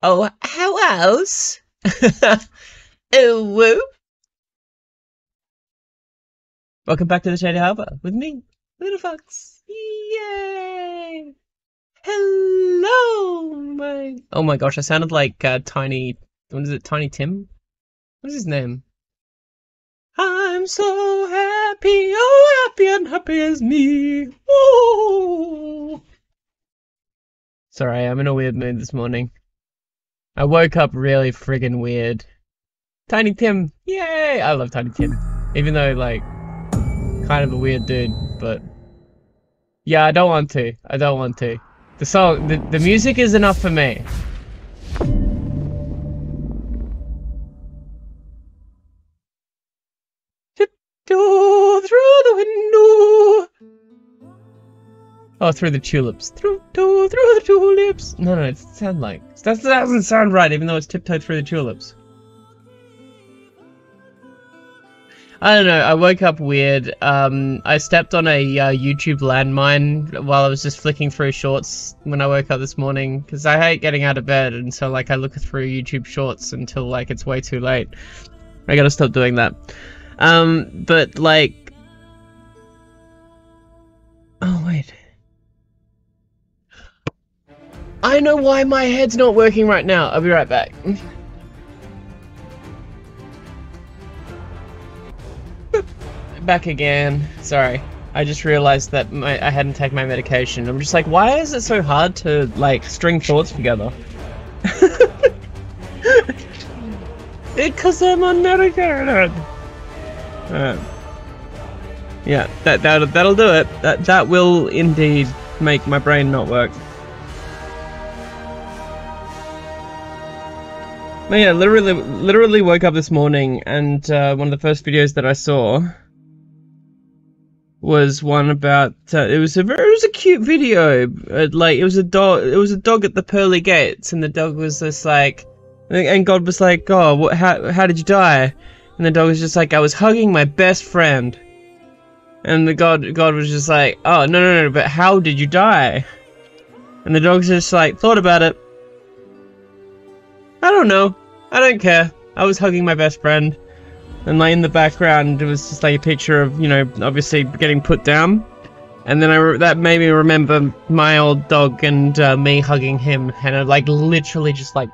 Oh, how else? oh, whoop. Welcome back to the Shady Harbour with me, Little Fox. Yay! Hello, my. Oh my gosh, I sounded like uh, Tiny. What is it? Tiny Tim? What is his name? I'm so happy, oh happy and happy as me. Ooh. Sorry, I'm in a weird mood this morning. I woke up really friggin' weird. Tiny Tim, yay! I love Tiny Tim. Even though, like, kind of a weird dude, but... Yeah, I don't want to. I don't want to. The song, the, the music is enough for me. Tiptoe through the window. Oh, through the tulips. Through, through, through the tulips. No, no, it sounds like that doesn't sound right, even though it's tiptoe through the tulips. I don't know. I woke up weird. Um, I stepped on a uh, YouTube landmine while I was just flicking through shorts when I woke up this morning because I hate getting out of bed, and so like I look through YouTube shorts until like it's way too late. I gotta stop doing that. Um, but like, oh wait. I know why my head's not working right now. I'll be right back. back again. Sorry. I just realized that my, I hadn't taken my medication. I'm just like, why is it so hard to, like, string thoughts together? Because I'm on unmedicated! Uh, yeah, that, that, that'll do it. That, that will indeed make my brain not work. Yeah, literally, literally woke up this morning and uh, one of the first videos that I saw was one about uh, it was a very it was a cute video. Uh, like it was a dog it was a dog at the pearly gates and the dog was just like and God was like oh what, how how did you die? And the dog was just like I was hugging my best friend. And the God God was just like oh no no no but how did you die? And the dog's just like thought about it I don't know. I don't care. I was hugging my best friend. And like in the background it was just like a picture of you know obviously getting put down. And then I that made me remember my old dog and uh, me hugging him and it like literally just like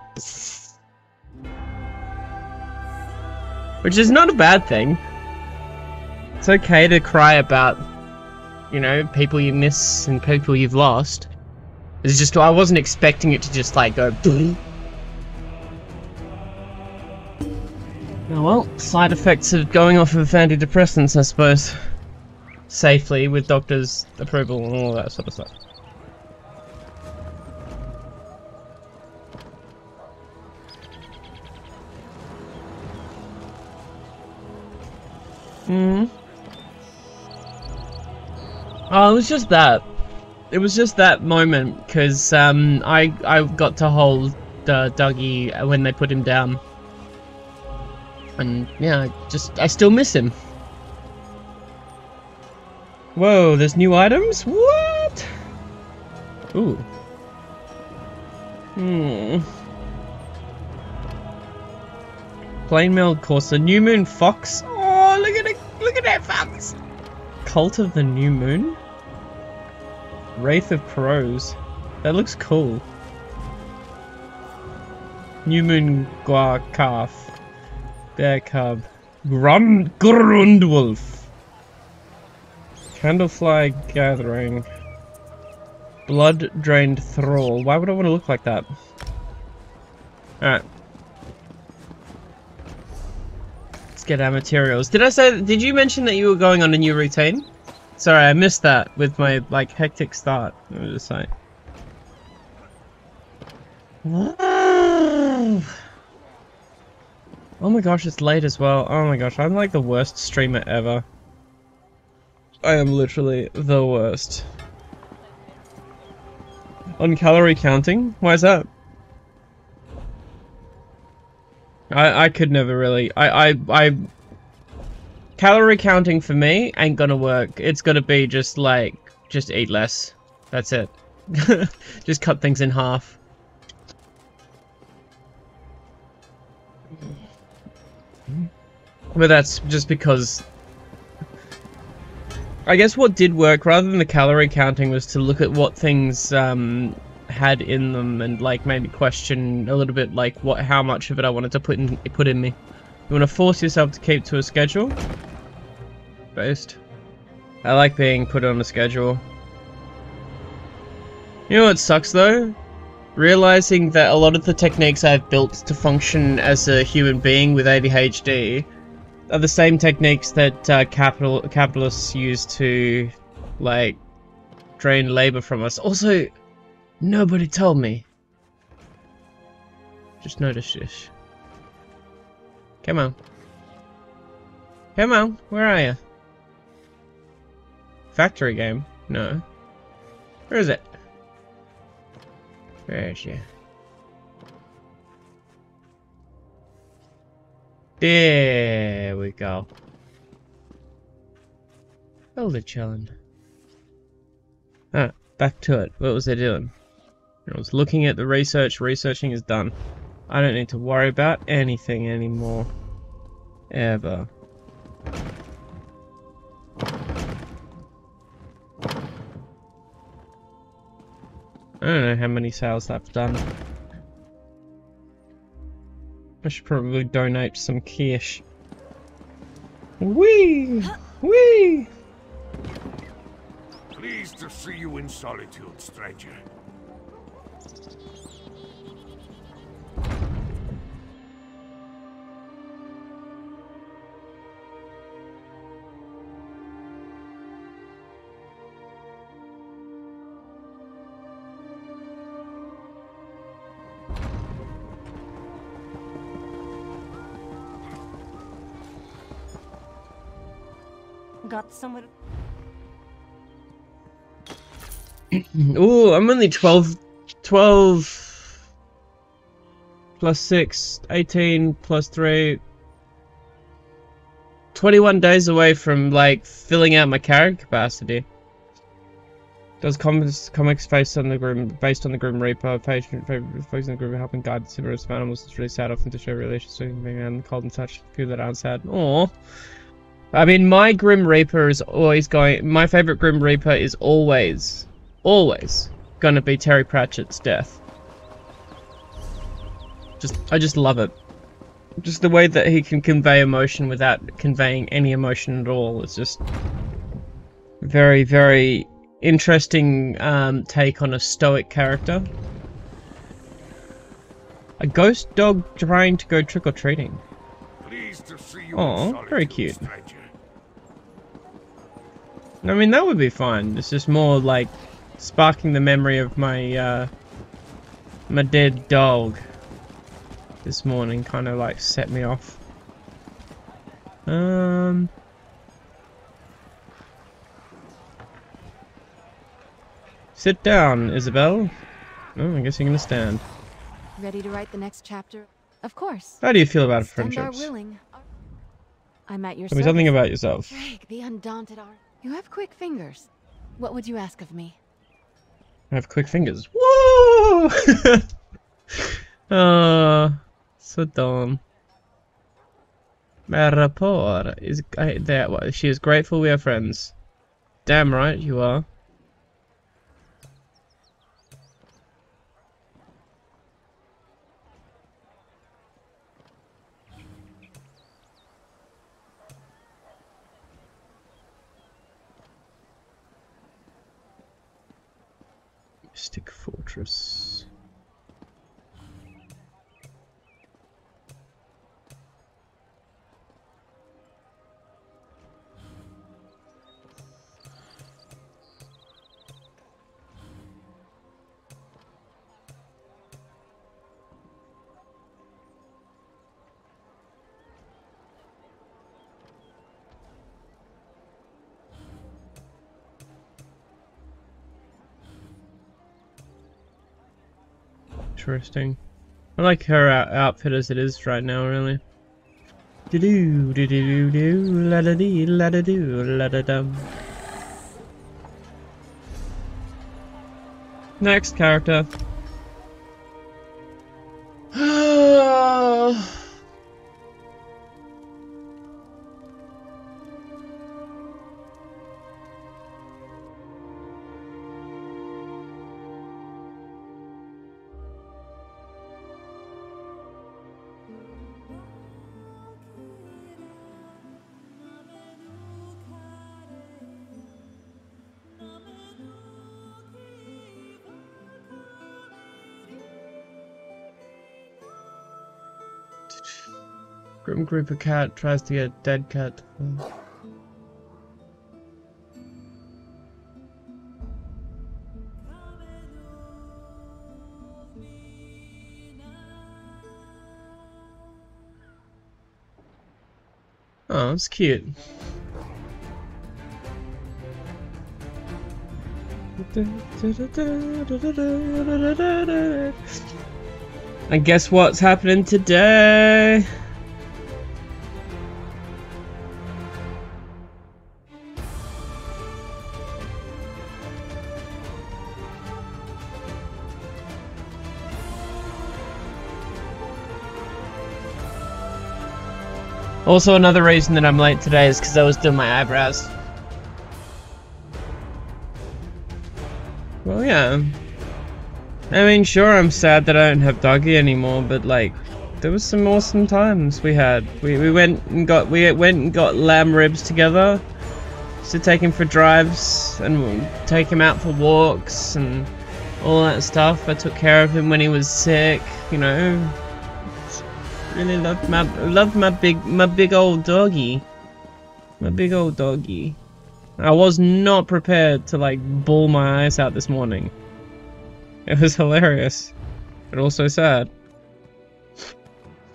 which is not a bad thing. It's okay to cry about you know people you miss and people you've lost. It's just I wasn't expecting it to just like go Oh well, side effects of going off of antidepressants, I suppose. Safely, with doctor's approval and all that sort of stuff. Hmm. Oh, it was just that. It was just that moment, because um, I, I got to hold uh, Dougie when they put him down. And yeah, I just I still miss him. Whoa, there's new items? What? Ooh. Hmm. Plainmail Corsa, New Moon Fox. Oh, look at it! Look at that fox! Cult of the New Moon. Wraith of Crows. That looks cool. New Moon Guar Calf. Bear Cub. Grund Grundwolf. Candlefly Gathering. Blood Drained Thrall. Why would I want to look like that? Alright. Let's get our materials. Did I say, did you mention that you were going on a new routine? Sorry, I missed that with my, like, hectic start. Let me just say. Oh my gosh, it's late as well. Oh my gosh, I'm like the worst streamer ever. I am literally the worst. On calorie counting? Why is that? I I could never really. I I I. Calorie counting for me ain't gonna work. It's gonna be just like just eat less. That's it. just cut things in half. But that's just because... I guess what did work, rather than the calorie counting, was to look at what things um, had in them and like maybe question a little bit like what how much of it I wanted to put in put in me. You want to force yourself to keep to a schedule. Based. I like being put on a schedule. You know what sucks though? Realizing that a lot of the techniques I've built to function as a human being with ADHD are the same techniques that uh, capital capitalists use to, like, drain labor from us. Also, nobody told me. Just noticed this. Come on. Come on, where are you? Factory game? No. Where is it? Where is she? There we go. Hold it, challenge. Ah, back to it. What was I doing? I was looking at the research. Researching is done. I don't need to worry about anything anymore. Ever. I don't know how many sales that's done. I should probably donate some cash. Wee! Wee! Pleased to see you in solitude, stranger. Got somewhere. Ooh, I'm only 12, 12 plus 6, 18 plus 3, 21 days away from, like, filling out my character capacity. Does comics, comics based on the Grim, based on the Grim Reaper, patient, focusing on the Grim helping guide the to animals, it's really sad often to show relations to being and cold and touch people that aren't sad. Aww. I mean, my Grim Reaper is always going. My favorite Grim Reaper is always, always gonna be Terry Pratchett's death. Just, I just love it. Just the way that he can convey emotion without conveying any emotion at all. It's just very, very interesting um, take on a stoic character. A ghost dog trying to go trick or treating. Pleased to see you Aw, very cute. I mean, that would be fine. It's just more like sparking the memory of my, uh, my dead dog this morning kind of like set me off. Um. Sit down, Isobel. Oh, I guess you're gonna stand. Ready to write the next chapter? Of course. How do you feel about friendships? willing. I'm at your Tell me something about yourself. Drake, the undaunted art. You have quick fingers. What would you ask of me? I have quick fingers. Woo! oh, so dumb. My rapport is there. well, She is grateful we are friends. Damn right you are. Mystic Fortress. Interesting. I like her out outfit as it is right now, really. Do do do do do do la da dee la da do la da dum. Next character. Ah! Grim Grouper cat tries to get dead cat. Oh, it's cute. And guess what's happening today? Also, another reason that I'm late today is because I was doing my eyebrows. Well, yeah. I mean, sure, I'm sad that I don't have doggy anymore, but like, there was some awesome times we had. We we went and got we went and got lamb ribs together. Used to take him for drives and take him out for walks and all that stuff. I took care of him when he was sick. You know, really loved my loved my big my big old doggy. My big old doggy. I was not prepared to like bawl my eyes out this morning. It was hilarious, but also sad.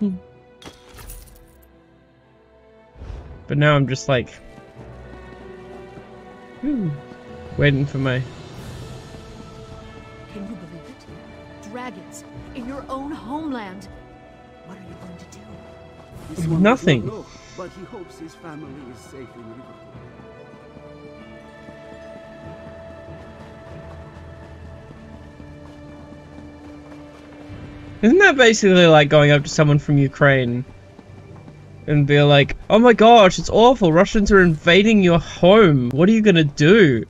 but now I'm just like, waiting for my. Can you believe it? Dragons in your own homeland. Nothing. know, but he hopes his family is safe in Liverpool. Isn't that basically like going up to someone from Ukraine and be like, "Oh my gosh, it's awful! Russians are invading your home. What are you gonna do?"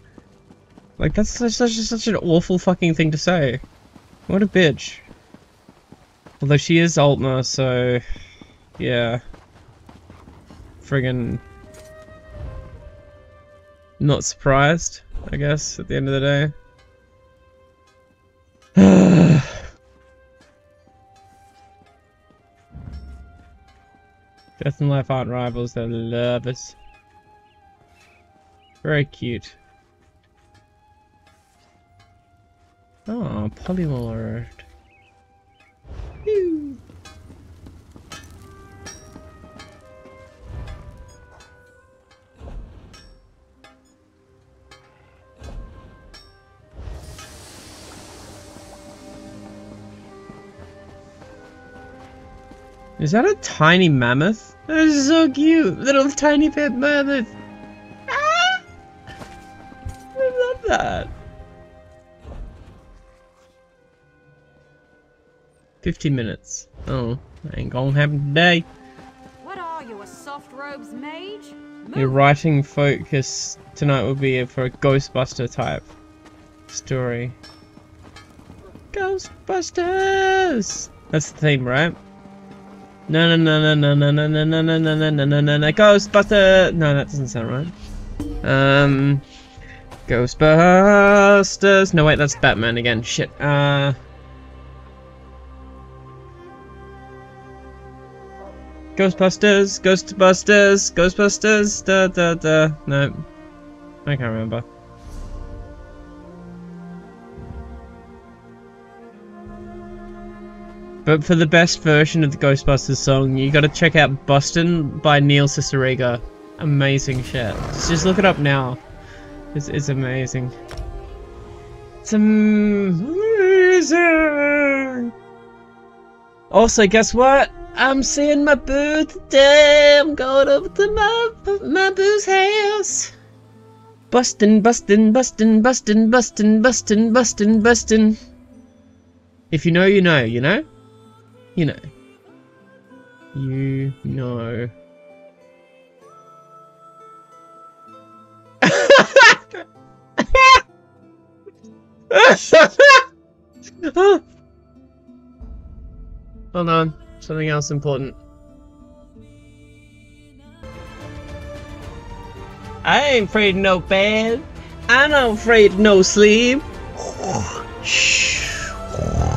Like that's such such, such an awful fucking thing to say. What a bitch. Although she is Altmer, so yeah, friggin' not surprised. I guess at the end of the day. Death and life aren't rivals, they're lovers. Very cute. Oh, polymorphed. Phew. Is that a tiny mammoth? That is so cute! Little tiny pet mammoth! Ah! I love that! 50 minutes. Oh, ain't gonna happen today. What are you, a soft robes mage? Your writing focus tonight will be for a Ghostbuster type story. Ghostbusters! That's the theme, right? No, no, no, no, no, no, no, no, no, no, no, no, no, no, no, Ghostbuster! No, that doesn't sound right. Um, Ghostbusters! No, wait, that's Batman again. Shit. Uh. Ghostbusters, Ghostbusters, Ghostbusters, da da da. No, I can't remember. But for the best version of the Ghostbusters song, you gotta check out Bustin by Neil Cicierega. Amazing shit. Just, just look it up now. It's, it's amazing. It's amazing! Also, guess what? I'm seeing my boo today. I'm going over to my, my boo's house. Bustin', bustin', bustin', bustin', bustin', bustin', bustin', bustin'. If you know, you know, you know? You know. You know. Hold on. Something else important. I ain't afraid no bed. I'm not afraid no sleep.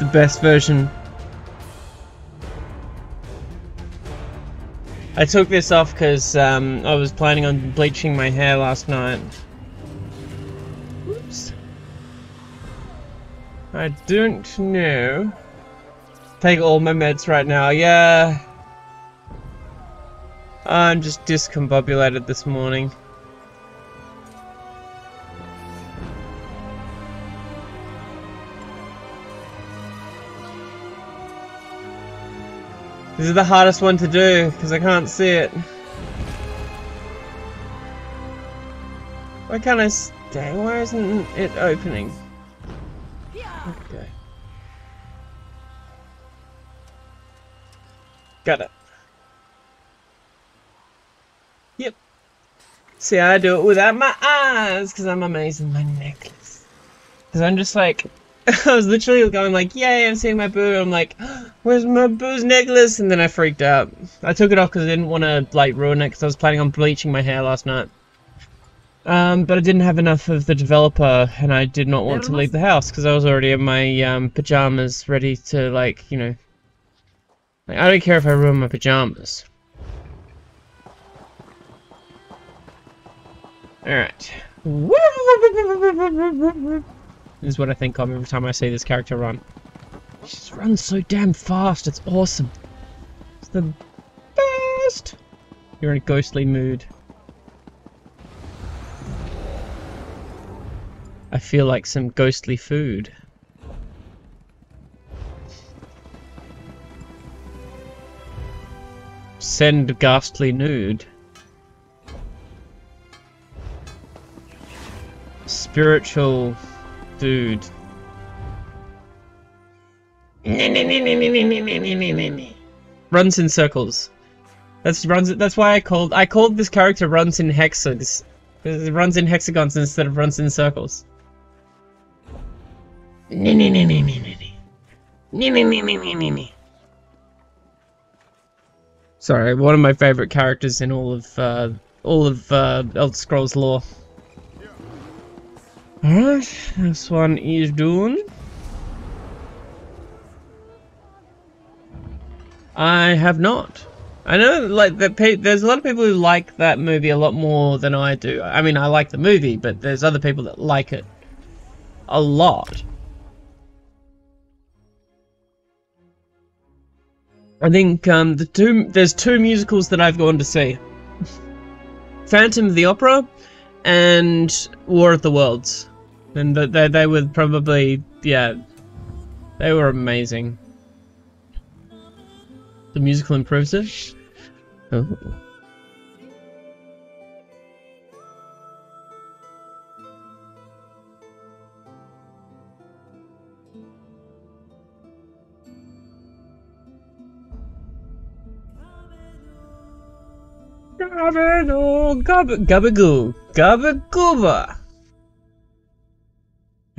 the best version. I took this off because um, I was planning on bleaching my hair last night. Oops. I don't know. Take all my meds right now, yeah. I'm just discombobulated this morning. This is the hardest one to do because I can't see it. Why can't I stay? Why isn't it opening? Okay. Got it. Yep. See, I do it without my eyes because I'm amazing my necklace. Because I'm just like, I was literally going like, yay, I'm seeing my boo. I'm like, where's my boo's necklace? And then I freaked out. I took it off because I didn't want to like ruin it because I was planning on bleaching my hair last night. Um, but I didn't have enough of the developer, and I did not want to leave the house because I was already in my um, pajamas, ready to like, you know. Like, I don't care if I ruin my pajamas. Alright. This is what I think of every time I see this character run. She just runs so damn fast, it's awesome. It's the best! You're in a ghostly mood. I feel like some ghostly food. Send ghastly nude. Spiritual dude. Runs in circles. That's runs. That's why I called. I called this character runs in hexagons. It runs in hexagons instead of runs in circles. Sorry, one of my favorite characters in all of uh, all of uh, Elder Scrolls lore. Alright, this one is done. I have not. I know, like, there's a lot of people who like that movie a lot more than I do. I mean, I like the movie, but there's other people that like it a lot. I think um, the two there's two musicals that I've gone to see: Phantom of the Opera and War of the Worlds, and they they were probably yeah, they were amazing. The musical improves it. Oh. Gabagoo, gab gabagoo, gabagooba.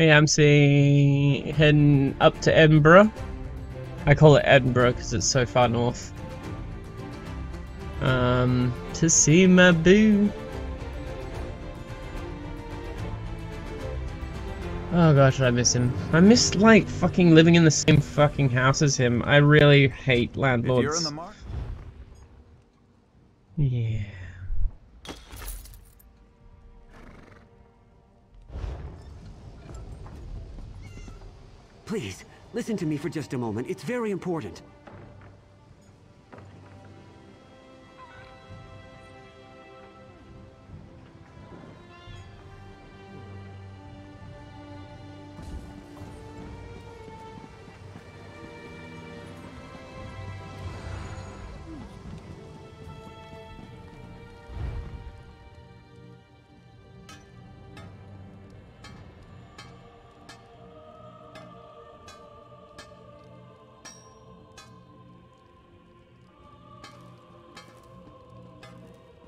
Hey, I'm seeing heading up to Edinburgh. I call it Edinburgh because it's so far north. Um, to see my boo. Oh gosh, I miss him. I miss like fucking living in the same fucking house as him. I really hate landlords. Yeah. Please, listen to me for just a moment. It's very important.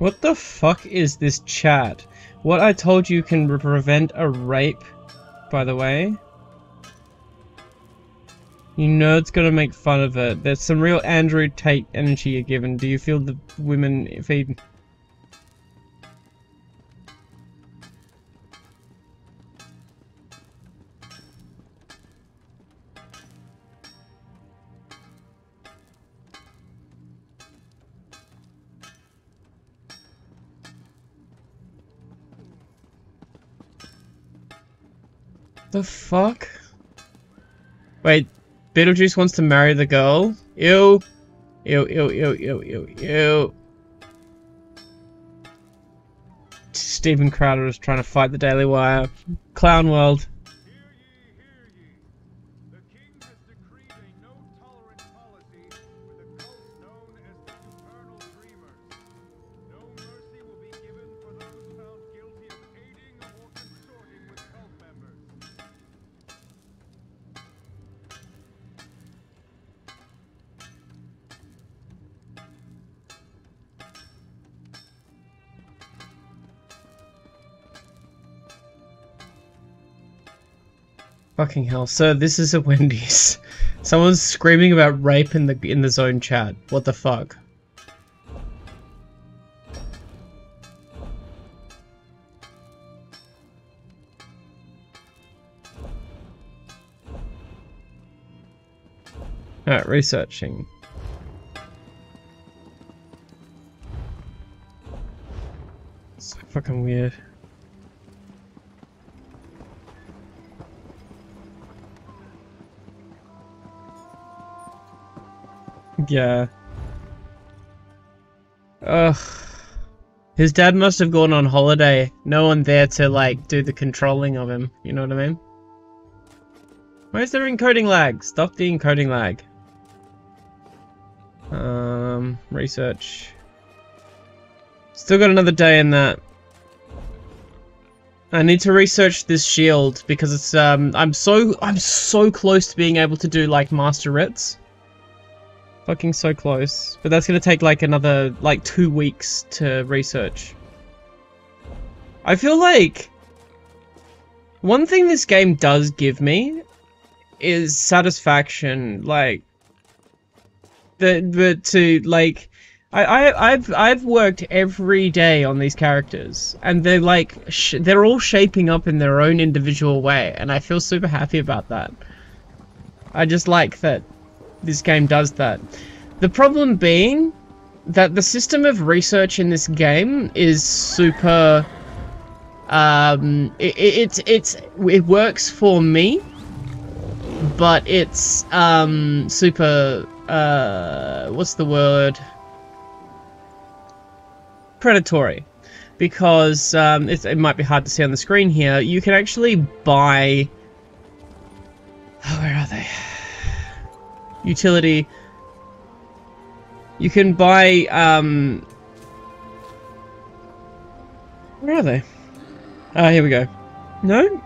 What the fuck is this chat? What I told you can prevent a rape, by the way. You it's gonna make fun of it. There's some real Andrew Tate energy you're given. Do you feel the women feed? The fuck? Wait, Beetlejuice wants to marry the girl? Ew. Ew, ew, ew, ew, ew, ew. Steven Crowder is trying to fight the Daily Wire. Clown World. Fucking hell. So this is a Wendy's. Someone's screaming about rape in the in the zone chat. What the fuck? Alright, researching. So fucking weird. Yeah. Ugh. His dad must have gone on holiday. No one there to, like, do the controlling of him. You know what I mean? Where's there encoding lag? Stop the encoding lag. Um, research. Still got another day in that. I need to research this shield because it's, um, I'm so, I'm so close to being able to do, like, master writs. Fucking so close. But that's gonna take like another, like two weeks to research. I feel like one thing this game does give me is satisfaction, like the the to like I, I I've I've worked every day on these characters and they're like they're all shaping up in their own individual way and I feel super happy about that. I just like that this game does that. The problem being that the system of research in this game is super um it, it, it's it's it works for me but it's um super uh what's the word? Predatory because um it might be hard to see on the screen here. You can actually buy oh, where are they utility. You can buy um where are they? Ah here we go. No?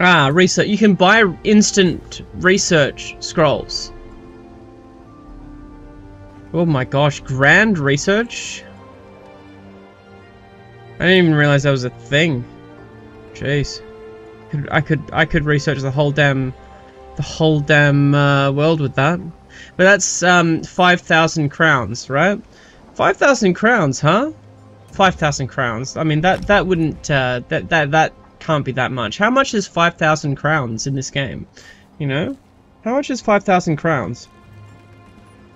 Ah research. You can buy instant research scrolls. Oh my gosh grand research? I didn't even realize that was a thing. Jeez. Could, I could I could research the whole damn the whole damn uh, world with that. But that's um, 5,000 crowns, right? 5,000 crowns, huh? 5,000 crowns. I mean, that that wouldn't, uh, that, that, that can't be that much. How much is 5,000 crowns in this game? You know? How much is 5,000 crowns?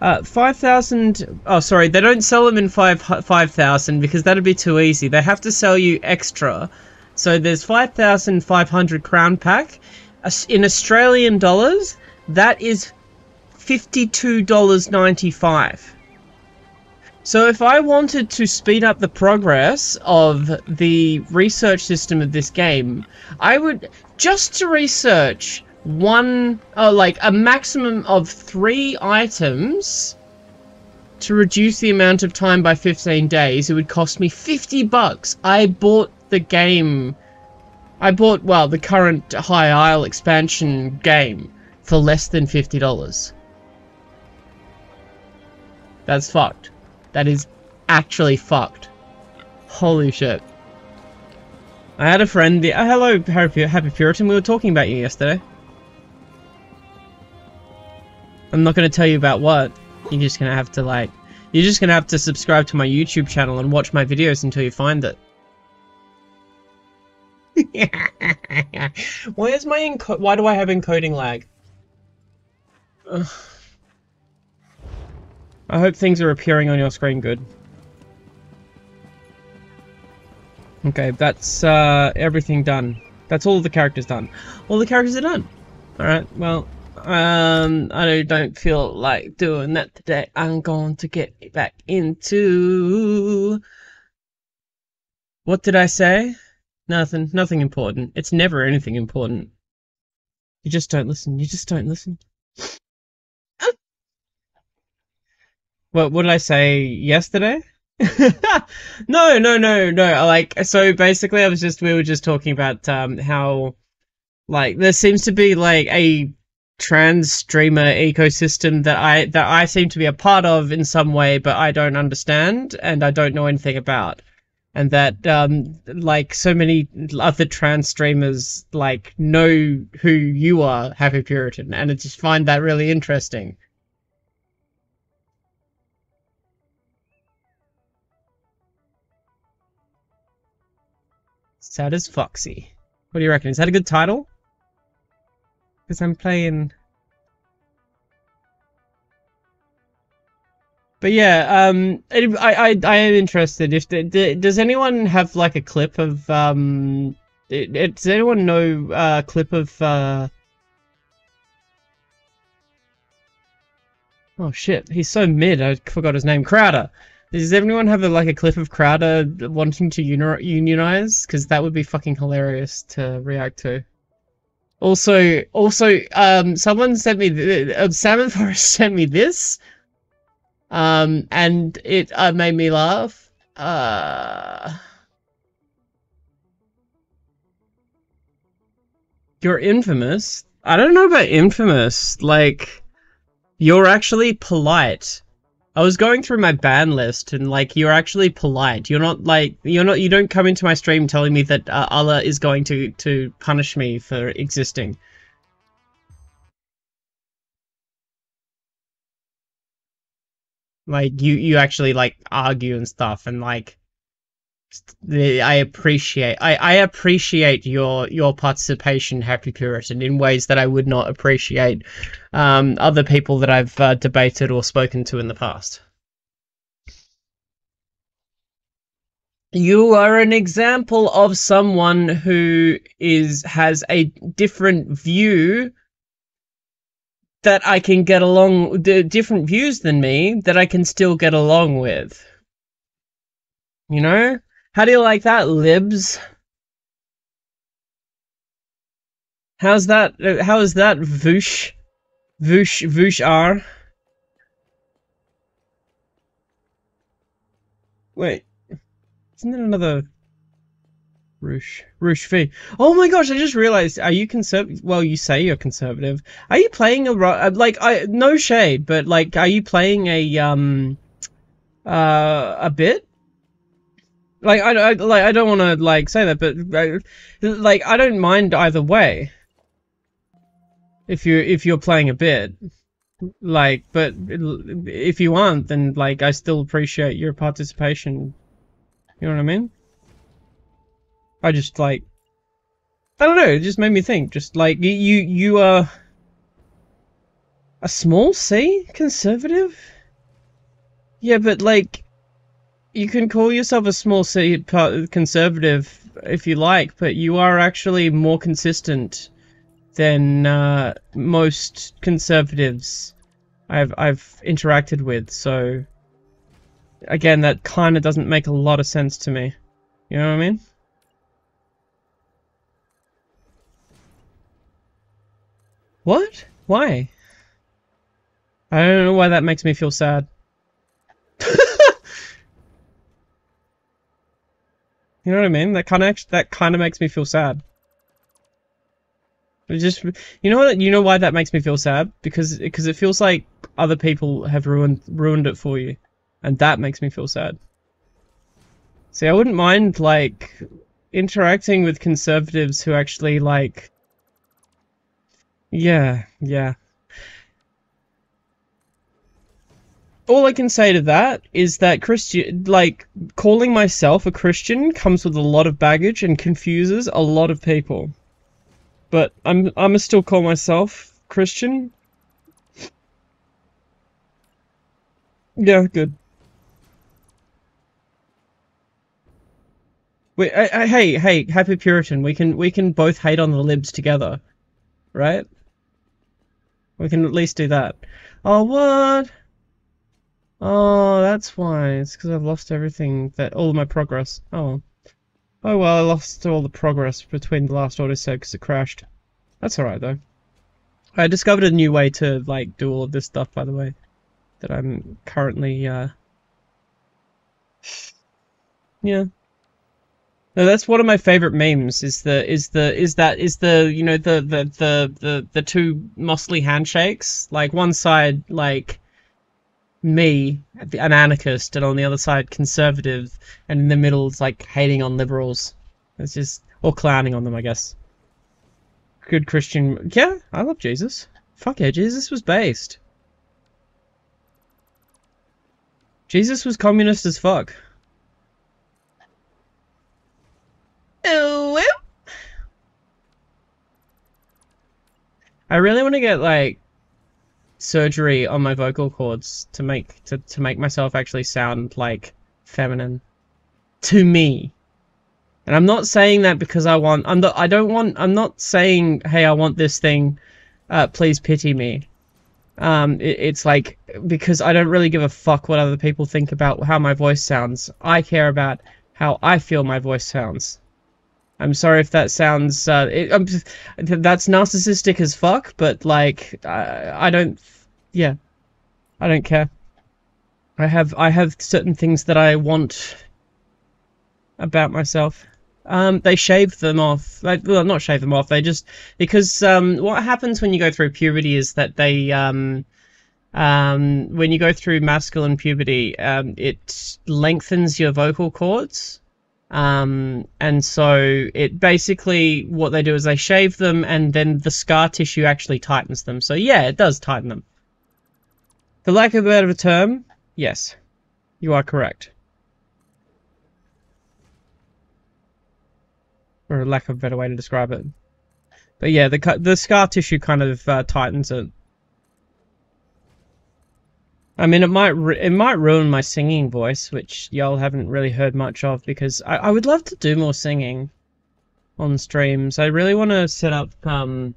Uh, 5,000... Oh, sorry, they don't sell them in 5 5,000 because that'd be too easy. They have to sell you extra. So there's 5,500 crown pack, in Australian dollars, that is $52.95. So if I wanted to speed up the progress of the research system of this game, I would, just to research one, oh, like a maximum of three items to reduce the amount of time by 15 days, it would cost me 50 bucks. I bought the game I bought, well, the current High Isle expansion game for less than $50. That's fucked. That is actually fucked. Holy shit. I had a friend, the, uh, hello Happy Puritan, we were talking about you yesterday. I'm not going to tell you about what. You're just going to have to like, you're just going to have to subscribe to my YouTube channel and watch my videos until you find it. why is my enco- why do I have encoding lag? Ugh. I hope things are appearing on your screen good. Okay, that's uh, everything done. That's all the characters done. All the characters are done. Alright, well, um, I don't feel like doing that today. I'm going to get back into... What did I say? Nothing. Nothing important. It's never anything important. You just don't listen. You just don't listen. What, what did I say yesterday? no, no, no, no. Like, so basically, I was just, we were just talking about, um, how, like, there seems to be, like, a trans streamer ecosystem that I, that I seem to be a part of in some way, but I don't understand and I don't know anything about. And that, um, like, so many other trans streamers, like, know who you are, Happy Puritan, and I just find that really interesting. Sad as Foxy. What do you reckon? Is that a good title? Because I'm playing... But yeah, um, I, I, I am interested. If the, the, does anyone have like a clip of um, it, it- does anyone know uh, a clip of uh? Oh shit, he's so mid. I forgot his name. Crowder. Does anyone have a, like a clip of Crowder wanting to uni- unionize? Because that would be fucking hilarious to react to. Also, also, um, someone sent me th- uh, Salmon Forest sent me this, um, and it uh, made me laugh. Uh, you're infamous. I don't know about infamous. Like, you're actually polite. I was going through my ban list and like you're actually polite. You're not like you're not you don't come into my stream telling me that uh, Allah is going to to punish me for existing. Like you you actually like argue and stuff and like I appreciate I, I appreciate your your participation, Happy Puritan, in ways that I would not appreciate um, other people that I've uh, debated or spoken to in the past. You are an example of someone who is has a different view that I can get along d- different views than me that I can still get along with. You know? How do you like that, libs? How's that? uh, How is that, Vaush? Vaush, Vaush R? Wait, isn't there another Roosh? Roosh V. Oh my gosh! I just realized. Are you conservative? Well, you say you're conservative. Are you playing a uh, like? I no shade, but like, are you playing a um, uh, a bit? Like I, I like I don't want to like say that, but uh, like I don't mind either way. If you if you're playing a bit, like, but if you aren't, then like I still appreciate your participation. You know what I mean? I just like I don't know. It just made me think. Just like you you are a small C conservative. Yeah, but like you can call yourself a small C conservative if you like, but you are actually more consistent than uh, most conservatives I've I've interacted with. So again, that kind of doesn't make a lot of sense to me. You know what I mean? What? Why? I don't know why that makes me feel sad. You know what I mean? That kind of that kind of makes me feel sad. It just you know what you know why that makes me feel sad because because it feels like other people have ruined ruined it for you, and that makes me feel sad. See, I wouldn't mind like interacting with conservatives who actually like. Yeah, yeah. all I can say to that is that Christian, like calling myself a Christian, comes with a lot of baggage and confuses a lot of people. But I'm I'ma still call myself Christian. Yeah, good. We, I, I, hey, hey, Happy Puritan, we can we can both hate on the libs together, right? We can at least do that. Oh, what? Oh, that's why. It's because I've lost everything that all of my progress. Oh, oh well, I lost all the progress between the last autosave because it crashed. That's alright though. I discovered a new way to like do all of this stuff, by the way, that I'm currently. uh... Yeah. No, that's one of my favorite memes. Is the is the is that is the you know the the the the the two Mosley handshakes? Like one side like me, an anarchist, and on the other side conservative, and in the middle it's like hating on liberals. It's just or clowning on them, I guess. Good Christian. Yeah, I love Jesus. Fuck yeah, Jesus was based. Jesus was communist as fuck. I really want to get like surgery on my vocal cords to make to, to make myself actually sound like feminine to me. And I'm not saying that because I want I'm not I don't want I'm not saying hey I want this thing uh please pity me. Um it, it's like because I don't really give a fuck what other people think about how my voice sounds. I care about how I feel my voice sounds. I'm sorry if that sounds uh, it, um, that's narcissistic as fuck, but like I, I don't, yeah, I don't care. I have I have certain things that I want about myself. Um, they shave them off. Like, well, not shave them off. They just because um, what happens when you go through puberty is that they um, um, when you go through masculine puberty, um, it lengthens your vocal cords. Um, and so it basically what they do is they shave them and then the scar tissue actually tightens them. So yeah, it does tighten them. For lack of a better term, yes, you are correct. Or lack of a better way to describe it. But yeah, the the scar tissue kind of uh, tightens it. I mean, it might it might ruin my singing voice, which y'all haven't really heard much of because I, I would love to do more singing on streams. I really want to set up. Um,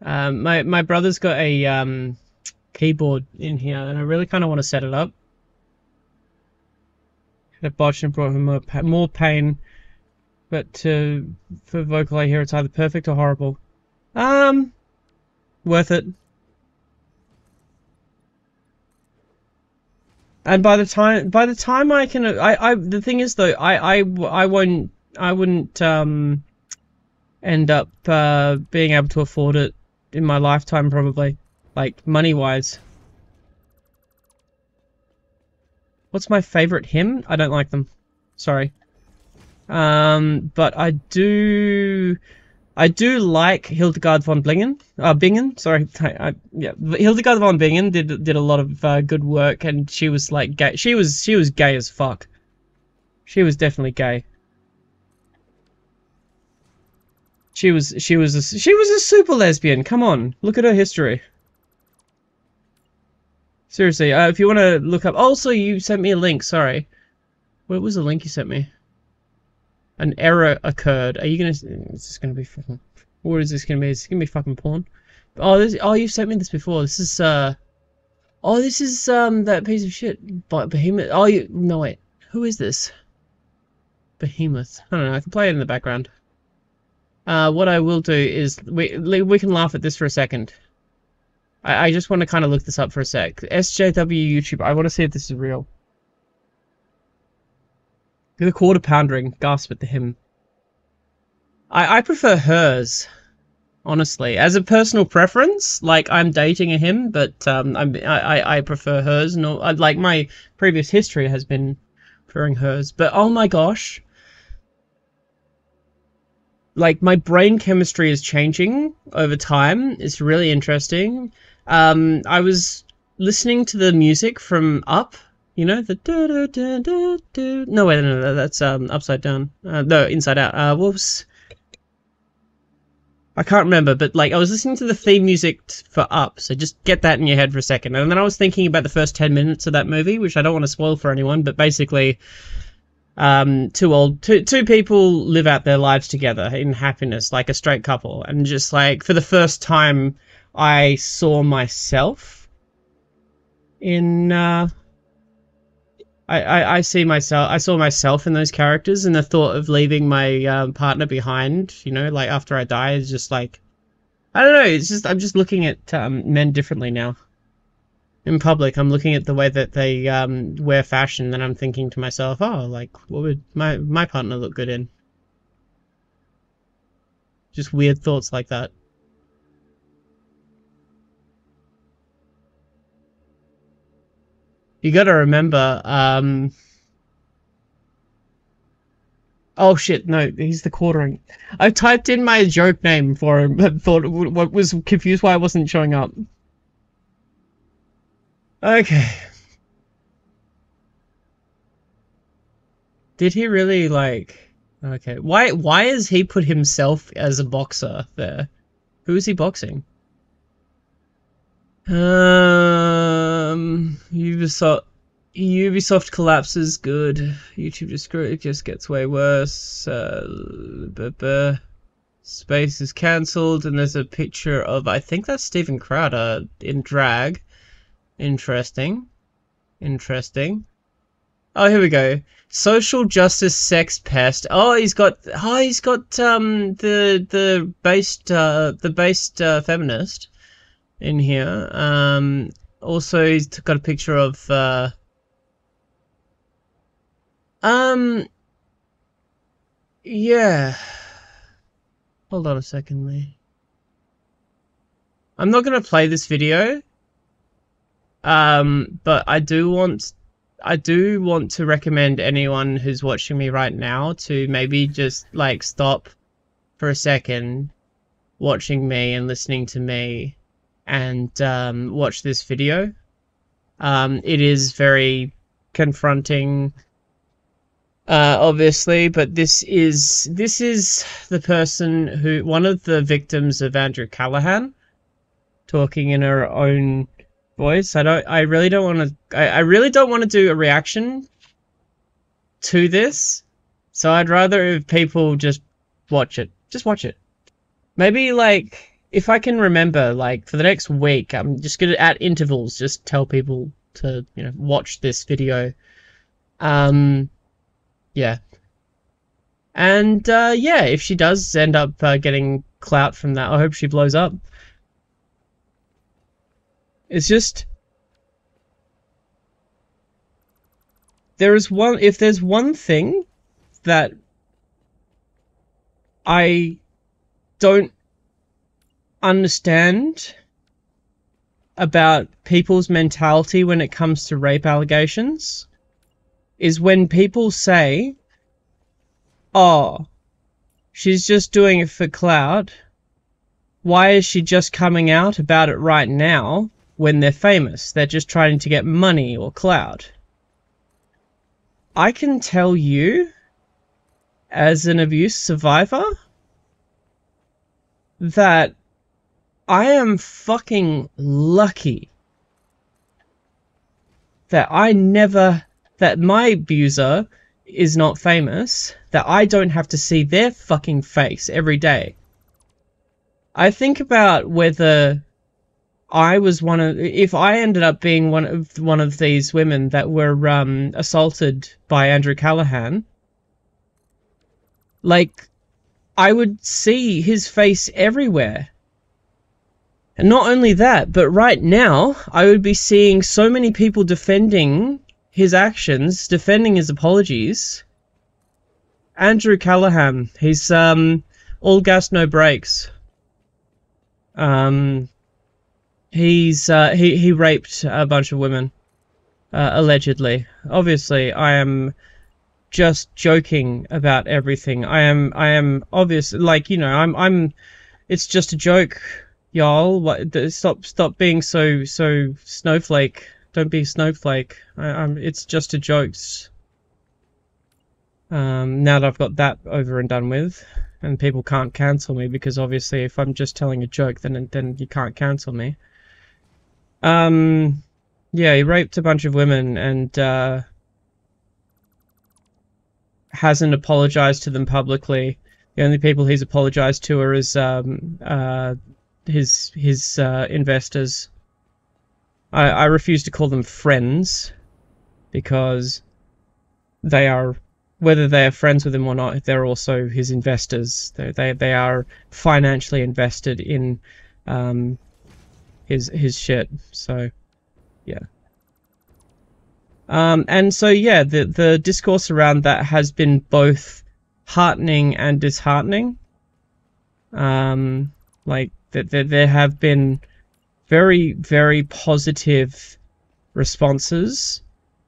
um, my my brother's got a um, keyboard in here, and I really kind of want to set it up. The botch and brought him more, more pain, but uh, for vocal, I hear it's either perfect or horrible. Um, worth it. And by the time by the time I can I, I the thing is though I, I, I won't I wouldn't um end up uh, being able to afford it in my lifetime probably like money wise. What's my favorite hymn? I don't like them. Sorry. Um, but I do I do like Hildegard von Bingen. Uh, Bingen, sorry. I, I, yeah, Hildegard von Bingen did did a lot of uh, good work, and she was like gay. She was she was gay as fuck. She was definitely gay. She was she was a, she was a super lesbian. Come on, look at her history. Seriously, uh, if you want to look up. Also, you sent me a link. Sorry, what was the link you sent me? An error occurred. Are you gonna? Is this gonna be? fucking? What is this gonna be? Is this gonna be fucking porn? Oh, this. Oh, you sent me this before. This is uh. Oh, this is um that piece of shit. But Behemoth. Oh, you. No wait. Who is this? Behemoth. I don't know. I can play it in the background. Uh, what I will do is we we can laugh at this for a second. I I just want to kind of look this up for a sec. SJW YouTube. I want to see if this is real. The quarter poundering gasp at the hymn. I, I prefer hers, honestly. As a personal preference, like I'm dating a hymn, but um, I'm, I, I prefer hers. No, like my previous history has been preferring hers. But oh my gosh, like my brain chemistry is changing over time. It's really interesting. Um, I was listening to the music from Up you know the do do do do do. No wait, no, no, that's um upside down. Uh, no, inside out. Uh, whoops. I can't remember, but like I was listening to the theme music for Up, so just get that in your head for a second. And then I was thinking about the first ten minutes of that movie, which I don't want to spoil for anyone, but basically, um two old two two people live out their lives together in happiness like a straight couple and just like for the first time i saw myself in uh I, I, I see myself I saw myself in those characters and the thought of leaving my um, partner behind, you know, like after I die is just like I don't know, it's just I'm just looking at um, men differently now in public, I'm looking at the way that they um, wear fashion, and I'm thinking to myself, oh, like, what would my my partner look good in? Just weird thoughts like that. You gotta remember, um... Oh shit, no, he's the quartering. I typed in my joke name for him, but thought, what was confused why I wasn't showing up. Okay. Did he really like Okay. Why why has he put himself as a boxer there? Who is he boxing? Um Ubisoft Ubisoft collapses good. YouTube just it just gets way worse. Uh. Space is cancelled and there's a picture of I think that's Steven Crowder in drag. Interesting. Interesting. Oh, here we go. Social justice sex pest. Oh, he's got. Oh, he's got um the the based uh the based uh, feminist in here. Um, also he's got a picture of uh. Um. Yeah. Hold on a second, Lee. I'm not gonna play this video um, but I do want I do want to recommend anyone who's watching me right now to maybe just like stop for a second watching me and listening to me and um, watch this video. Um, it is very confronting uh, obviously, but this is this is the person who one of the victims of Andrew Callaghan talking in her own voice. I don't. I really don't want to. I, I really don't want to do a reaction to this. So I'd rather if people just watch it. Just watch it. Maybe like if I can remember, like for the next week, I'm just gonna at intervals just tell people to you know watch this video. Um, yeah. And uh, yeah, if she does end up uh, getting clout from that, I hope she blows up. It's just there is one if there's one thing that I don't understand about people's mentality when it comes to rape allegations is when people say, oh, she's just doing it for clout. Why is she just coming out about it right now? when they're famous. They're just trying to get money or clout. I can tell you, as an abuse survivor, that I am fucking lucky that I never, that my abuser is not famous, that I don't have to see their fucking face every day. I think about whether I was one of if I ended up being one of one of these women that were um, assaulted by Andrew Callaghan, like I would see his face everywhere. And not only that, but right now I would be seeing so many people defending his actions, defending his apologies. Andrew Callaghan, he's um all gas no brakes. Um He's uh, he he raped a bunch of women, uh, allegedly. Obviously, I am just joking about everything. I am I am obvious like you know I'm I'm. It's just a joke, y'all. What? Stop stop being so so snowflake. Don't be snowflake. I, I'm. It's just a joke. Um, now that I've got that over and done with, and people can't cancel me because obviously if I'm just telling a joke, then then you can't cancel me. Um, yeah, he raped a bunch of women, and uh, hasn't apologized to them publicly. The only people he's apologized to are his um, uh, his his uh, investors. I, I refuse to call them friends because they are whether they are friends with him or not. They're also his investors. They they they are financially invested in um, his his shit. So yeah. Um, and so yeah, the the discourse around that has been both heartening and disheartening. Um, like that there, there have been very very positive responses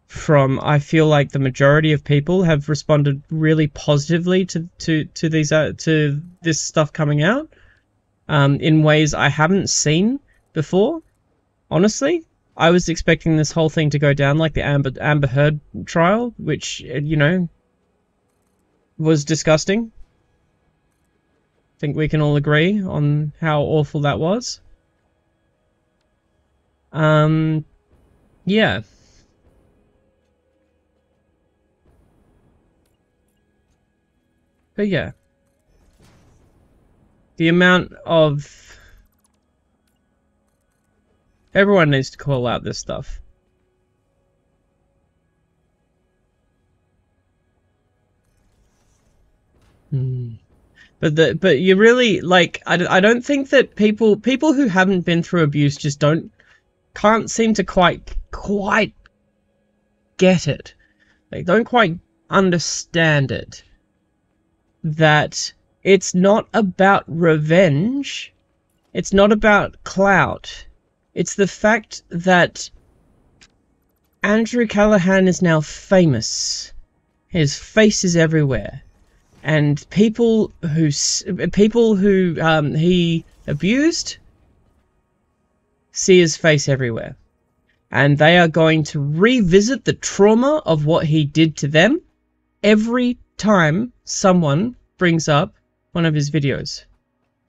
from I feel like the majority of people have responded really positively to to to these uh, to this stuff coming out um, in ways I haven't seen before. Honestly, I was expecting this whole thing to go down like the Amber Amber Heard trial, which uh, you know was disgusting. I think we can all agree on how awful that was. Um, yeah. But yeah. The amount of... Everyone needs to call out this stuff. Hmm. But the but you really like I, I don't think that people people who haven't been through abuse just don't can't seem to quite quite get it. They don't quite understand it. That it's not about revenge. It's not about clout. It's the fact that Andrew Callaghan is now famous. His face is everywhere. And people who people who um, he abused see his face everywhere. And they are going to revisit the trauma of what he did to them every time someone brings up one of his videos.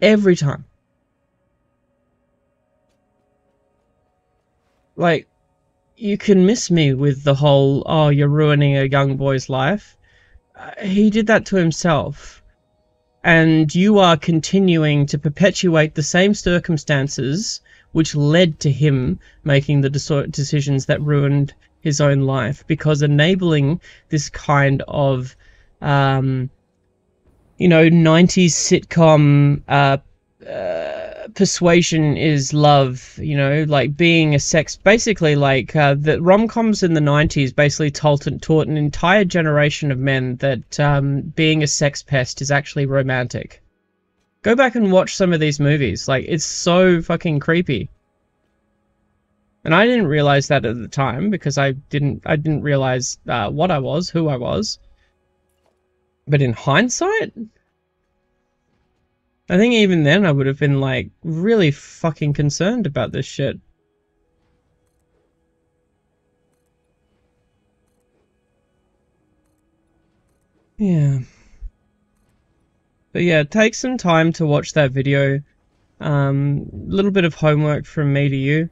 Every time. Like, you can miss me with the whole, oh, you're ruining a young boy's life. He did that to himself. And you are continuing to perpetuate the same circumstances which led to him making the decisions that ruined his own life because enabling this kind of um, you know 90s sitcom uh, uh, persuasion is love you know like being a sex basically like uh, the rom-coms in the 90s basically taught, taught an entire generation of men that um, being a sex pest is actually romantic Go back and watch some of these movies. Like, it's so fucking creepy. And I didn't realize that at the time because I didn't I didn't realize uh, what I was, who I was. But in hindsight, I think even then I would have been like really fucking concerned about this shit. Yeah. But yeah, take some time to watch that video. A um, little bit of homework from me to you.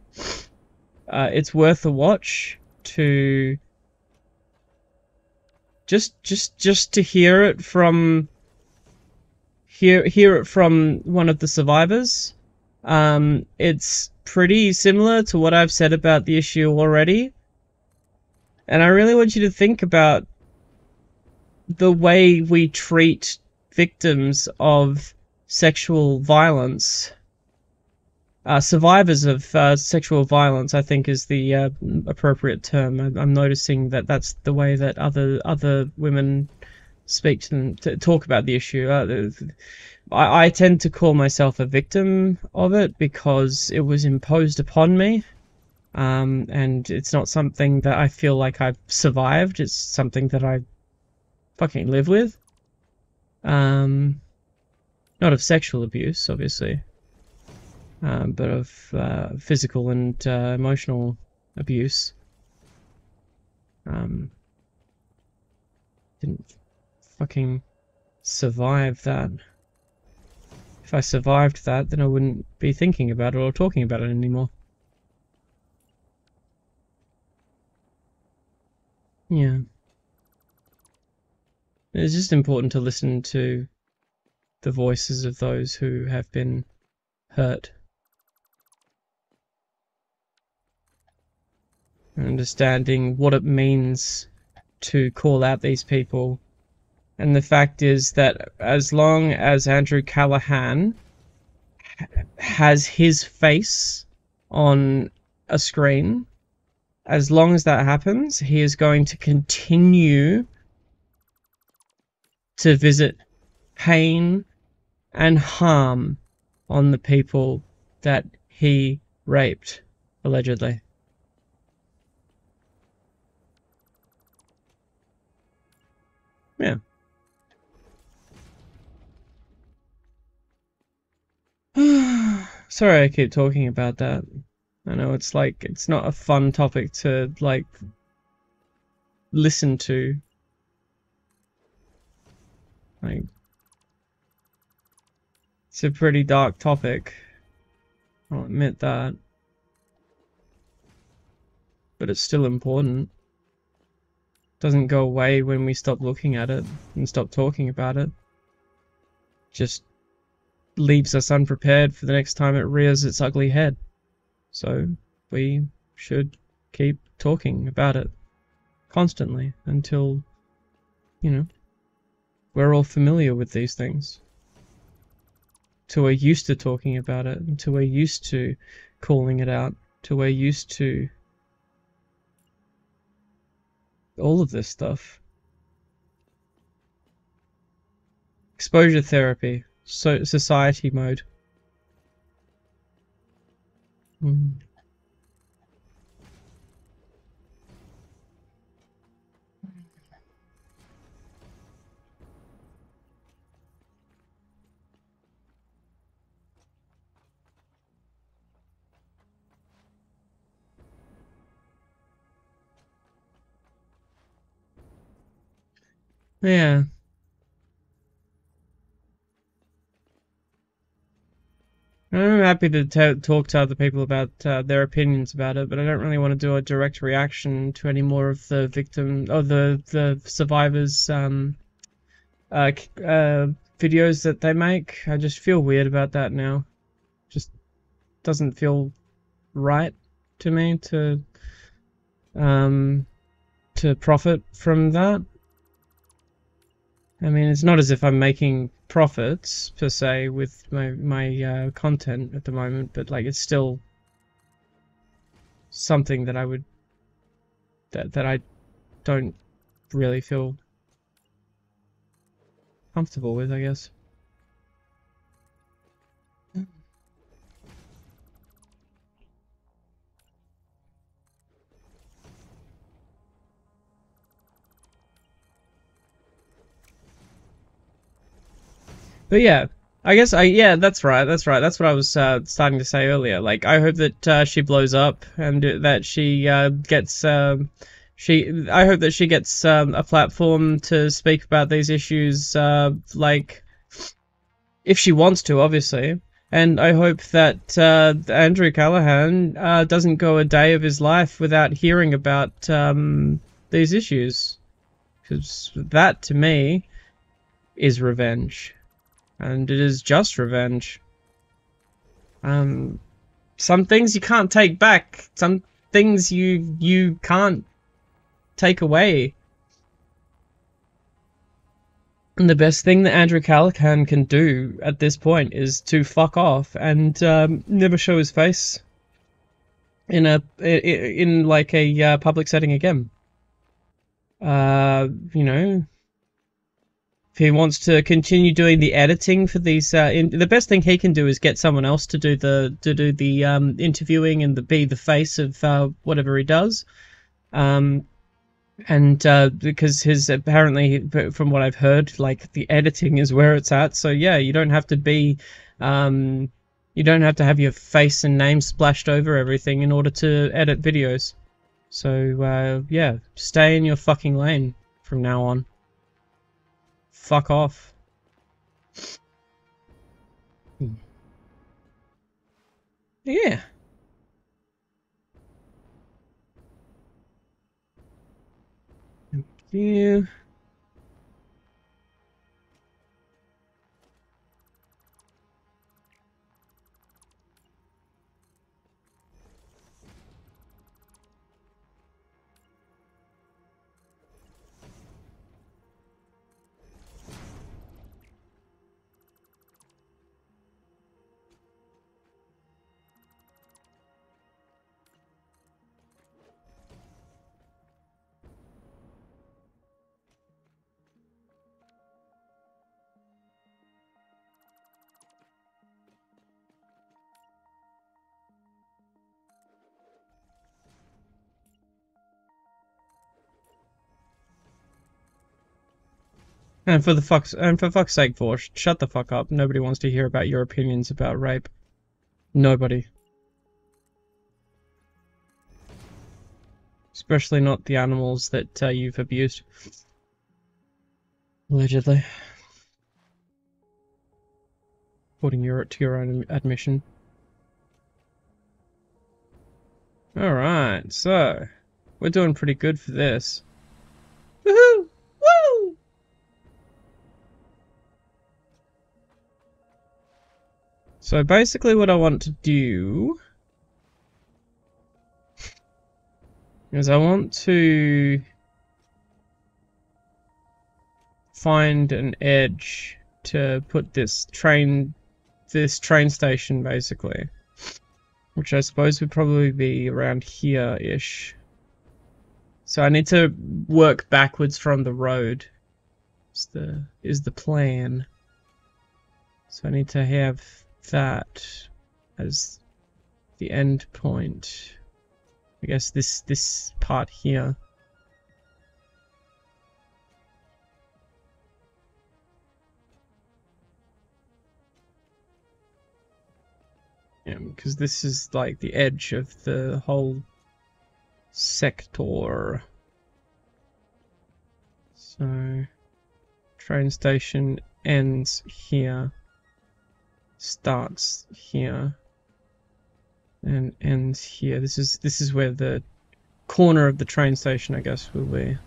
Uh, it's worth a watch to just just just to hear it from hear hear it from one of the survivors. Um, it's pretty similar to what I've said about the issue already. And I really want you to think about the way we treat victims of sexual violence, uh, survivors of uh, sexual violence, I think is the uh, appropriate term. I, am noticing that that's the way that other other women speak to them, to talk about the issue. Uh, I, I tend to call myself a victim of it because it was imposed upon me. Um, and it's not something that I feel like I've survived. It's something that I fucking live with. Um, not of sexual abuse, obviously, um, but of uh, physical and uh, emotional abuse. Um, didn't fucking survive that. If I survived that, then I wouldn't be thinking about it or talking about it anymore. Yeah. It's just important to listen to the voices of those who have been hurt. Understanding what it means to call out these people. And the fact is that as long as Andrew Callaghan has his face on a screen, as long as that happens, he is going to continue to visit pain and harm on the people that he raped, allegedly. Yeah. Sorry I keep talking about that. I know it's like it's not a fun topic to like listen to. Like it's a pretty dark topic. I'll admit that. But it's still important. Doesn't go away when we stop looking at it and stop talking about it. Just leaves us unprepared for the next time it rears its ugly head. So we should keep talking about it constantly until, you know, we're all familiar with these things. Till we're used to talking about it, until we're used to calling it out, till we're used to all of this stuff. Exposure therapy, so society mode. Mm. Yeah. I'm happy to ta talk to other people about uh, their opinions about it, but I don't really want to do a direct reaction to any more of the victim or the the survivors' um, uh, uh, videos that they make. I just feel weird about that now. Just doesn't feel right to me to um to profit from that. I mean, it's not as if I'm making profits per se with my my uh, content at the moment, but like it's still something that I would that that I don't really feel comfortable with, I guess. But yeah, I guess I yeah, that's right, that's right. That's what I was uh, starting to say earlier. Like I hope that uh, she blows up and that she uh, gets um, she. I hope that she gets um, a platform to speak about these issues. Uh, like if she wants to, obviously. And I hope that uh, Andrew Callaghan uh, doesn't go a day of his life without hearing about um, these issues, because that to me is revenge and it is just revenge. Um, some things you can't take back. Some things you you can't take away. And the best thing that Andrew Callaghan can do at this point is to fuck off and um, never show his face in a in like a uh, public setting again. Uh, you know, if he wants to continue doing the editing for these uh, in, the best thing he can do is get someone else to do the to do the um, interviewing and the be the face of uh, whatever he does. Um, and uh, because his apparently from what i've heard like the editing is where it's at. So yeah you don't have to be um, you don't have to have your face and name splashed over everything in order to edit videos. So uh, yeah stay in your fucking lane from now on fuck off. Yeah. Thank you. And for the fuck's and for fuck's sake, Vaush, shut the fuck up. Nobody wants to hear about your opinions about rape. Nobody. Especially not the animals that uh, you've abused. Allegedly. According your, to your own admission. Alright, so. We're doing pretty good for this. Woohoo! So basically what I want to do is I want to find an edge to put this train this train station basically which I suppose would probably be around here-ish. So I need to work backwards from the road is the is the plan. So I need to have that as the end point. I guess this this part here. Yeah, because this is like the edge of the whole sector. So, train station ends here, starts here, and ends here. This is this is where the corner of the train station, I guess, will be.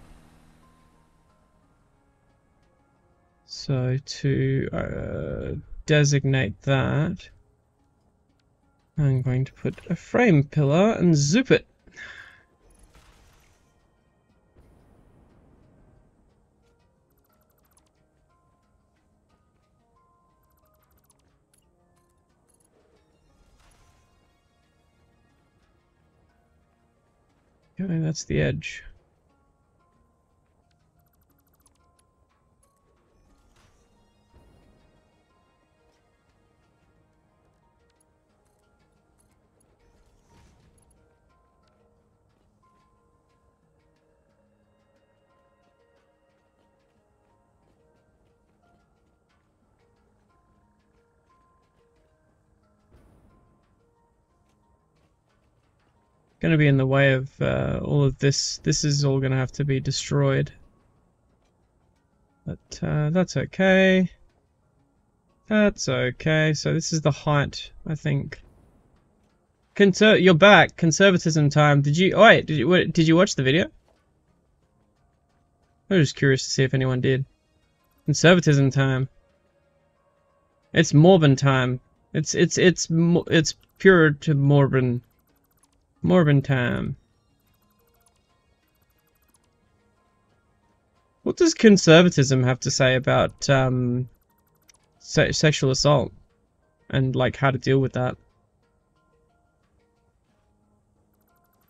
So to uh, designate that. I'm going to put a frame pillar and zoop it. That's the edge. Going to be in the way of uh, all of this. This is all going to have to be destroyed. But uh, that's okay. That's okay. So this is the height, I think. Conser you're back. Conservatism time. Did you? Oh wait, did you? What, did you watch the video? I was just curious to see if anyone did. Conservatism time. It's Morbin time. It's it's it's it's pure to Morbin. Morbin time. What does conservatism have to say about um, se sexual assault and like how to deal with that?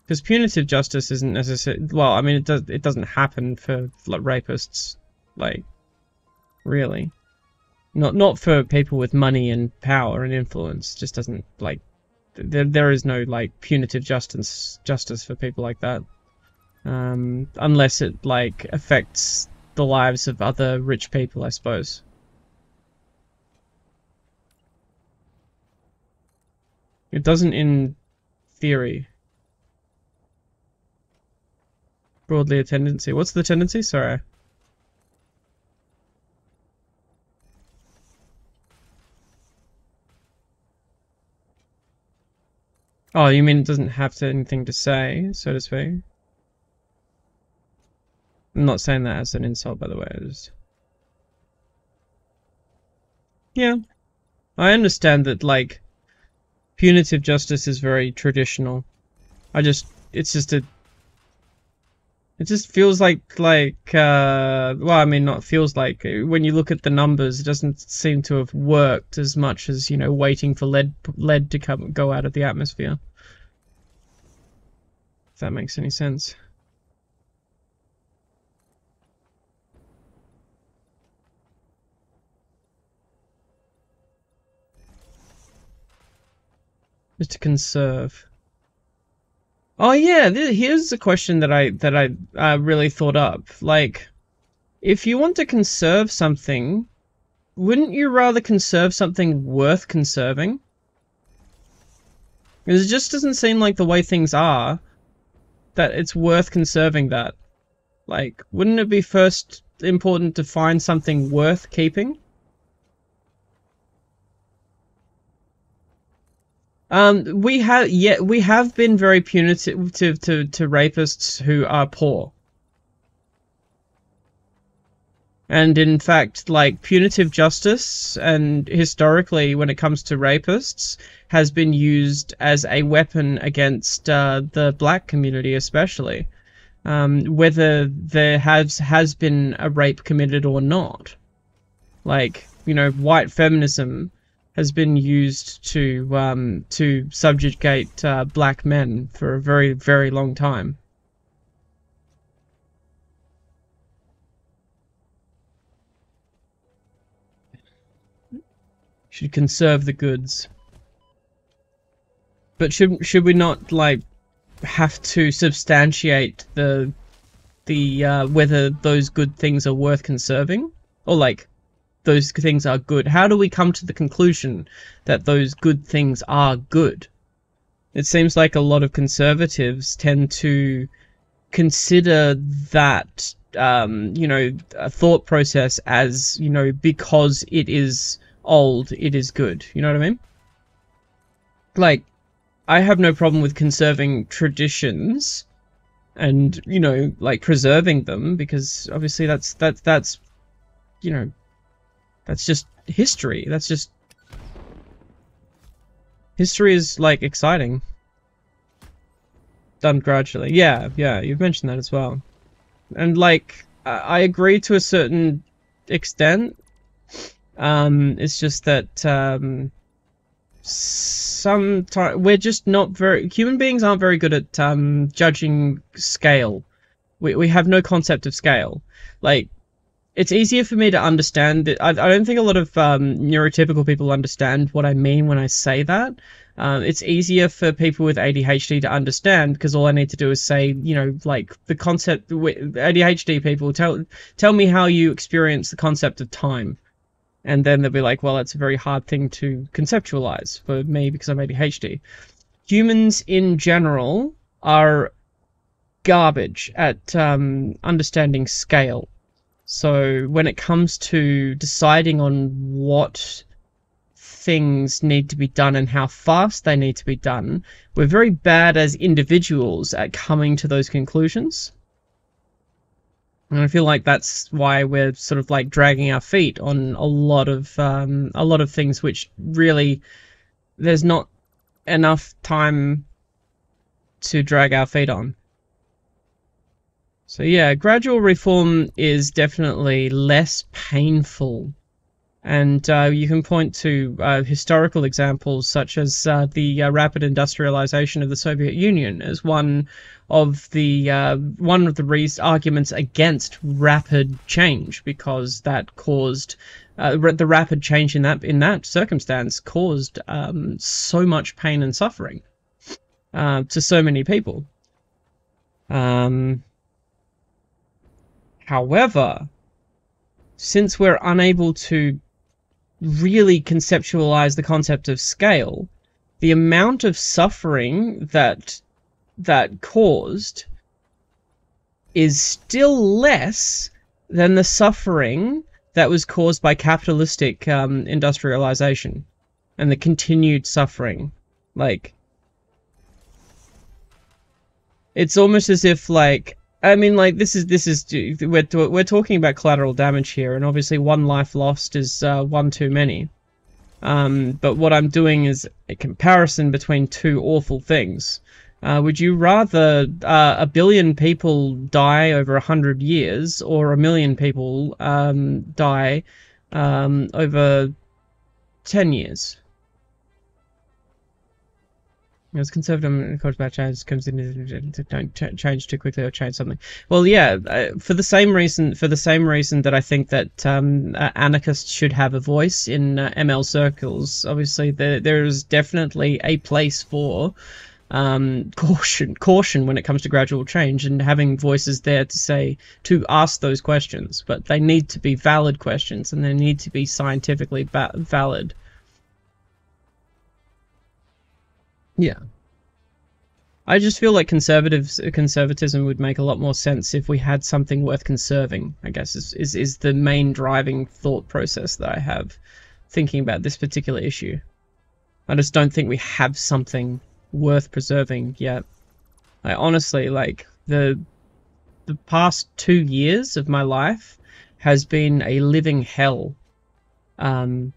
Because punitive justice isn't necessary. well. I mean, it does. It doesn't happen for like rapists, like really. Not not for people with money and power and influence. Just doesn't like there there is no like punitive justice justice for people like that. Um, unless it like affects the lives of other rich people, I suppose. It doesn't in theory. Broadly a tendency. What's the tendency? Sorry. Oh, you mean it doesn't have to, anything to say, so to speak? I'm not saying that as an insult, by the way. Just... Yeah. I understand that, like, punitive justice is very traditional. I just, it's just a, it just feels like, like, uh, well, I mean, not feels like, when you look at the numbers, it doesn't seem to have worked as much as, you know, waiting for lead, lead to come, go out of the atmosphere. If that makes any sense. Just to conserve. Oh yeah, here's a question that I that I uh, really thought up. Like, if you want to conserve something, wouldn't you rather conserve something worth conserving? Because it just doesn't seem like the way things are that it's worth conserving that. Like, wouldn't it be first important to find something worth keeping? Um, we have yeah, we have been very punitive to, to, to rapists who are poor. And in fact, like punitive justice, and historically, when it comes to rapists, has been used as a weapon against uh, the black community, especially, um, whether there has has been a rape committed or not. Like you know, white feminism has been used to um, to subjugate uh, black men for a very very long time. Should conserve the goods. But should should we not like have to substantiate the the uh, whether those good things are worth conserving or like those things are good? How do we come to the conclusion that those good things are good? It seems like a lot of conservatives tend to consider that um, you know a thought process as you know because it is old, it is good. You know what I mean? Like, I have no problem with conserving traditions and, you know, like preserving them because obviously that's, that's, that's, you know, that's just history. That's just, history is like exciting. Done gradually. Yeah, yeah, you've mentioned that as well. And like, I agree to a certain extent um, it's just that um, sometimes we're just not very human beings aren't very good at um, judging scale. We we have no concept of scale. Like it's easier for me to understand that. I, I don't think a lot of um, neurotypical people understand what I mean when I say that. Um, it's easier for people with ADHD to understand because all I need to do is say, you know, like the concept. ADHD people tell tell me how you experience the concept of time and then they'll be like, well, that's a very hard thing to conceptualize for me because I'm ADHD. Humans in general are garbage at um, understanding scale. So when it comes to deciding on what things need to be done and how fast they need to be done, we're very bad as individuals at coming to those conclusions. And I feel like that's why we're sort of like dragging our feet on a lot of um, a lot of things, which really there's not enough time to drag our feet on. So yeah, gradual reform is definitely less painful and uh, you can point to uh, historical examples such as uh, the uh, rapid industrialization of the Soviet Union as one of the uh, one of the arguments against rapid change because that caused uh, the rapid change in that in that circumstance caused um, so much pain and suffering to so many people. Um, however, since we're unable to really conceptualize the concept of scale, the amount of suffering that that caused is still less than the suffering that was caused by capitalistic um, industrialization and the continued suffering. Like, it's almost as if like I mean, like this is this is we're we're talking about collateral damage here, and obviously one life lost is uh, one too many. Um, but what I'm doing is a comparison between two awful things. Uh, would you rather uh, a billion people die over a hundred years, or a million people um, die um, over ten years? As conservative and about change comes in don't change too quickly or change something. Well, yeah, uh, for the same reason, for the same reason that I think that um, uh, anarchists should have a voice in uh, ML circles. Obviously, there there is definitely a place for um, caution caution when it comes to gradual change and having voices there to say to ask those questions but they need to be valid questions and they need to be scientifically va- valid yeah I just feel like conservatives conservatism would make a lot more sense if we had something worth conserving. I guess is is, is the main driving thought process that I have thinking about this particular issue. I just don't think we have something worth preserving yet. I honestly like the the past two years of my life has been a living hell. Um,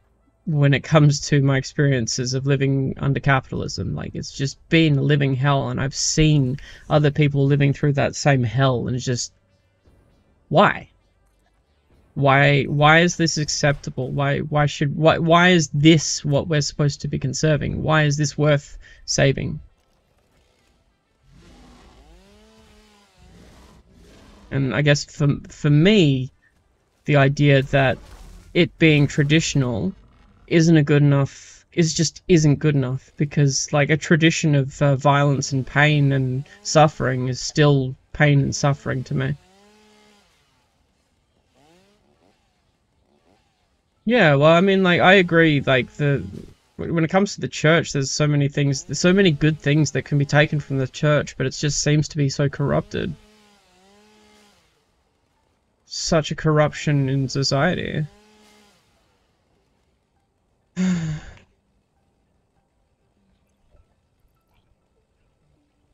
when it comes to my experiences of living under capitalism, like it's just been a living hell, and I've seen other people living through that same hell, and it's just why? Why why is this acceptable? Why why should why why is this what we're supposed to be conserving? Why is this worth saving? And I guess for for me, the idea that it being traditional isn't a good enough is just isn't good enough because like a tradition of uh, violence and pain and suffering is still pain and suffering to me. Yeah, well, I mean, like, I agree. Like, the when it comes to the church, there's so many things, there's so many good things that can be taken from the church, but it just seems to be so corrupted. Such a corruption in society. The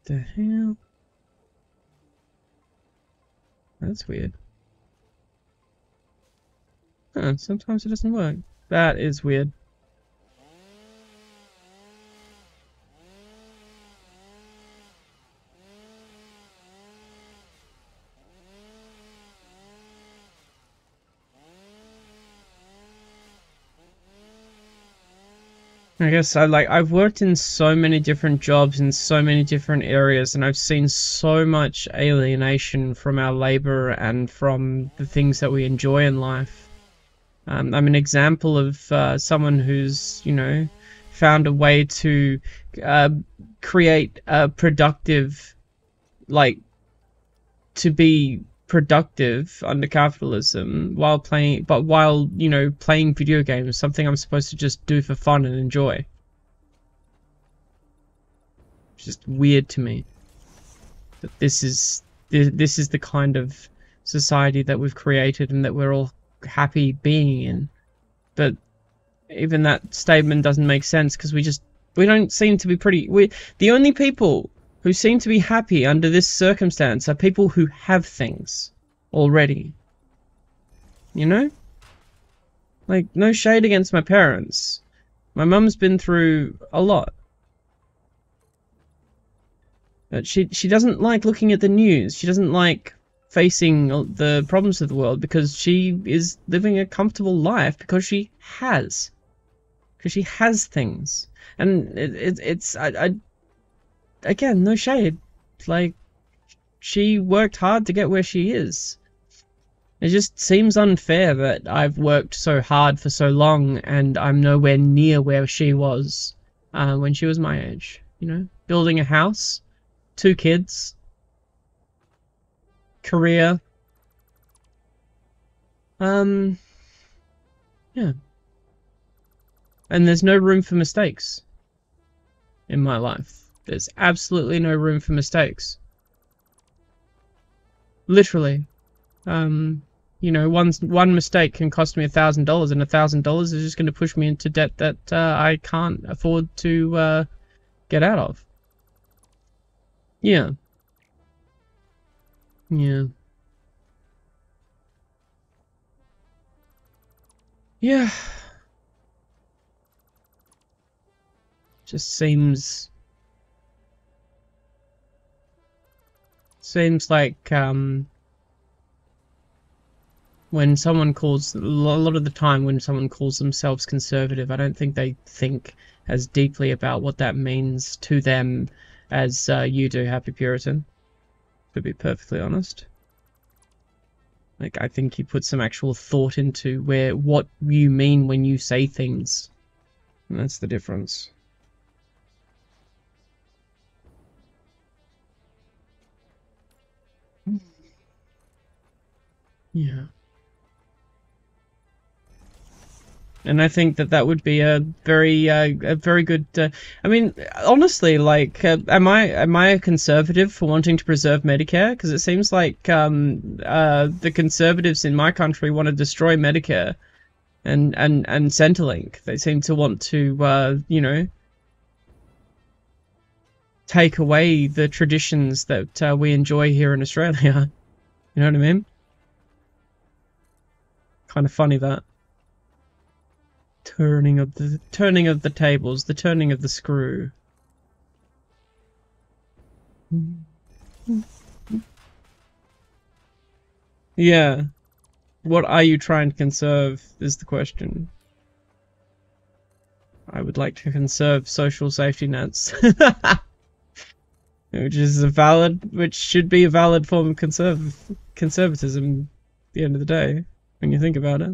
hell? That's weird. Huh, sometimes it doesn't work. That is weird. I guess I like I've worked in so many different jobs in so many different areas and I've seen so much alienation from our labor and from the things that we enjoy in life. Um, I'm an example of uh, someone who's, you know, found a way to uh, create a productive, like, to be productive under capitalism while playing, but while, you know, playing video games, something I'm supposed to just do for fun and enjoy. It's just weird to me that this is this is the kind of society that we've created and that we're all happy being in. But even that statement doesn't make sense because we just we don't seem to be pretty. We the only people who seem to be happy under this circumstance are people who have things already. You know? Like, no shade against my parents. My mum's been through a lot. But she she doesn't like looking at the news. She doesn't like facing the problems of the world because she is living a comfortable life because she has. Because she has things. And it, it, it's I, I again, no shade. Like, she worked hard to get where she is. It just seems unfair that I've worked so hard for so long and I'm nowhere near where she was uh, when she was my age. You know, building a house, two kids, career. Um, yeah. And there's no room for mistakes in my life. There's absolutely no room for mistakes. Literally. Um, you know, one one mistake can cost me a thousand dollars, and a thousand dollars is just going to push me into debt that uh, I can't afford to uh, get out of. Yeah. Yeah. Yeah. Just seems seems like um, when someone calls a lot of the time when someone calls themselves conservative, I don't think they think as deeply about what that means to them as uh, you do, Happy Puritan. To be perfectly honest, like I think you put some actual thought into where what you mean when you say things. And that's the difference. Yeah. And I think that that would be a very, uh, a very good. Uh, I mean, honestly, like, uh, am I am I a conservative for wanting to preserve Medicare? Because it seems like um, uh, the conservatives in my country want to destroy Medicare, and and and Centrelink. They seem to want to, uh, you know, take away the traditions that uh, we enjoy here in Australia. You know what I mean? Kind of funny that turning of the turning of the tables, the turning of the screw. Yeah. What are you trying to conserve is the question. I would like to conserve social safety nets. which is a valid which should be a valid form of conserv conservatism at the end of the day, when you think about it.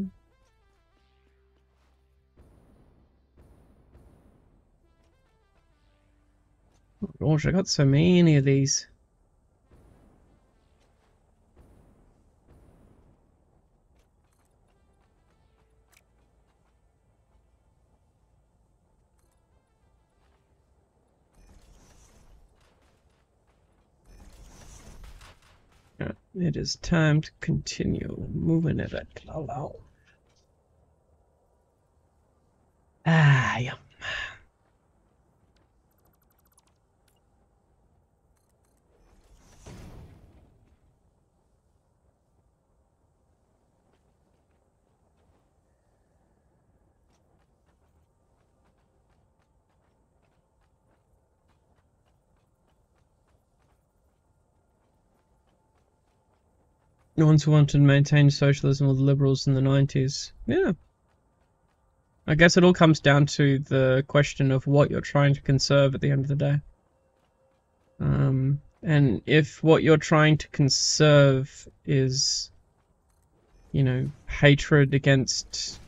Oh gosh, I got so many of these. It is time to continue moving it along. Ah, yeah. The ones who wanted to maintain socialism were the liberals in the 90s. Yeah. I guess it all comes down to the question of what you're trying to conserve at the end of the day. Um, and if what you're trying to conserve is, you know, hatred against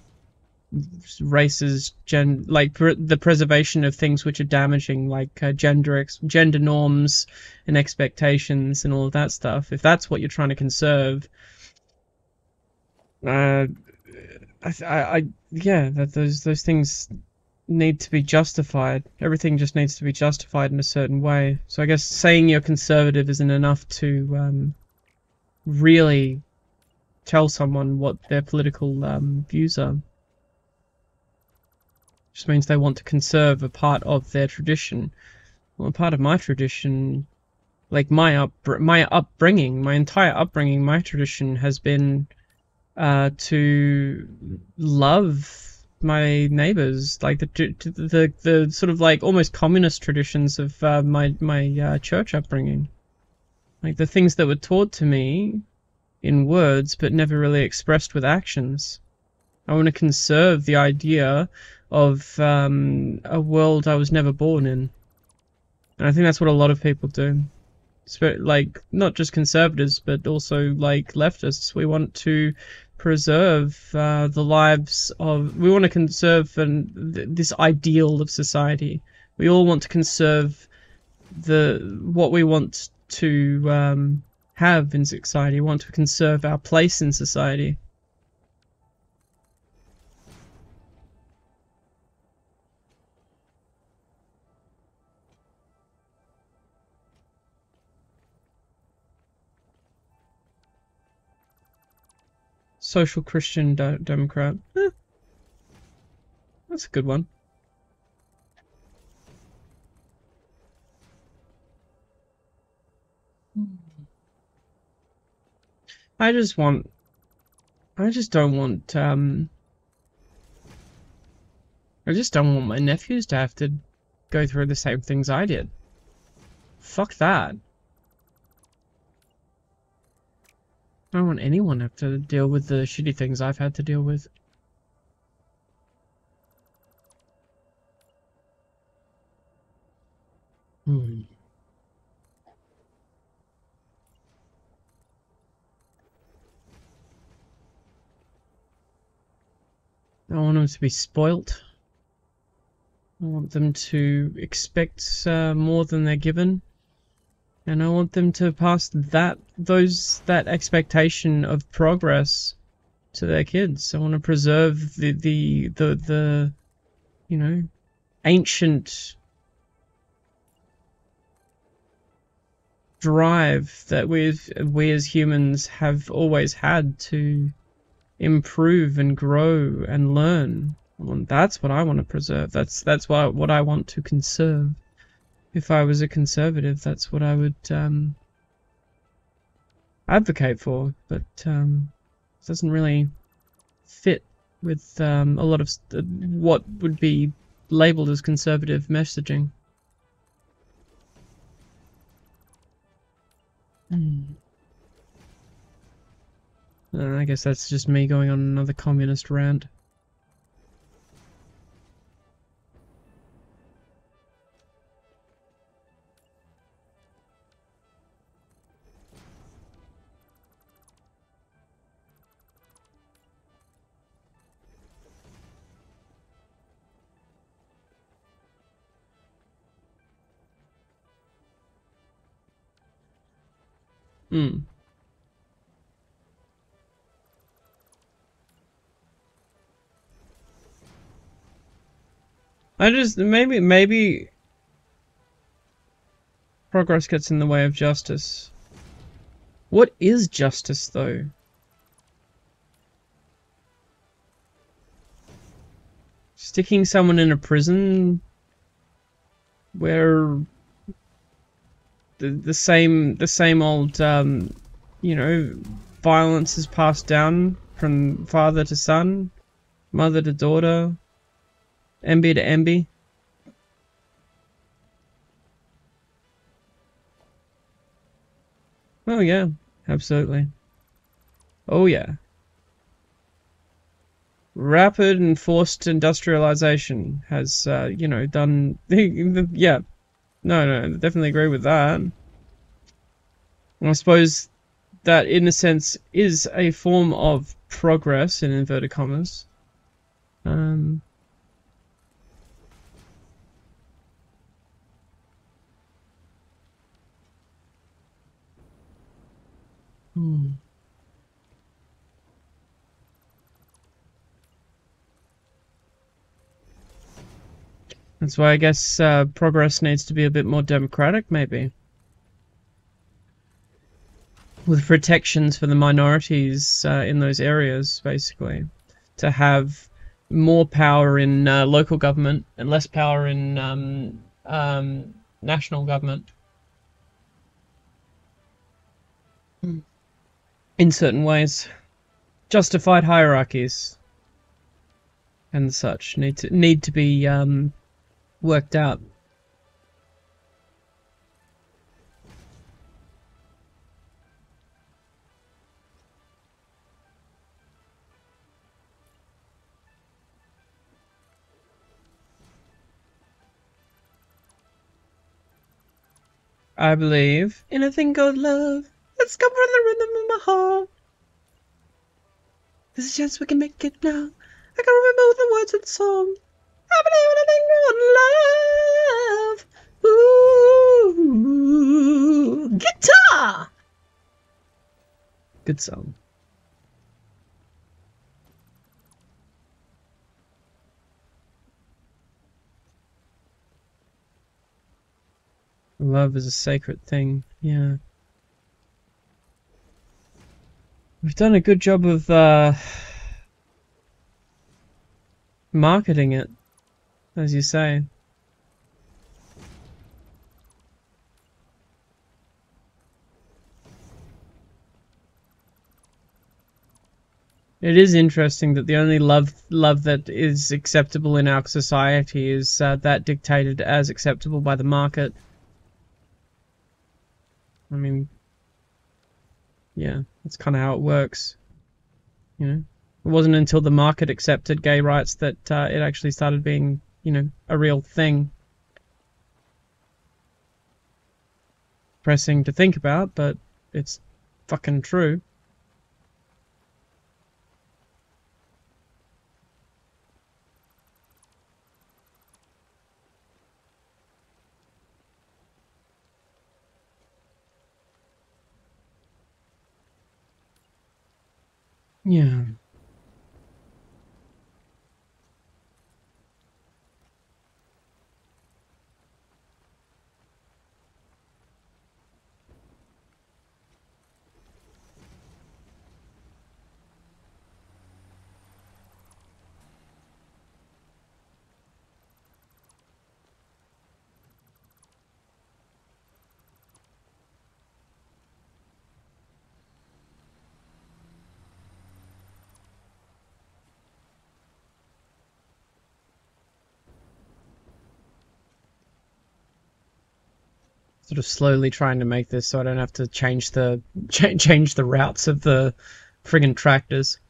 races, gen like pr- the preservation of things which are damaging, like uh, gender gender norms and expectations and all of that stuff. If that's what you're trying to conserve, uh, I, I, I yeah, that those those things need to be justified. Everything just needs to be justified in a certain way. So I guess saying you're conservative isn't enough to um, really tell someone what their political um, views are just means they want to conserve a part of their tradition. Well, a part of my tradition, like my up my upbringing, my entire upbringing, my tradition has been uh, to love my neighbors, like the the the sort of like almost communist traditions of uh, my my uh, church upbringing, like the things that were taught to me in words but never really expressed with actions. I want to conserve the idea of um, a world I was never born in. And I think that's what a lot of people do. Like, not just conservatives, but also like leftists. We want to preserve uh, the lives of. We want to conserve an, th- this ideal of society. We all want to conserve the what we want to um, have in society. We want to conserve our place in society. Social Christian de Democrat. Eh, that's a good one. I just want. I just don't want. Um. I just don't want my nephews to have to go through the same things I did. Fuck that. I don't want anyone to have to deal with the shitty things I've had to deal with. Hmm. I want them to be spoilt. I want them to expect uh, more than they're given. And I want them to pass that those that expectation of progress to their kids. I want to preserve the the the, the you know ancient drive that we we as humans have always had to improve and grow and learn. Well, that's what I want to preserve. That's that's what what I want to conserve. If I was a conservative, that's what I would um, advocate for. But um, it doesn't really fit with um, a lot of st- what would be labeled as conservative messaging. Hmm. Uh, I guess that's just me going on another communist rant. Hmm. I just maybe maybe progress gets in the way of justice. What is justice though? Sticking someone in a prison where the the same the same old um you know violence is passed down from father to son, mother to daughter, enby to enby. Oh yeah, absolutely. Oh yeah. Rapid and forced industrialization has, uh, you know, done. yeah, no, no, I definitely agree with that. And I suppose that, in a sense, is a form of progress in inverted commas. Um, hmm. That's why I guess uh, progress needs to be a bit more democratic, maybe. With protections for the minorities uh, in those areas, basically. To have more power in uh, local government and less power in um, um, national government. In certain ways. Justified hierarchies and such need to need to be um, worked out. I believe in a thing called love. Let's come from the rhythm of my heart. There's a chance we can make it now. I can remember the words of the song. I believe in a thing called love. Ooh, guitar. Good song. Love is a sacred thing. Yeah. We've done a good job of uh, marketing it, as you say. It is interesting that the only love love that is acceptable in our society is uh, that dictated as acceptable by the market. I mean, yeah, that's kind of how it works. You know, it wasn't until the market accepted gay rights that uh, it actually started being, you know, a real thing. Pressing to think about, but it's fucking true. Yeah. Sort of slowly trying to make this so I don't have to change the cha- change the routes of the friggin' tractors.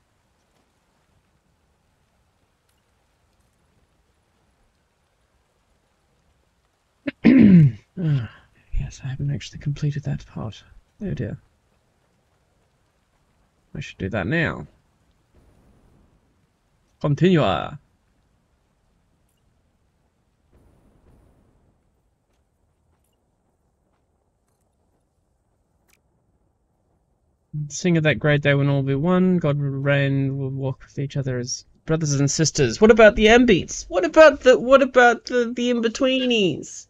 Ah, yes, I haven't actually completed that part. Oh dear. I should do that now. Continue. Sing of that great day when all will be one. God will reign. We'll walk with each other as brothers and sisters. What about the ambeats? What about the what about the the in betweenies?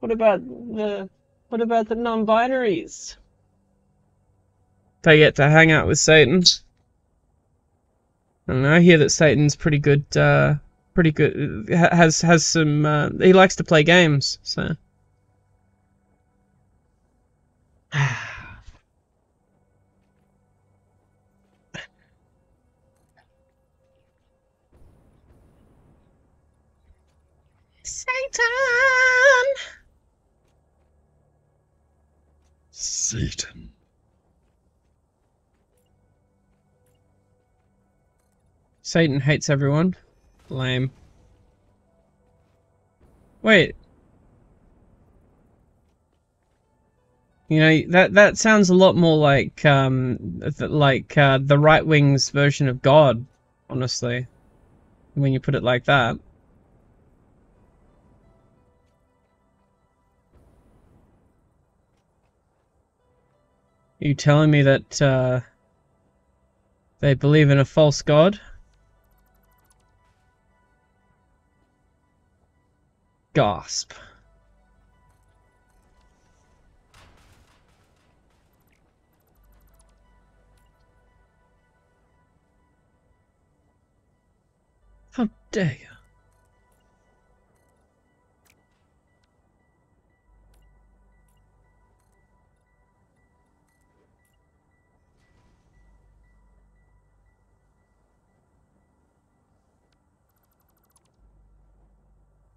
What about the what about the non-binaries? They get to hang out with Satan. I don't know. I hear that Satan's pretty good. Uh, pretty good. Has has some. Uh, he likes to play games. So. Satan. Satan. Satan hates everyone. Lame. Wait. You know that that sounds a lot more like um th- like uh, the right wing's version of God, honestly. When you put it like that. You telling me that uh, they believe in a false god? Gasp. How dare you?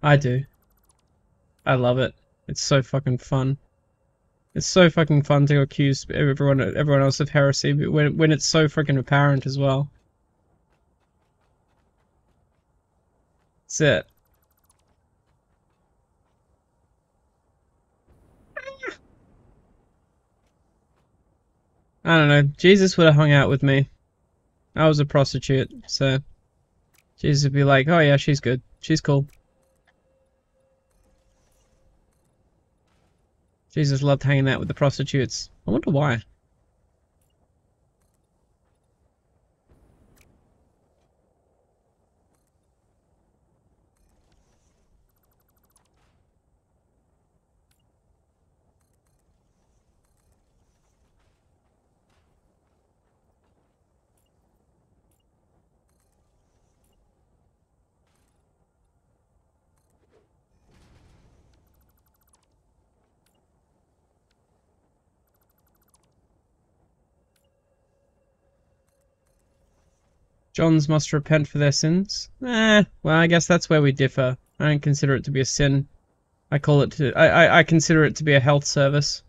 I do. I love it. It's so fucking fun. It's so fucking fun to accuse everyone everyone else of heresy, but when when it's so freaking apparent as well. That's it. I don't know. Jesus would have hung out with me. I was a prostitute, so Jesus would be like, "Oh yeah, she's good. She's cool." Jesus loved hanging out with the prostitutes. I wonder why. Johns must repent for their sins. Eh, well, I guess that's where we differ. I don't consider it to be a sin. I call it to. I, I, I consider it to be a health service.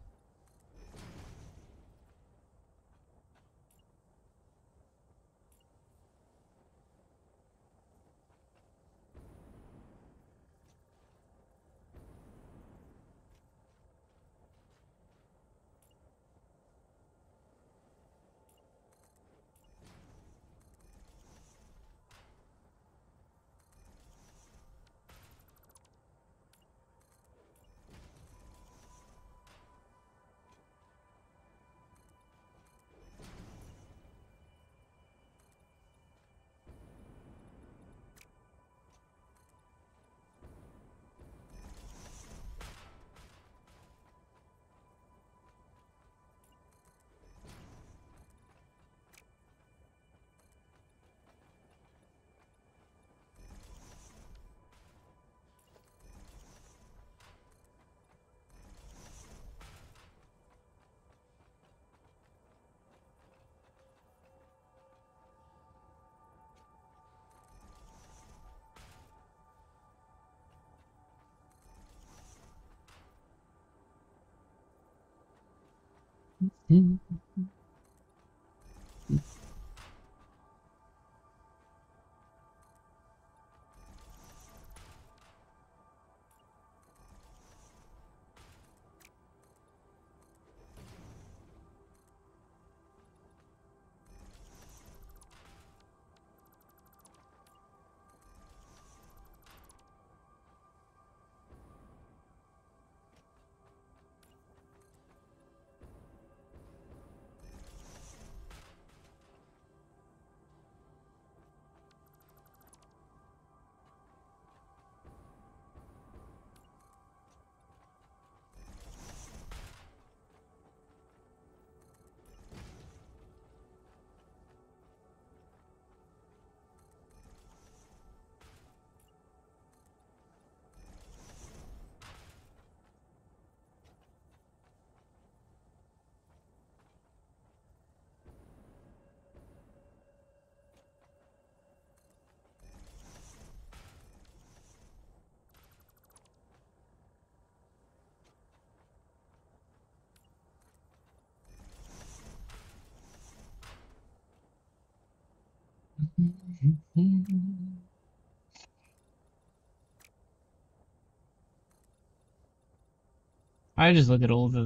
I just look at all the,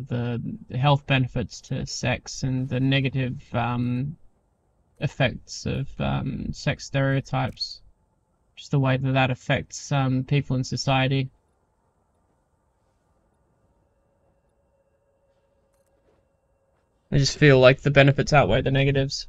the health benefits to sex and the negative um, effects of um, sex stereotypes, just the way that that affects um, people in society. I just feel like the benefits outweigh the negatives.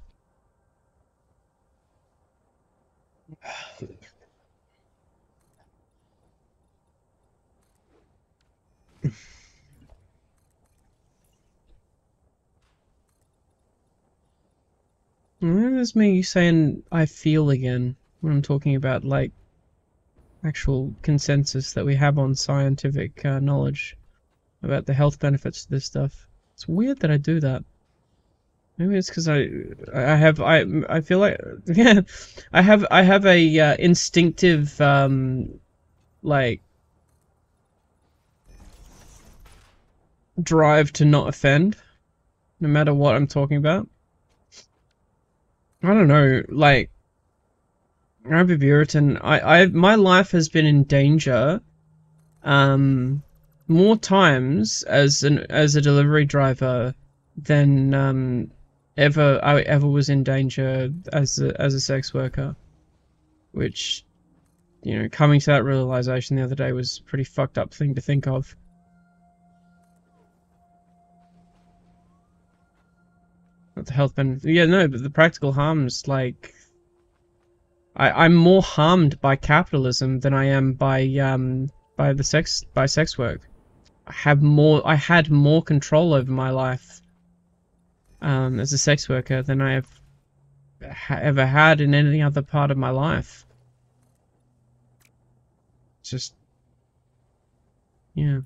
That's me saying I feel again when I'm talking about like actual consensus that we have on scientific uh, knowledge about the health benefits to this stuff. It's weird that I do that. Maybe it's because I I have I I feel like yeah I have I have a uh, instinctive um like drive to not offend no matter what I'm talking about. I don't know, like Rabbi Buriton, I, I my life has been in danger um more times as an as a delivery driver than um ever I ever was in danger as a, as a sex worker, which you know coming to that realization the other day was a pretty fucked up thing to think of. Not the health benefit. Yeah, no, but the practical harms, like, I I'm more harmed by capitalism than I am by um by the sex by sex work. I have more. I had more control over my life um, as a sex worker than I have ha ever had in any other part of my life. Just, yeah.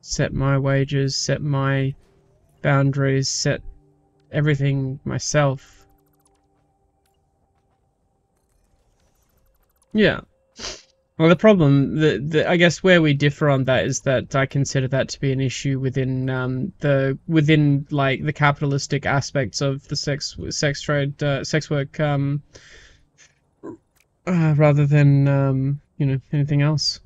Set my wages, set my boundaries, set everything myself. Yeah. Well, the problem, the, the I guess where we differ on that is that I consider that to be an issue within um, the within like the capitalistic aspects of the sex sex trade, uh, sex work, um, uh, rather than um, you know anything else.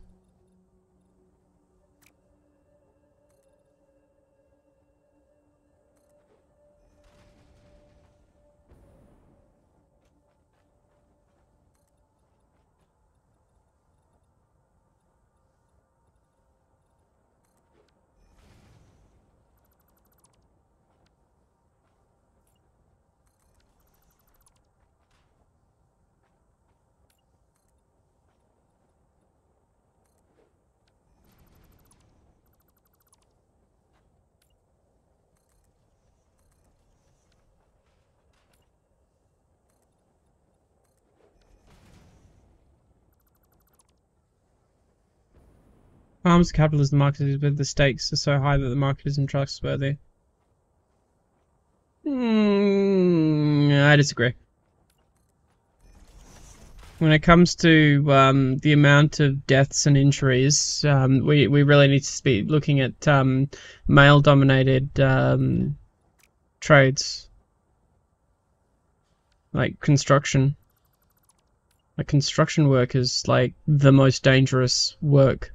Harms to capitalism market is with the stakes are so high that the market isn't trustworthy. Mm, I disagree. when it comes to um, the amount of deaths and injuries, um, we we really need to be looking at um, male-dominated um, trades, like construction. Like construction work is like the most dangerous work.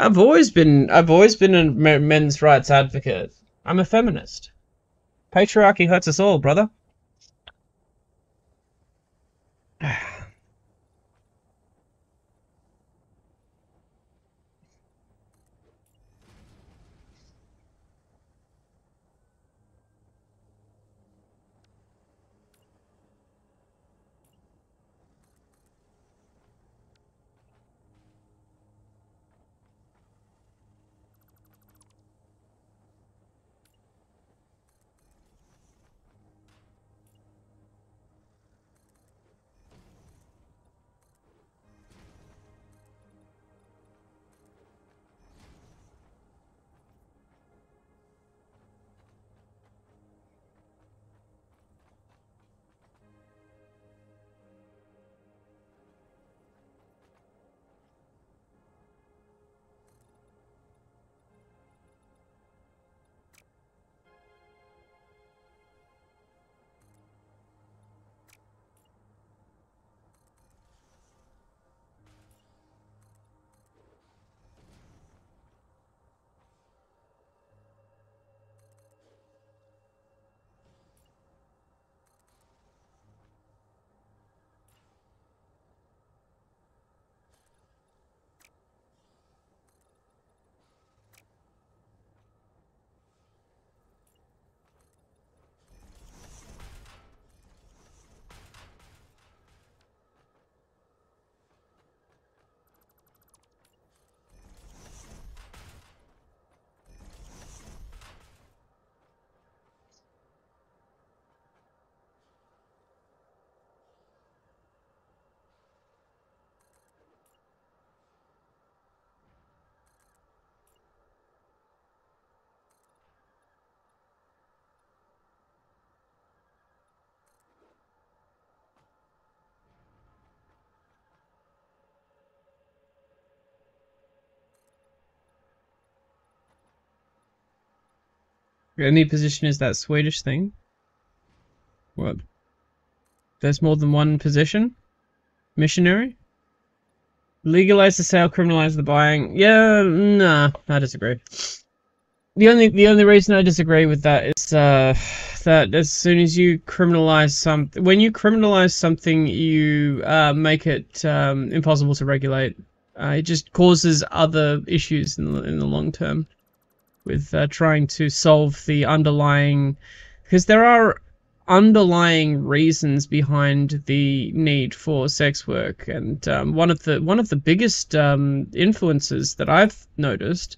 I've always been I've always been a men's rights advocate. I'm a feminist. Patriarchy hurts us all, brother. Any position is that Swedish thing? What? There's more than one position? Missionary? Legalize the sale, criminalize the buying. Yeah, nah, I disagree. The only the only reason I disagree with that is uh, that as soon as you criminalize some, when you criminalize something, you uh, make it um, impossible to regulate. Uh, it just causes other issues in the in the long term with uh, trying to solve the underlying because there are underlying reasons behind the need for sex work. And um, one of the one of the biggest um, influences that I've noticed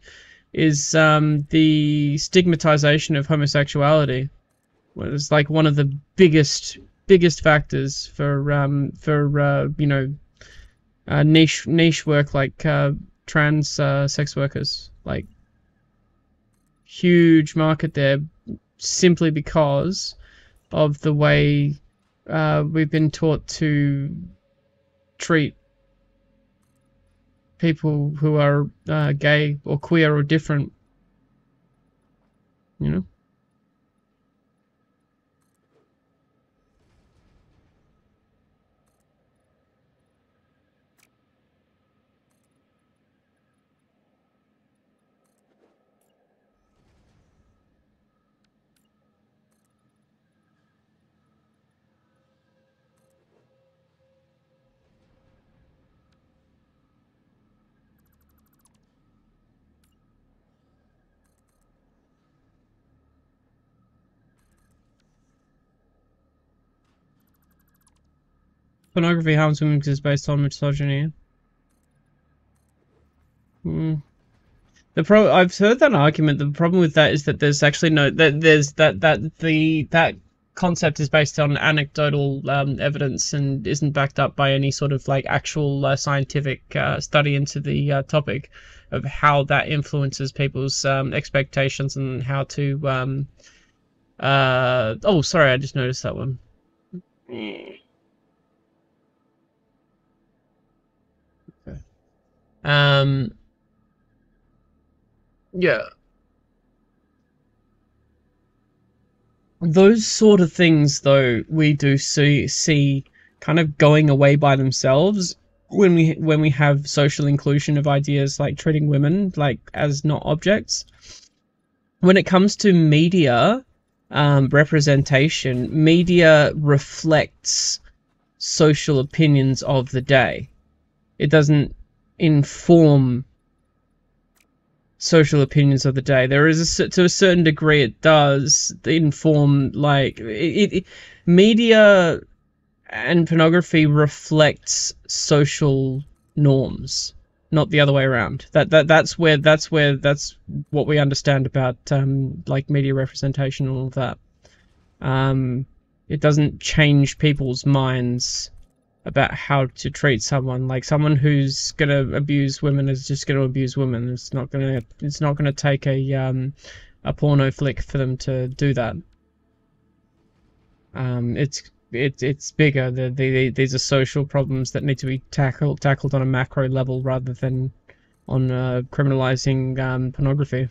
is um, the stigmatization of homosexuality. Well, it's like one of the biggest biggest factors for um, for uh, you know uh, niche niche work like uh, trans uh, sex workers. Like huge market there simply because of the way uh, we've been taught to treat people who are uh, gay or queer or different. You know? Pornography harms women because it's based on misogyny. Hmm. The pro I've heard that argument. The problem with that is that there's actually no that there's that that the that concept is based on anecdotal um, evidence and isn't backed up by any sort of like actual uh, scientific uh, study into the uh, topic of how that influences people's um, expectations and how to um uh oh sorry I just noticed that one. Okay. Um yeah. Those sort of things, though, we do see see kind of going away by themselves when we when we have social inclusion of ideas like treating women like as not objects. When it comes to media um, representation, media reflects social opinions of the day. It doesn't inform social opinions of the day. There is a, to a certain degree it does inform like it, it media and pornography reflects social norms, not the other way around. That that that's where that's where that's what we understand about um like media representation and all of that. Um it doesn't change people's minds about how to treat someone. Like someone who's gonna abuse women is just gonna abuse women. It's not gonna it's not gonna take a um a porno flick for them to do that. Um, it's it's it's bigger. The, the, the, these are social problems that need to be tackled tackled on a macro level rather than on uh, criminalizing um, pornography.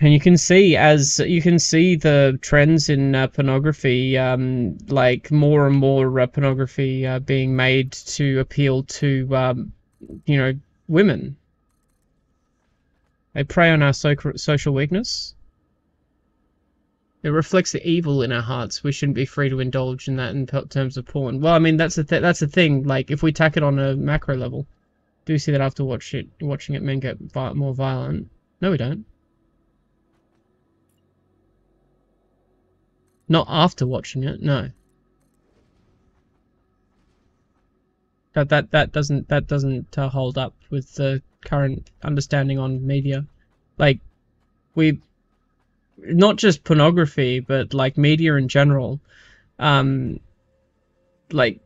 And you can see as you can see the trends in uh, pornography, um, like more and more uh, pornography uh, being made to appeal to, um, you know, women. They prey on our so- social weakness. It reflects the evil in our hearts. We shouldn't be free to indulge in that in terms of porn. Well, I mean that's the th- that's the thing. Like if we tack it on a macro level, do you see that after watch it, watching it, men get vi- more violent? No, we don't. Not after watching it, no. That that that doesn't that doesn't uh, hold up with the current understanding on media. Like we not just pornography, but like media in general. Um like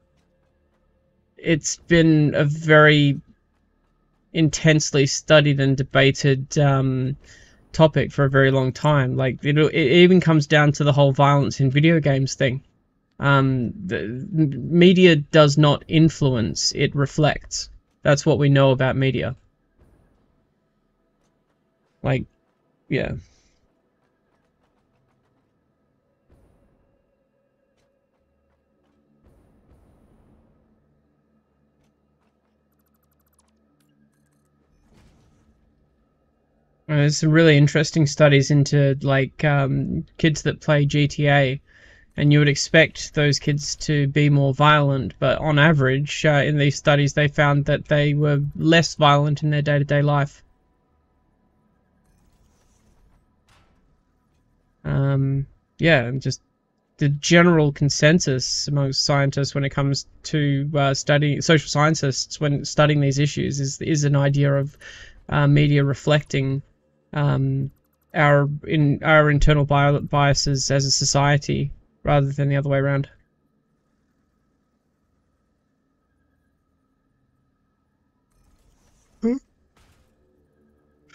it's been a very intensely studied and debated um topic for a very long time. Like it, it even comes down to the whole violence in video games thing. Um, the media does not influence; it reflects. That's what we know about media. Like, yeah. There's some really interesting studies into like um, kids that play GTA, and you would expect those kids to be more violent, but on average, uh, in these studies, they found that they were less violent in their day-to-day life. Um, yeah, and just the general consensus amongst scientists when it comes to uh, studying social scientists when studying these issues is is an idea of uh, media reflecting um, our in our internal bi- biases as a society rather than the other way around.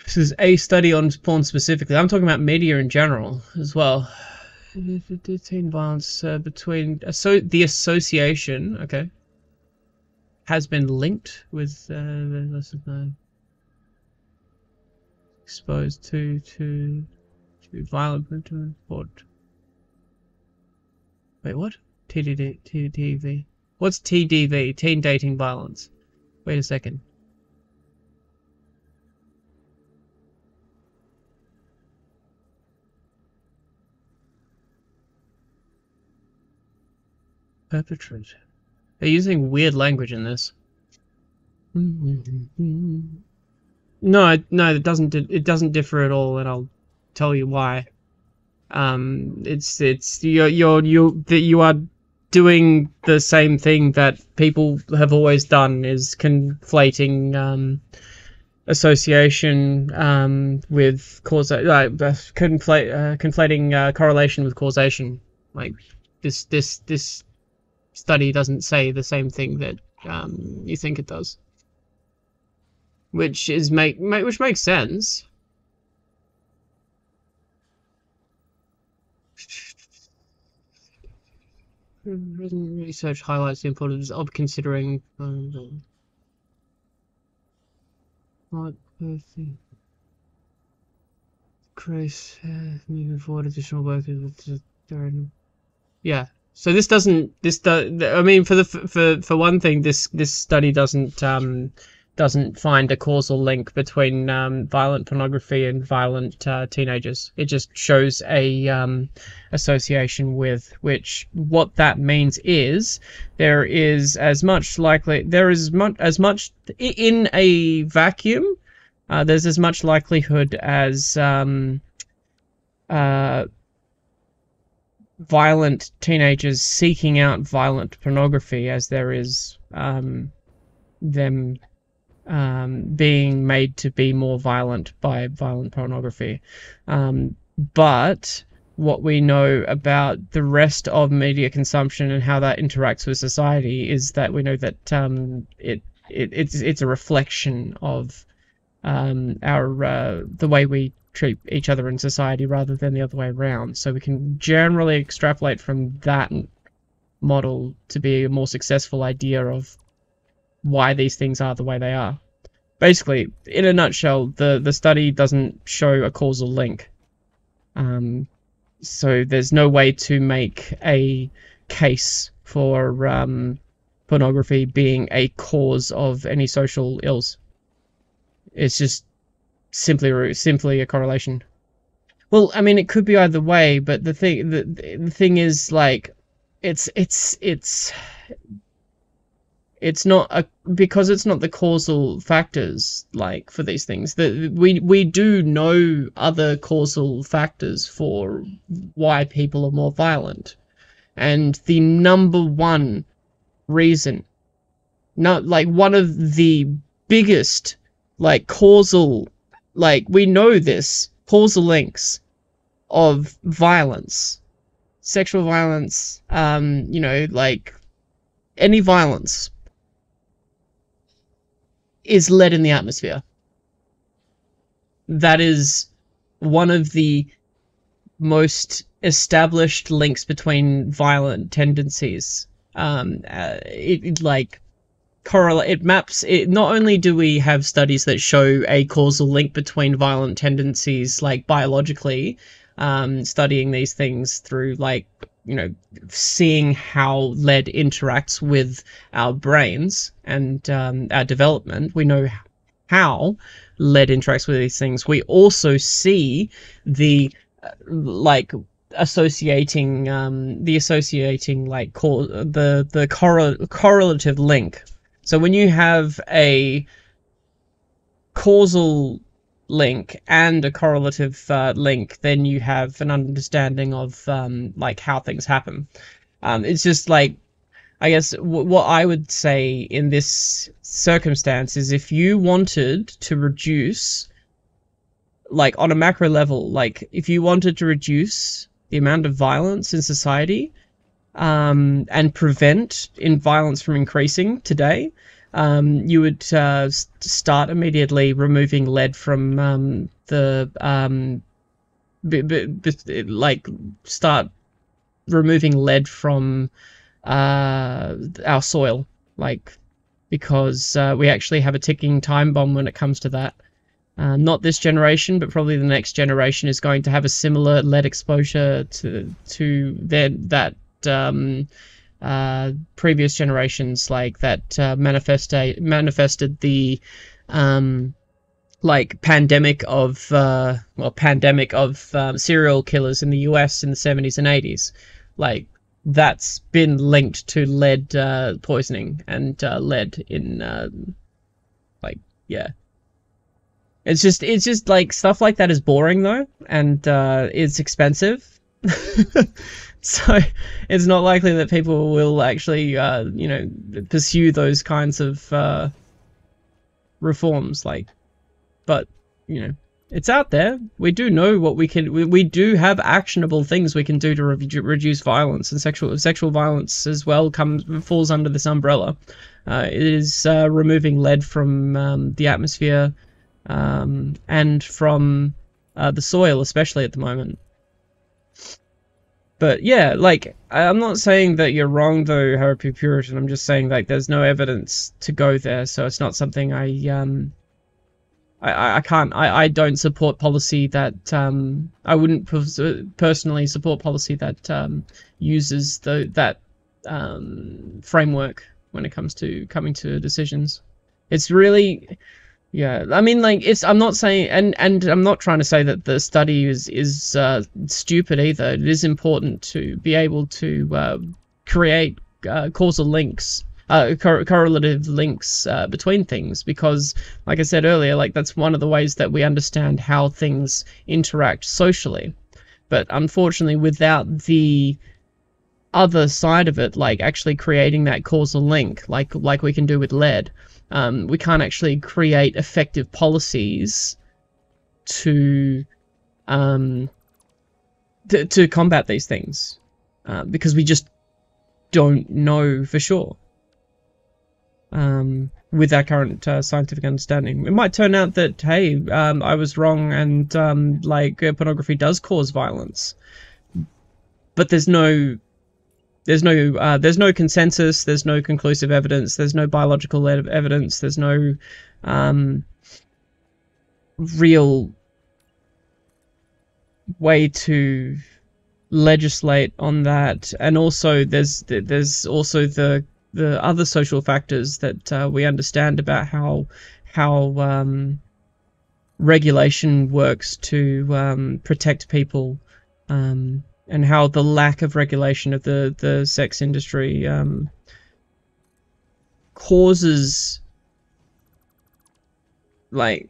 This is a study on porn specifically. I'm talking about media in general as well. Teen violence uh, between so the association, okay, has been linked with uh, less than exposed to to to violent what? Wait, what? TDD, TDV. What's TDV? Teen dating violence. Wait a second. Perpetrate. They're using weird language in this. No, no, it doesn't. It doesn't differ at all, and I'll tell you why. Um, it's it's you're you're you that you are doing the same thing that people have always done is conflating um association um, with uh, uh, conflate, uh, conflating uh, correlation with causation. Like this this this study doesn't say the same thing that um, you think it does, which is make, make which makes sense. Research highlights the importance of considering person Chris uh, moving forward additional work with third. Yeah. So this doesn't this do, I mean for the for for one thing this this study doesn't um doesn't find a causal link between um, violent pornography and violent uh, teenagers. It just shows a um, association with which what that means is there is as much likely there is much as much in a vacuum. Uh, there's as much likelihood as um, uh, violent teenagers seeking out violent pornography as there is um, them um, being made to be more violent by violent pornography. Um, but what we know about the rest of media consumption and how that interacts with society is that we know that um, it, it it's it's a reflection of um, our uh, the way we treat each other in society rather than the other way around. So we can generally extrapolate from that model to be a more successful idea of why these things are the way they are. Basically, in a nutshell, the, the study doesn't show a causal link. Um, so there's no way to make a case for um, pornography being a cause of any social ills. It's just simply simply a correlation. Well, I mean, it could be either way, but the thing the, the thing is like, it's it's it's it's not a because it's not the causal factors like for these things. That we we do know other causal factors for why people are more violent. And the number one reason not like one of the biggest like causal like we know this causal links of violence sexual violence um you know like any violence is lead in the atmosphere. That is one of the most established links between violent tendencies. Um, uh, it, it like correlate. It maps. It not only do we have studies that show a causal link between violent tendencies, like biologically, um, studying these things through like you know, seeing how lead interacts with our brains and um, our development, we know how lead interacts with these things. We also see the uh, like associating um, the associating like cor- the the correl- correlative link. So when you have a causal link and a correlative uh, link, then you have an understanding of um, like how things happen. Um, it's just like, I guess what I would say in this circumstance is if you wanted to reduce, like on a macro level, like if you wanted to reduce the amount of violence in society um, and prevent in violence from increasing today, um, you would uh, start immediately removing lead from um, the um, like start removing lead from uh, our soil, like because uh, we actually have a ticking time bomb when it comes to that. Uh, not this generation, but probably the next generation is going to have a similar lead exposure to to their that um, uh, previous generations like that uh, manifested manifested the um, like pandemic of uh, well pandemic of um, serial killers in the US in the 70s and 80s like that's been linked to lead uh, poisoning and uh, lead in uh, like yeah. It's just it's just like stuff like that is boring though and uh, it's expensive so it's not likely that people will actually, uh, you know, pursue those kinds of uh, reforms. Like, but you know, it's out there. We do know what we can. We, we do have actionable things we can do to re- reduce violence and sexual sexual violence as well. Comes falls under this umbrella. Uh, it is uh, removing lead from um, the atmosphere um, and from uh, the soil, especially at the moment. But yeah, like I'm not saying that you're wrong though, Harry Puritan. I'm just saying like there's no evidence to go there, so it's not something I um I I can't I I don't support policy that um I wouldn't personally support policy that um uses the that um framework when it comes to coming to decisions. It's really yeah, I mean, like it's. I'm not saying, and and I'm not trying to say that the study is is uh, stupid either. It is important to be able to uh, create uh, causal links, uh, cor- correlative links uh, between things, because, like I said earlier, like that's one of the ways that we understand how things interact socially. But unfortunately, without the other side of it, like actually creating that causal link, like like we can do with lead um, we can't actually create effective policies to um, to, to combat these things uh, because we just don't know for sure um, with our current uh, scientific understanding. It might turn out that hey, um, I was wrong, and um, like uh, pornography does cause violence, but there's no there's no uh, there's no consensus. There's no conclusive evidence. There's no biological evidence. There's no um, real way to legislate on that. And also, there's there's also the the other social factors that uh, we understand about how how um, regulation works to um, protect people. Um, and how the lack of regulation of the the sex industry um, causes like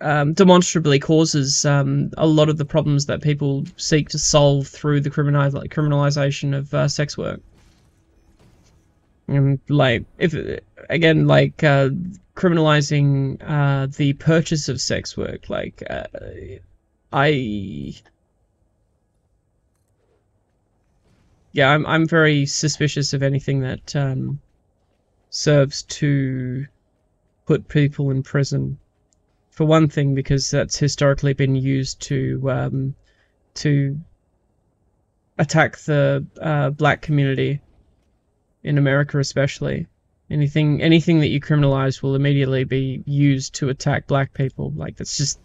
um, demonstrably causes um, a lot of the problems that people seek to solve through the criminaliz- criminalization of uh, sex work. And like, if again, like uh, criminalizing uh, the purchase of sex work, like uh, I yeah, I'm I'm very suspicious of anything that um, serves to put people in prison. For one thing, because that's historically been used to um, to attack the uh, black community in America, especially. Anything anything that you criminalize will immediately be used to attack black people. Like that's just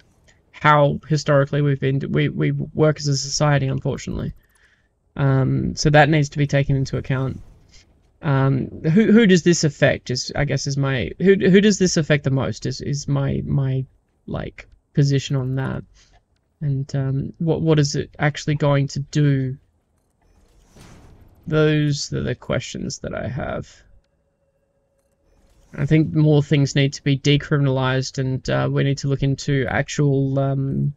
how historically we've been we we work as a society, unfortunately. Um, so that needs to be taken into account. Um, who who does this affect? Is I guess is my who who does this affect the most? Is is my my like position on that, and um, what what is it actually going to do? Those are the questions that I have. I think more things need to be decriminalized, and uh, we need to look into actual um,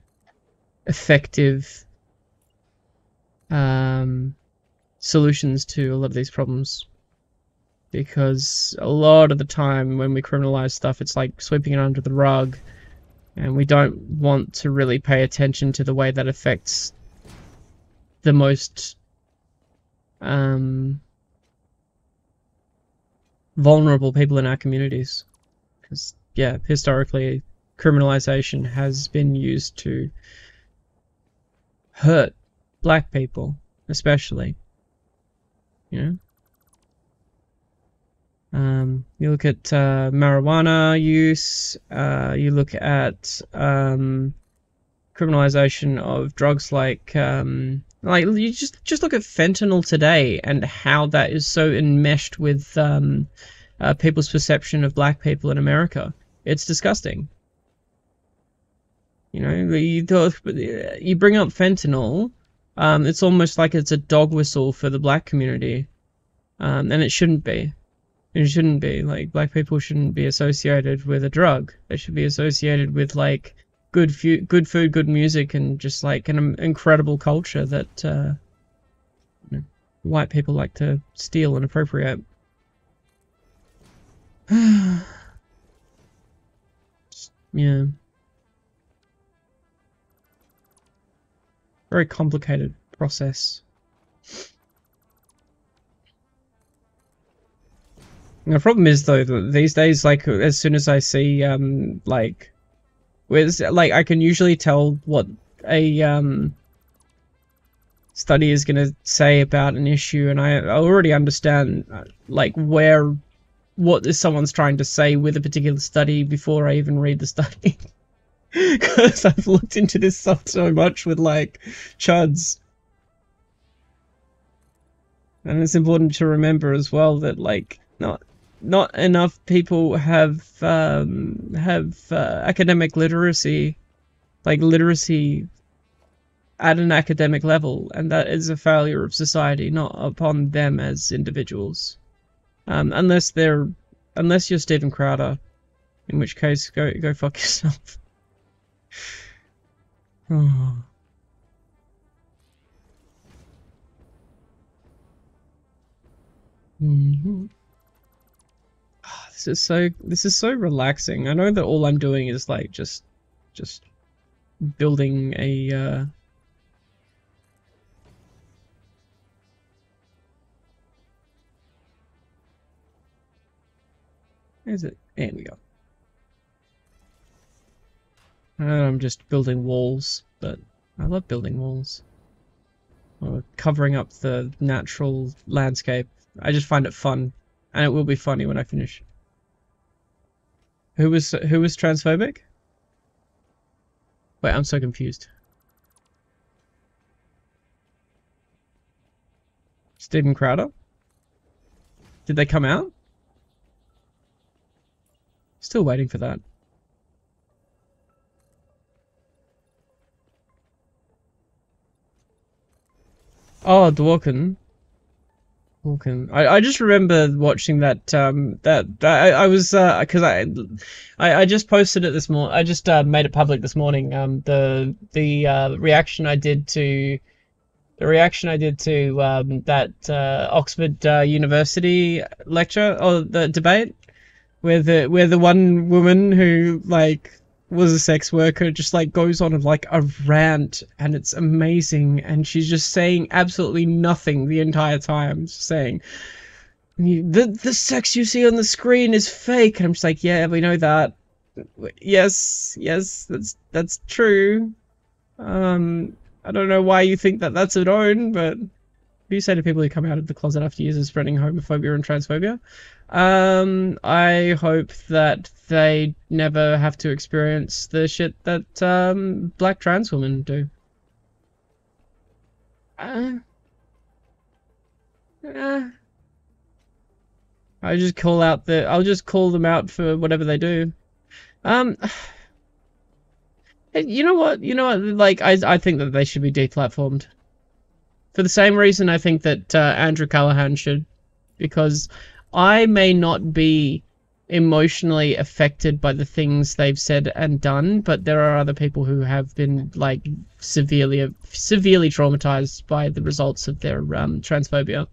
effective um, solutions to a lot of these problems. Because a lot of the time when we criminalize stuff, it's like sweeping it under the rug, and we don't want to really pay attention to the way that affects the most um, vulnerable people in our communities. Because, yeah, historically, criminalization has been used to hurt black people, especially. You know? Um, you look at uh, marijuana use, uh, you look at um, criminalization of drugs like um, like you just just look at fentanyl today and how that is so enmeshed with um, uh, people's perception of black people in America. It's disgusting. You know, you, you bring up fentanyl, um, it's almost like it's a dog whistle for the black community, um, and it shouldn't be. It shouldn't be like black people shouldn't be associated with a drug. They should be associated with like good fu- good food, good music, and just like an incredible culture that uh, you know, white people like to steal and appropriate. Yeah. Very complicated process. The problem is though that these days, like as soon as I see um like, where's like I can usually tell what a um study is gonna say about an issue, and I, I already understand uh, like where what is someone's trying to say with a particular study before I even read the study. Because I've looked into this stuff so much with like chuds. And it's important to remember as well that like not not enough people have um, have uh, academic literacy, like literacy at an academic level, and that is a failure of society, not upon them as individuals. Um, unless they're unless you're Steven Crowder, in which case go go fuck yourself. Oh. Mhm. Ah, This is so this is so relaxing. I know that all I'm doing is like just just building a uh Is it? There we go. And I'm just building walls, but I love building walls. Or covering up the natural landscape. I just find it fun, and it will be funny when I finish. Who was who was transphobic? Wait, I'm so confused. Steven Crowder? Did they come out? Still waiting for that. Oh, Dworkin. Dworkin. I, I just remember watching that um that, that I, I was uh because I, I I just posted it this morning. I just uh, made it public this morning. Um the the uh, reaction I did to the reaction I did to um that uh, Oxford uh, University lecture or the debate where the where the one woman who like was a sex worker just like goes on like a rant and it's amazing and she's just saying absolutely nothing the entire time just saying the the sex you see on the screen is fake and I'm just like yeah we know that. Yes yes that's that's true. Um I don't know why you think that that's a known but what do you say to people who come out of the closet after years of spreading homophobia and transphobia um, I hope that they never have to experience the shit that um, black trans women do. Uh, uh, I just call out the. I'll just call them out for whatever they do. Um, you know what? You know what? Like, I I think that they should be deplatformed. For the same reason, I think that uh, Andrew Callaghan should, because I may not be emotionally affected by the things they've said and done, but there are other people who have been like severely severely traumatized by the results of their um, transphobia.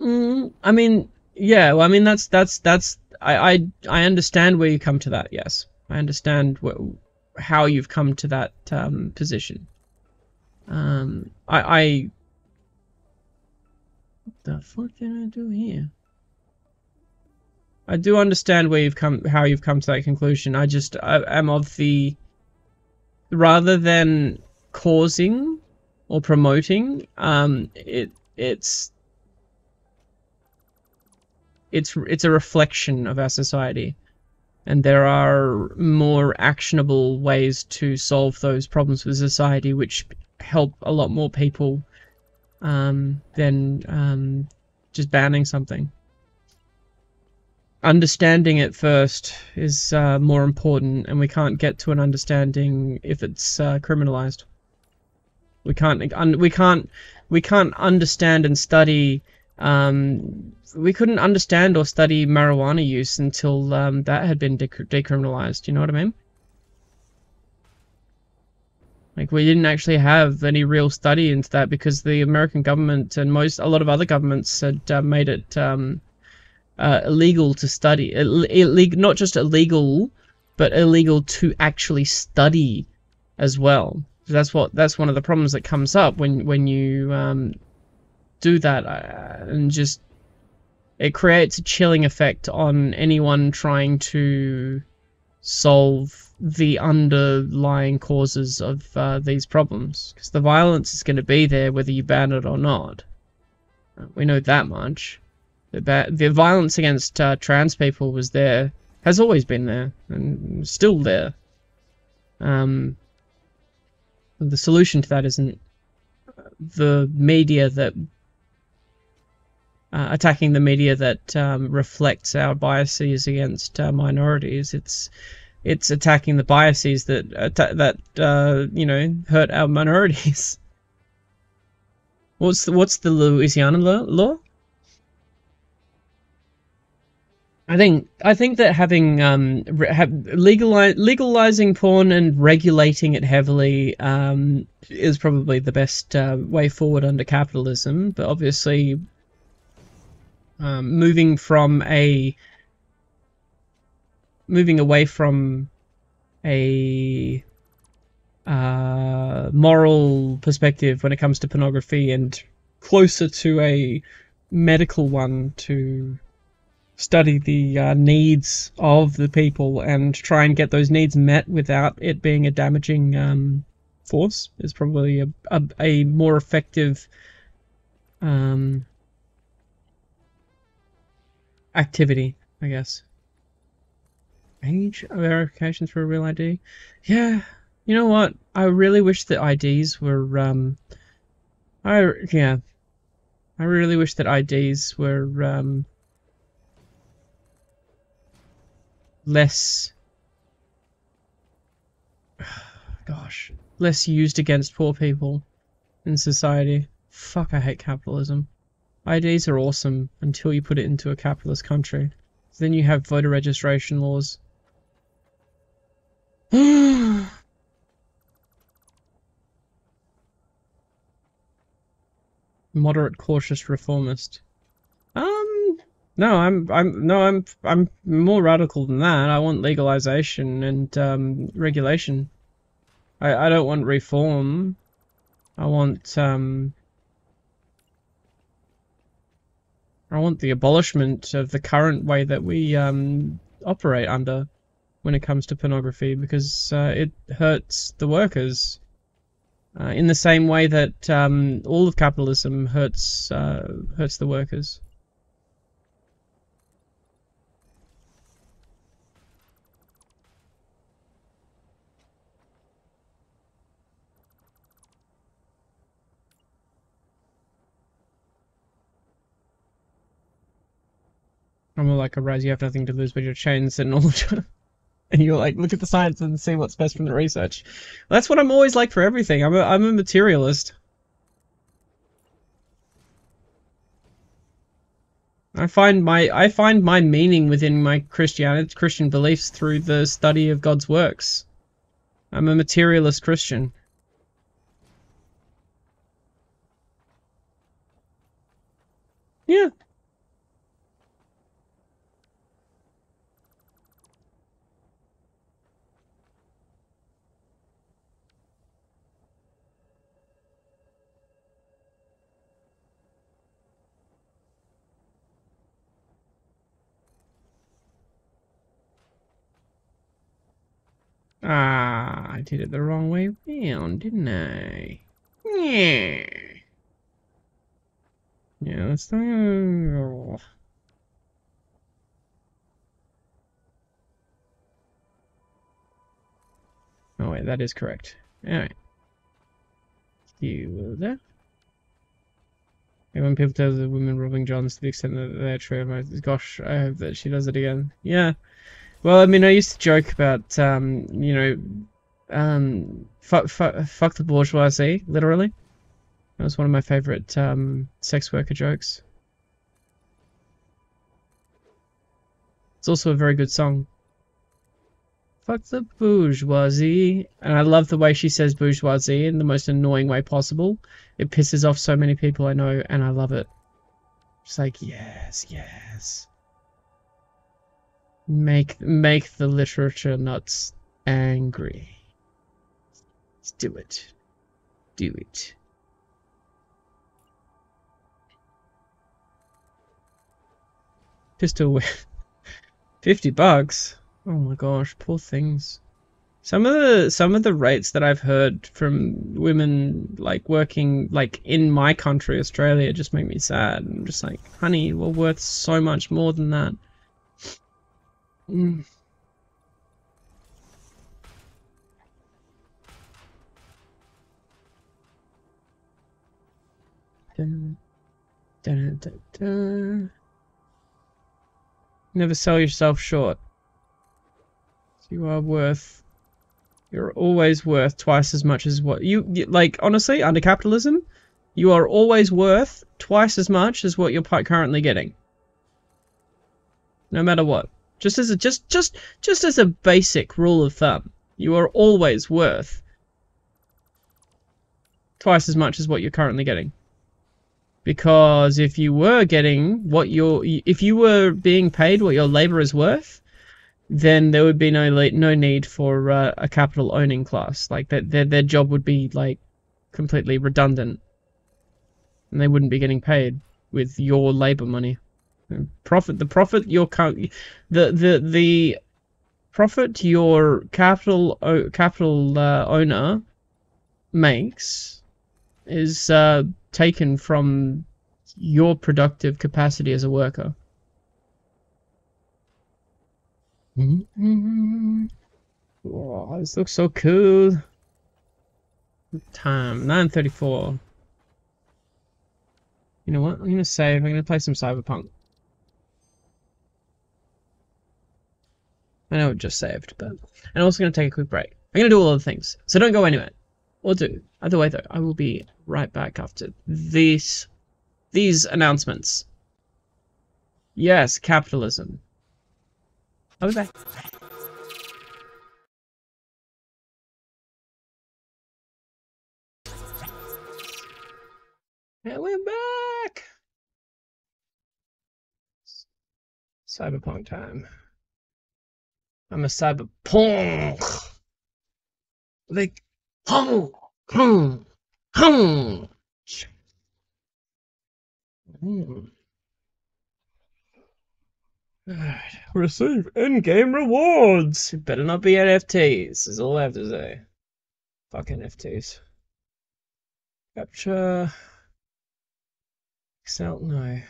Mm, I mean, yeah, well, I mean that's that's that's I, I I understand where you come to that. Yes, I understand wh- how you've come to that um, position. Um, I I the fuck did I do here? I do understand where you've come, how you've come to that conclusion. I just I am of the rather than causing or promoting, um, it it's it's it's a reflection of our society, and there are more actionable ways to solve those problems with society, which help a lot more people um, than um, just banning something. Understanding it first is uh, more important, and we can't get to an understanding if it's uh, criminalized. We can't. We can't. We can't understand and study. Um, we couldn't understand or study marijuana use until um, that had been dec- decriminalized. You know what I mean? Like we didn't actually have any real study into that because the American government and most a lot of other governments had uh, made it um, uh, illegal to study, Ill- not just illegal, but illegal to actually study as well. So that's what that's one of the problems that comes up when when you um, do that uh, and just it creates a chilling effect on anyone trying to solve the underlying causes of uh, these problems because the violence is going to be there whether you ban it or not. Uh, We know that much. The, ba- the violence against uh, trans people was there, has always been there, and still there. Um, the solution to that isn't the media that uh, attacking the media that um, reflects our biases against uh, minorities. It's it's attacking the biases that that uh, you know hurt our minorities. What's the, what's the Louisiana law? I think I think that having um have, legalize, legalizing porn and regulating it heavily um is probably the best uh, way forward under capitalism. But obviously, um, moving from a moving away from a uh, moral perspective when it comes to pornography and closer to a medical one to study the uh, needs of the people and try and get those needs met without it being a damaging um, force is probably a, a, a more effective um, activity, I guess. Age verification through a real ID? Yeah, you know what? I really wish that IDs were, um, I, yeah, I really wish that IDs were, um, less gosh less used against poor people in society fuck i hate capitalism ids are awesome until you put it into a capitalist country then you have voter registration laws moderate cautious reformist um no, I'm I'm no, I'm I'm more radical than that. I want legalization and um, regulation. I I don't want reform. I want um. I want the abolishment of the current way that we um operate under when it comes to pornography because uh, it hurts the workers. Uh, in the same way that um, all of capitalism hurts uh, hurts the workers. I'm more like a rise, you have nothing to lose but your chains and all and you're like, look at the science and see what's best from the research. That's what I'm always like for everything. I'm a, I'm a materialist. I find my I find my meaning within my Christianity Christian beliefs through the study of God's works. I'm a materialist Christian. Yeah. Ah, I did it the wrong way round, didn't I? Yeah. Yeah, let's go. Oh wait, that is correct. Alright. You there? When people tell the women robbing Johns to the extent that they're true, gosh, I hope that she does it again. Yeah. Well, I mean, I used to joke about, um, you know, um, fuck, fuck, fuck the bourgeoisie, literally. That was one of my favorite um, sex worker jokes. It's also a very good song. Fuck the bourgeoisie. And I love the way she says bourgeoisie in the most annoying way possible. It pisses off so many people I know, and I love it. Just like, yes, yes. Make make the literature nuts angry. Let's do it. Do it. Pistol whip. 50 bucks. Oh my gosh, poor things. Some of the some of the rates that I've heard from women like working like in my country, Australia, just make me sad. I'm just like, honey, we're worth so much more than that. Mm. Dun, dun, dun. Never sell yourself short. You are worth. You're always worth twice as much as what you like. Honestly, under capitalism, you are always worth twice as much as what you're currently getting. No matter what. Just as a just just just as a basic rule of thumb, you are always worth twice as much as what you're currently getting. Because if you were getting what you're, if you were being paid what your labor is worth, then there would be no no need for uh, a capital owning class. Like that, their their job would be like completely redundant, and they wouldn't be getting paid with your labor money. Profit the profit your co- the the the profit your capital capital uh, owner makes is uh, taken from your productive capacity as a worker. Oh, this looks so cool. Time 9:34. You know what? I'm gonna save. I'm gonna play some Cyberpunk. I know it just saved, but I'm also gonna take a quick break. I'm gonna do all the things, so don't go anywhere. Or do. Either way, though, I will be right back after these these announcements. Yes, capitalism. I'll be back. And we're back. Cyberpunk time. I'm a cyberpunk. Like, hung. Hmm. Alright, Receive in-game rewards. It better not be NFTs. Is all I have to say. Fuck NFTs. Capture. Excel. No.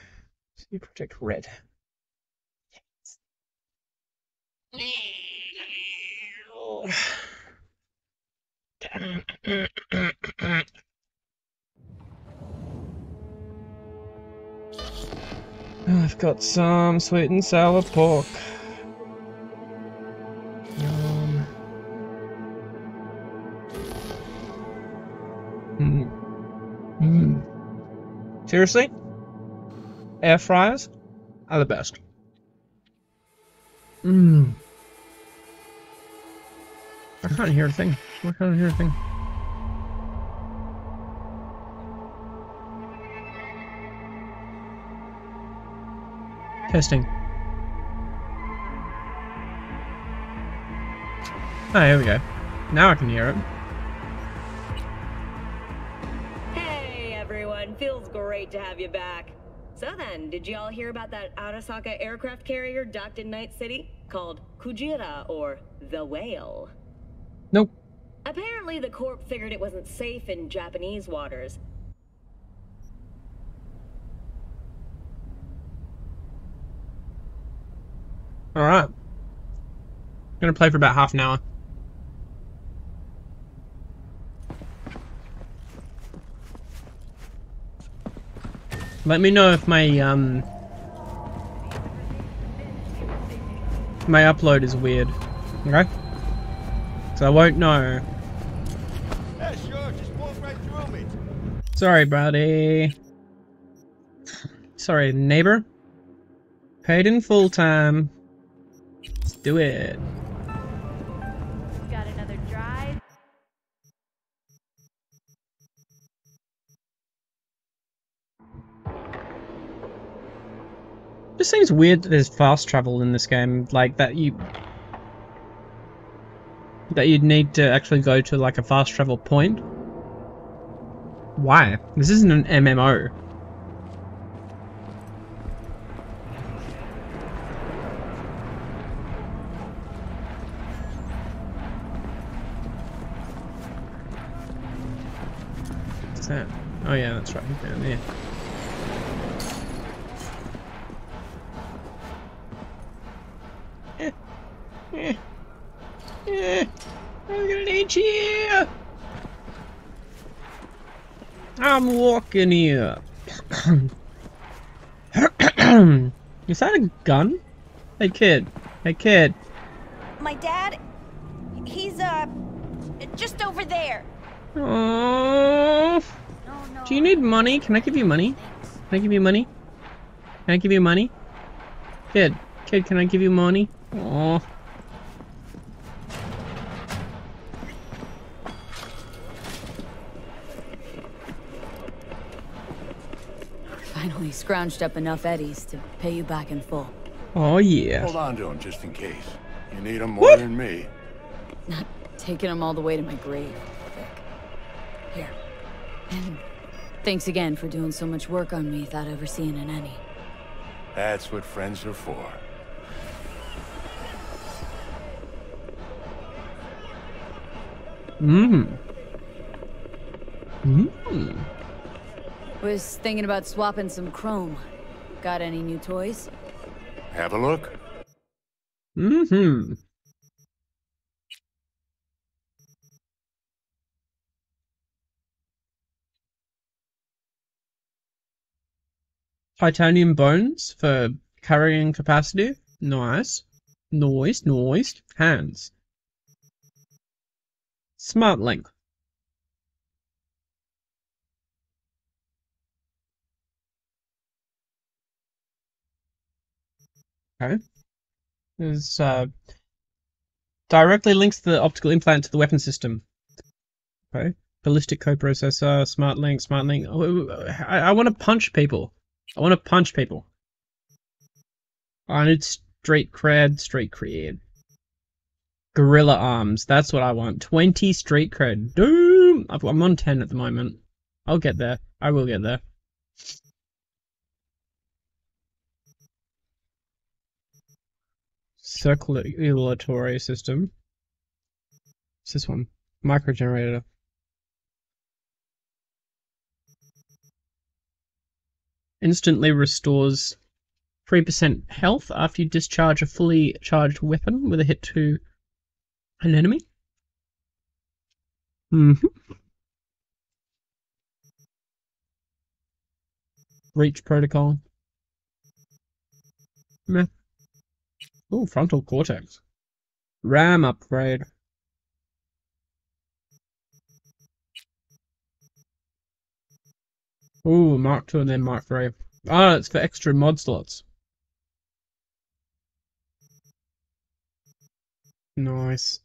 CD Projekt Red. I've got some sweet and sour pork. Mm. Seriously? Air fryers are the best. Mmm. I can't hear a thing. I can't hear a thing. Testing. Oh, here we go. Now I can hear it. Hey everyone, feels great to have you back. So then, did you all hear about that Arasaka aircraft carrier docked in Night City? Called Kujira or the Whale? Nope. Apparently the Corp figured it wasn't safe in Japanese waters. Alright. Gonna play for about half an hour. Let me know if my um my upload is weird. Okay? So I won't know. Yeah, sure, just walk right through me. Sorry, buddy. Sorry, neighbor. Paid in full time. Let's do it. Just seems weird that there's fast travel in this game, like that you that you'd need to actually go to like a fast travel point. Why? This isn't an MMO. What's that? Oh yeah, that's right. down there. I'm walking here. Is that a gun? Hey kid. Hey kid. My dad, he's, uh, just over there. Oh. No, no. Do you need money? Can I give you money? Can I give you money? Can I give you money? Kid. Kid, can I give you money? Oh. Scrounged up enough eddies to pay you back in full. Oh yeah. Hold on to them just in case. You need them more What? than me. Not taking them all the way to my grave, Vic. Here. And thanks again for doing so much work on me without ever seeing an any. That's what friends are for. Mmm. Mmm. Was thinking about swapping some chrome. Got any new toys? Have a look. Mm-hmm. Titanium bones for carrying capacity. Nice. Noise, noise. Hands. Smart link. Okay. There's uh directly links the optical implant to the weapon system. Okay. Ballistic coprocessor, smart link, smart link. Oh, I, I want to punch people. I want to punch people. I need street cred, street cred. Gorilla arms. That's what I want. 20 street cred. Doom! I'm on 10 at the moment. I'll get there. I will get there. Circulatory system. What's this one? Microgenerator. Instantly restores 3% health after you discharge a fully charged weapon with a hit to an enemy. hmm Breach protocol. Meh. Oh, frontal cortex. RAM upgrade. Ooh, Mark 2 and then Mark 3. Ah, it's for extra mod slots. Nice.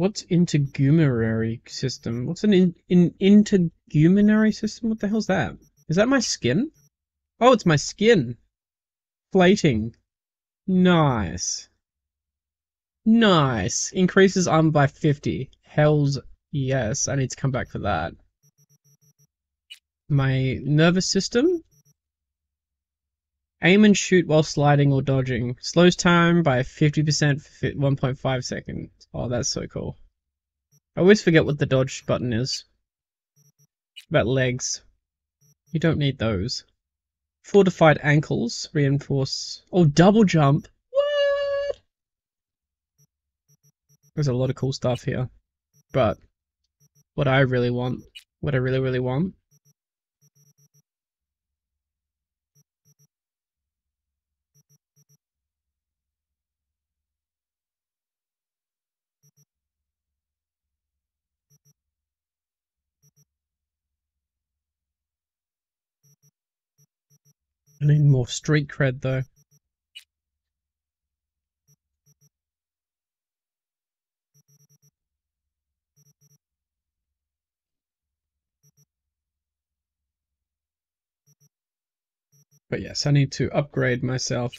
What's intergumentary system? What's an in, in intergumentary system? What the hell's that? Is that my skin? Oh, it's my skin. Flating. Nice. Nice. Increases armor by 50. Hells yes. I need to come back for that. My nervous system. Aim and shoot while sliding or dodging. Slows time by 50% for 1.5 seconds. Oh, that's so cool. I always forget what the dodge button is. About legs. You don't need those. Fortified ankles. Reinforce. Oh, double jump. What? There's a lot of cool stuff here. But what I really want, what I really, really want, I need more street cred though. But yes, I need to upgrade myself.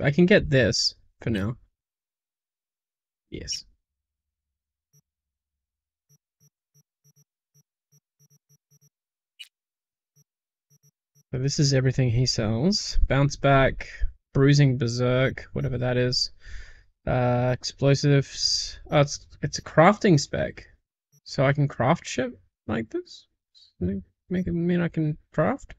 I can get this for now. Yes. So this is everything he sells. Bounce back, bruising berserk, whatever that is. Uh, explosives. Oh, it's it's a crafting spec, so I can craft shit like this. Make it mean I can craft.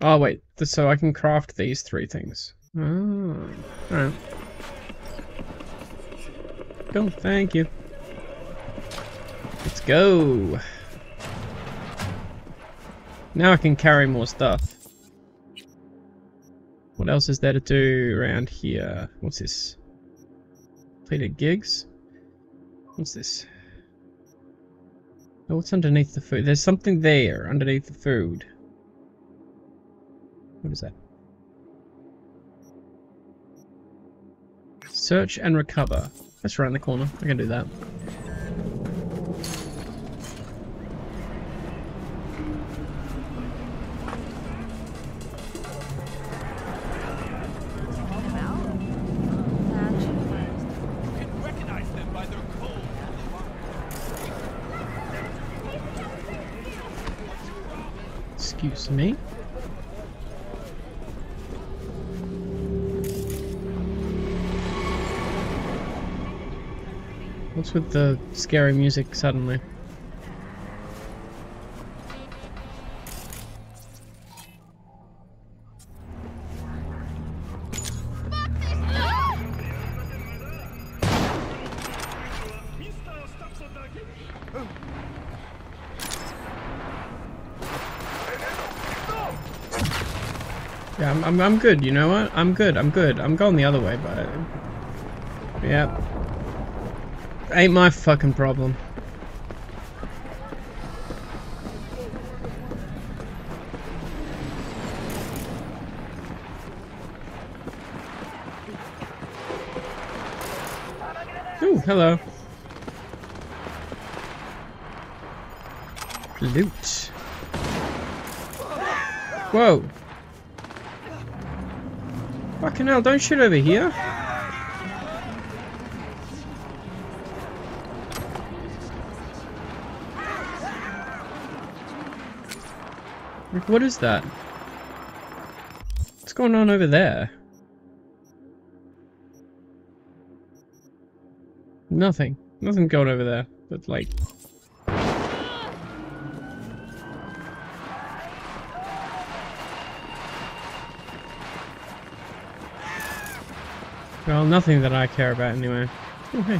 Oh wait, so I can craft these three things. Oh, alright. Cool, thank you. Let's go. Now I can carry more stuff. What else is there to do around here? What's this? Completed gigs? What's this? Oh, what's underneath the food? There's something there underneath the food. What is that? Search and recover. That's around the corner. I can do that. With the scary music suddenly? Yeah, I'm, I'm, I'm good, you know what? I'm good, I'm good. I'm going the other way, but... Yeah. Ain't my fucking problem. Ooh, hello. Loot. Whoa. Fucking hell, don't shoot over here. What is that? What's going on over there? Nothing. Nothing going over there. But like... Well, nothing that I care about anyway. Oh, hey.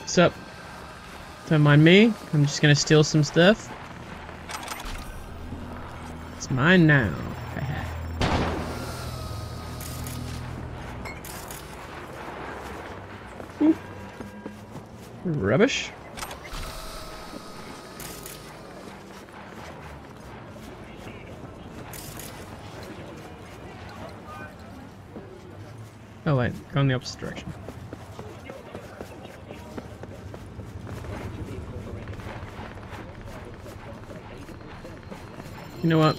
What's up? Don't mind me. I'm just gonna steal some stuff. Mine now. Hmm. Rubbish. Oh wait, go in the opposite direction. You know what?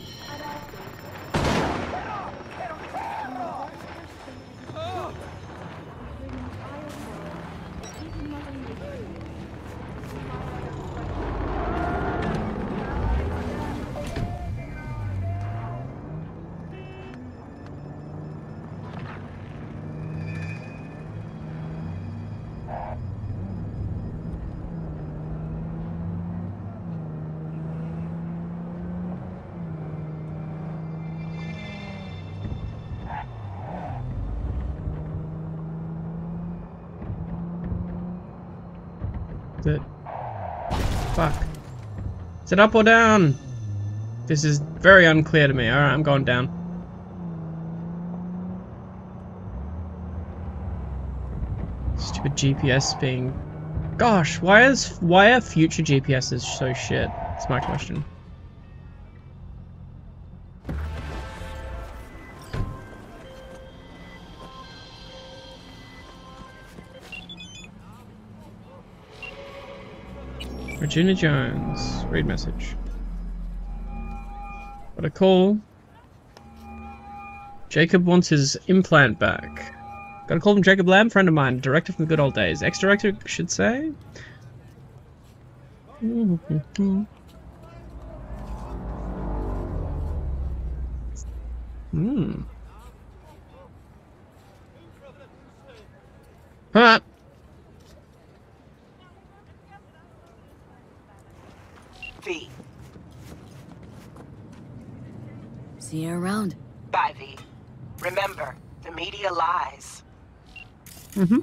Is it up or down? This is very unclear to me. Alright, I'm going down. Stupid GPS being... Gosh, why is why are future GPSs so shit? That's my question. Regina Jones. Read message. Got a call. Jacob wants his implant back. Got a call from Jacob Lamb, friend of mine, director from the good old days. Ex-director, should say. Hmm. Huh. V. See you around. Bye, V. Remember, the media lies. Mm-hmm.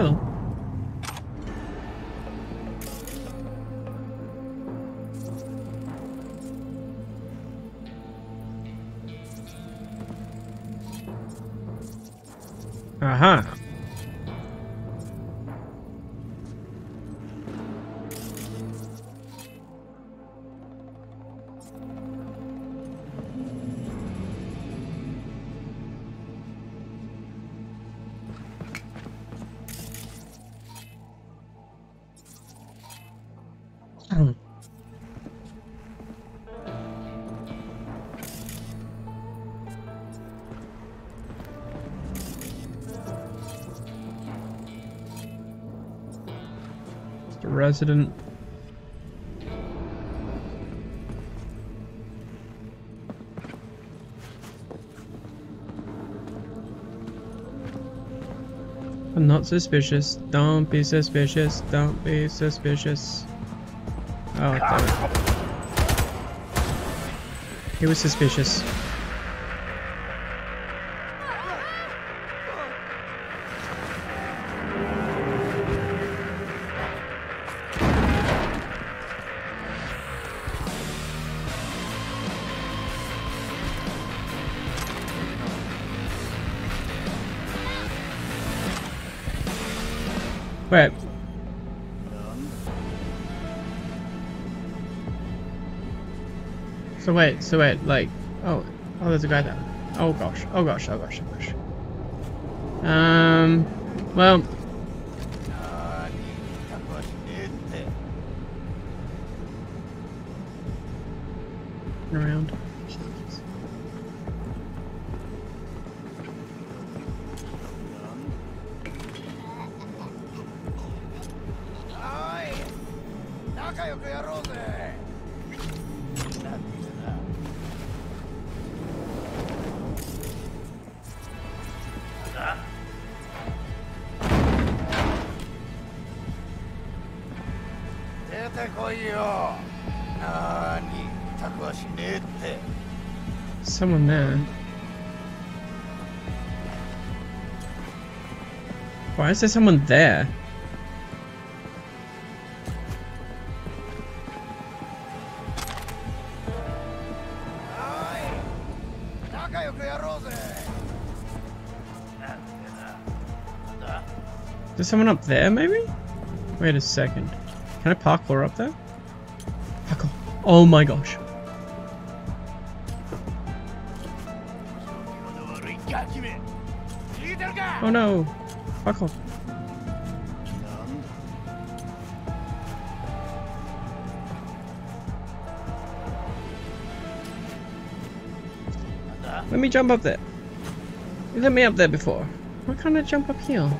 Oh, Aha. Just a resident. I'm not suspicious. Don't be suspicious. Don't be suspicious. Oh, damn it. He was suspicious. So wait, like, oh, oh, there's a guy there. Oh gosh, oh gosh, oh gosh, oh gosh. Um, well, there someone there? There's someone up there, maybe? Wait a second. Can I parkour up there? Parkour. Oh my gosh. Oh no! Parkour. me jump up there. You let me up there before. Why can't I jump up here?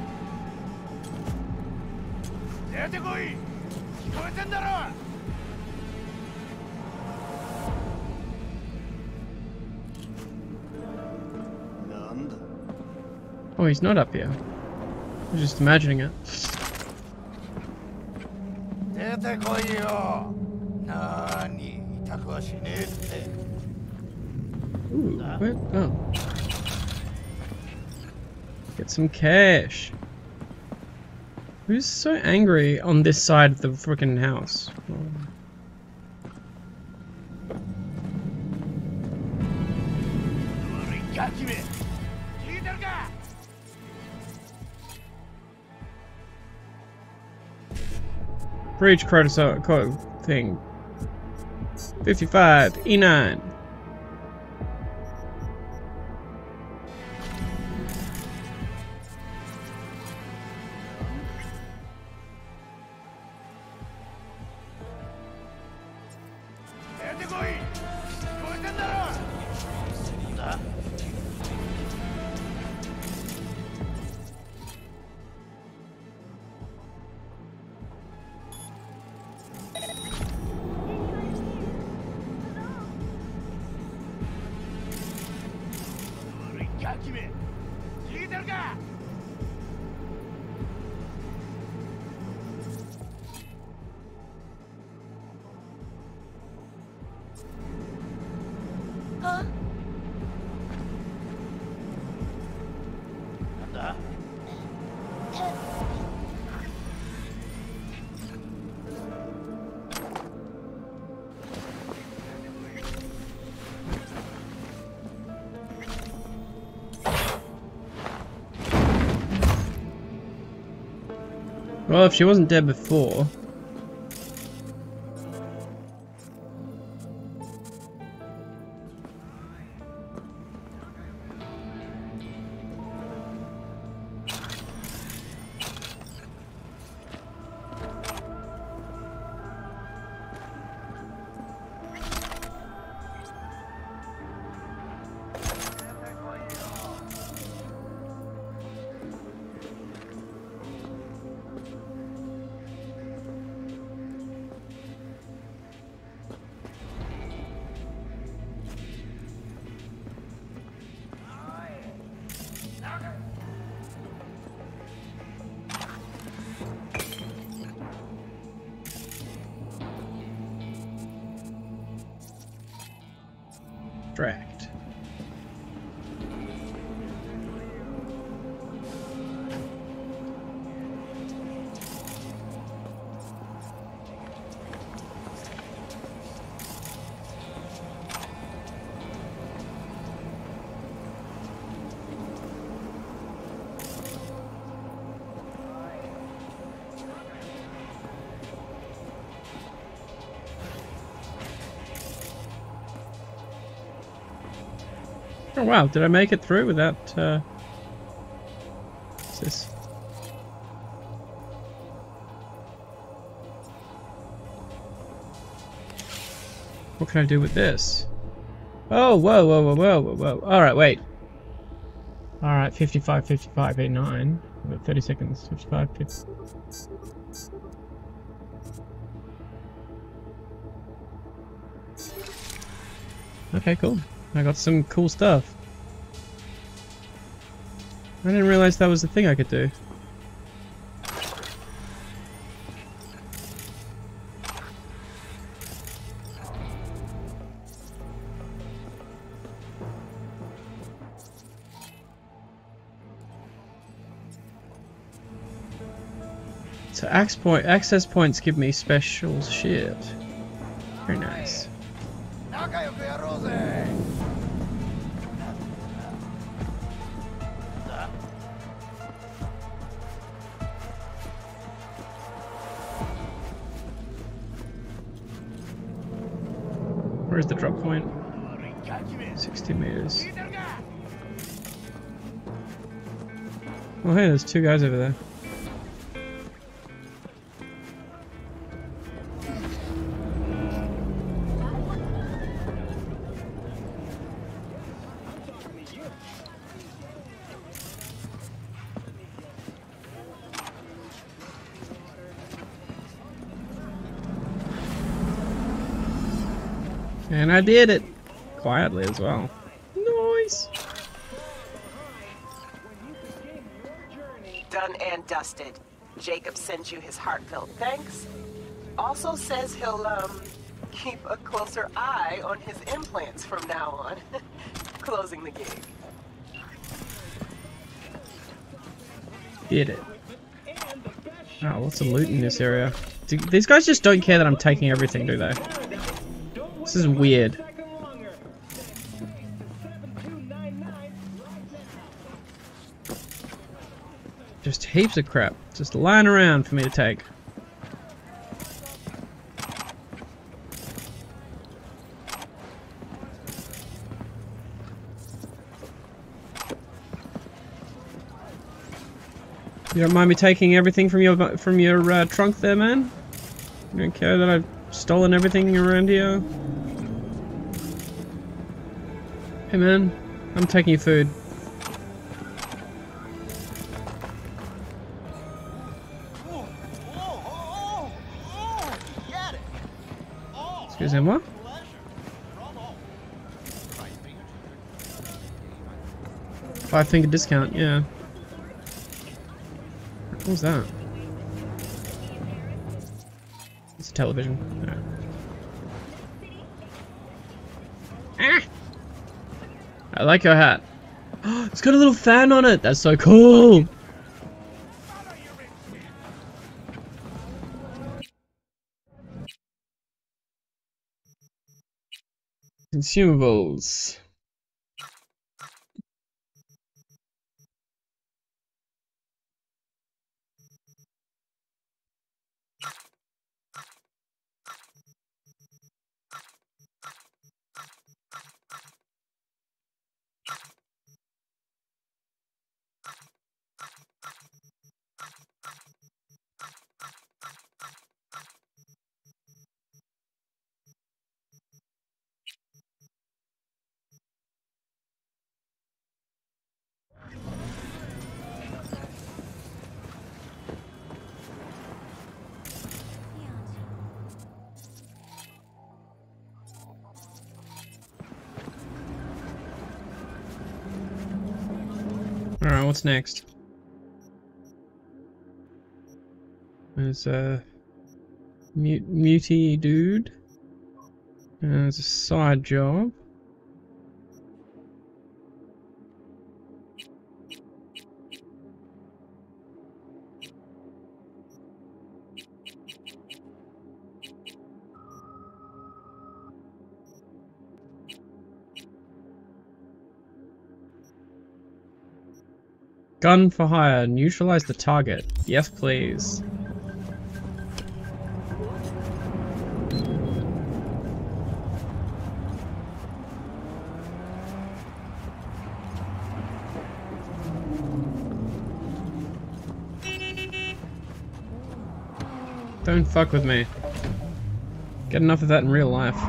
Oh, he's not up here. I'm just imagining it. Some cash. Who's so angry on this side of the freaking house? Breach protocol code thing. 55 E9. Huh? Well, if she wasn't dead before. Oh wow, did I make it through without, uh... This? What can I do with this? Oh, whoa, whoa, whoa, whoa, whoa, whoa. Alright, wait. Alright, 55, 55, 89. About 30 seconds. 55, 50. Okay, cool. I got some cool stuff. I didn't realize that was the thing I could do. So access, point, access points give me special shit. Very nice. 60 meters. Oh hey, there's two guys over there. And I did it! Quietly as well. Nice! Done and dusted. Jacob sends you his heartfelt thanks. Also says he'll, um, keep a closer eye on his implants from now on. Closing the gig. Did it. Oh, lots of loot in this area. Do- These guys just don't care that I'm taking everything, do they? This is weird. Just heaps of crap. Just lying around for me to take. You don't mind me taking everything from your from your uh, trunk there, man? You don't care that I've stolen everything around here? Hey, man. I'm taking your food. Five finger discount, yeah. What's that? It's a television. Ah. I like your hat. it's got a little fan on it. That's so cool. Consumables. What's next? There's a mut muty dude. There's a side job. Gun for hire. Neutralize the target. Yes, please. Don't fuck with me. Get enough of that in real life.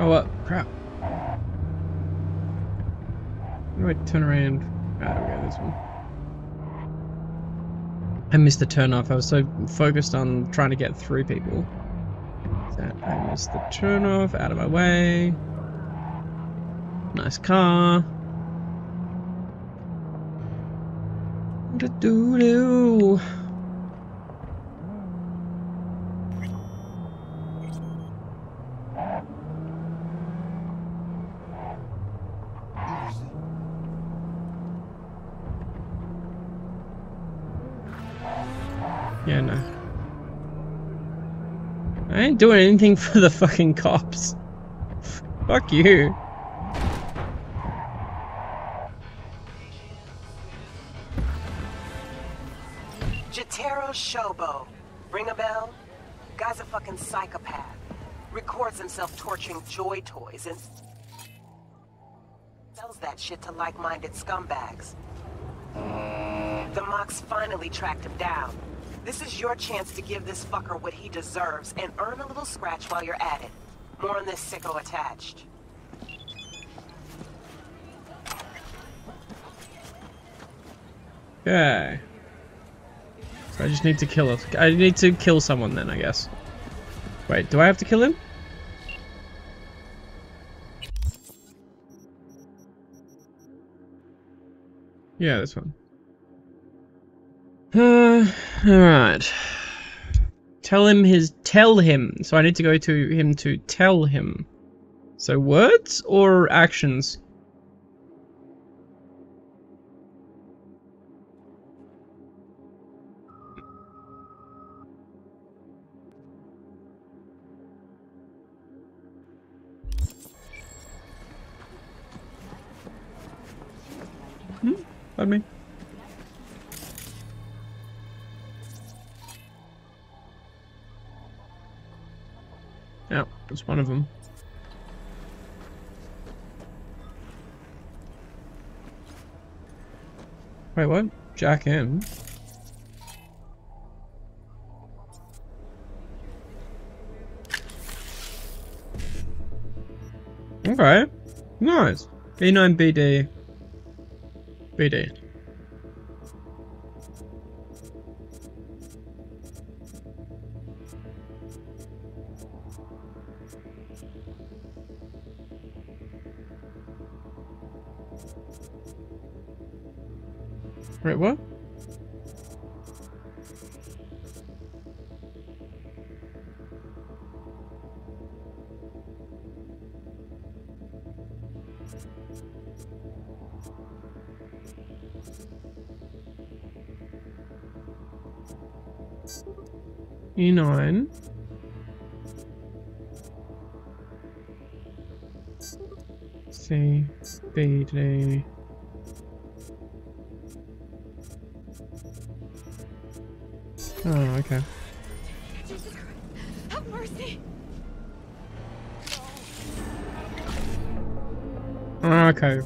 Oh, what? Crap. How do I turn around? Ah, okay, this one. I missed the turn off. I was so focused on trying to get through people. That I missed the turn off. Out of my way. Nice car. Do do do. Doing anything for the fucking cops. Fuck you. Jotaro Shobo. Ring a bell? Guy's a fucking psychopath. Records himself torturing joy toys and sells that shit to like-minded scumbags. The Mox finally tracked him down. This is your chance to give this fucker what he deserves and earn a little scratch while you're at it. More on this sicko attached. Okay. So I just need to kill us. I need to kill someone then, I guess. Wait, do I have to kill him? Yeah, this one. Alright. Tell him his- tell him. So I need to go to him to tell him. So words or actions? That's one of them. Wait, what? Jack in? Okay. Nice. B9BD. BD. C, B, D. Oh, okay. Have mercy. Oh, okay.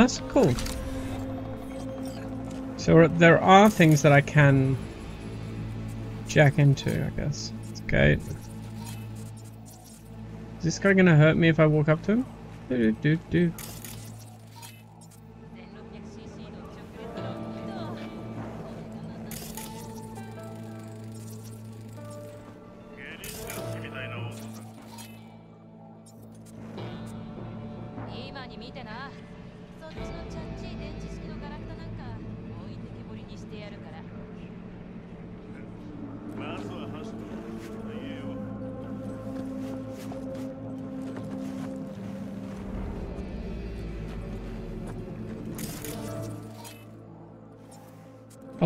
That's cool. So there are things that I can jack into, I guess. Okay. Is this guy gonna hurt me if I walk up to him? Do do do. A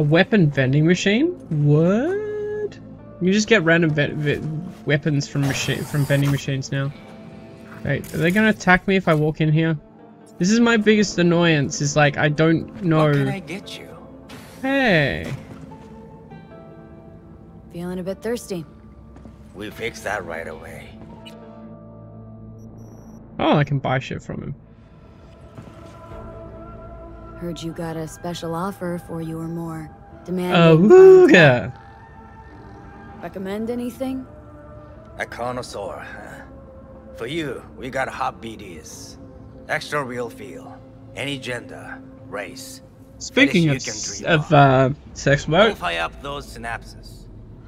weapon vending machine? What? You just get random ve ve weapons from machine from vending machines now. Wait, are they gonna attack me if I walk in here? This is my biggest annoyance. Is like I don't know. What can I get you? Hey. Feeling a bit thirsty. We'll fix that right away. Oh, I can buy shit from him. Heard you got a special offer for you or more. Oh, Demanding. wooga. Recommend anything? A connoisseur, huh? For you, we got hot BDs. Extra real feel. Any gender, race. Speaking of, Fetish you can s- dream of uh, sex We'll work, fire up those synapses.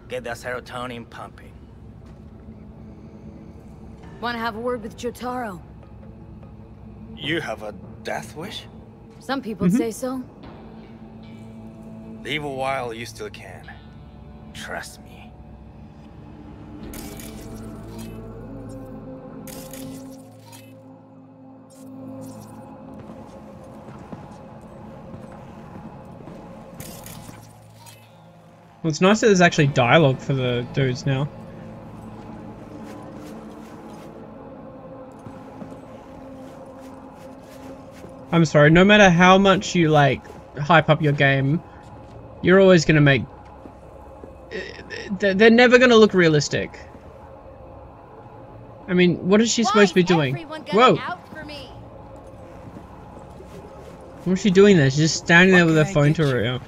Get that serotonin pumping. Want to have a word with Jotaro? You have a death wish? Some people Mhm. say so. Leave a while you still can. Trust me. well, it's nice that there's actually dialogue for the dudes now. I'm sorry, no matter how much you like hype up your game, you're always gonna make. They're they're never gonna look realistic. I mean, what is she supposed to be doing? Whoa! What's she doing there? She's just standing there with her phone to her ear.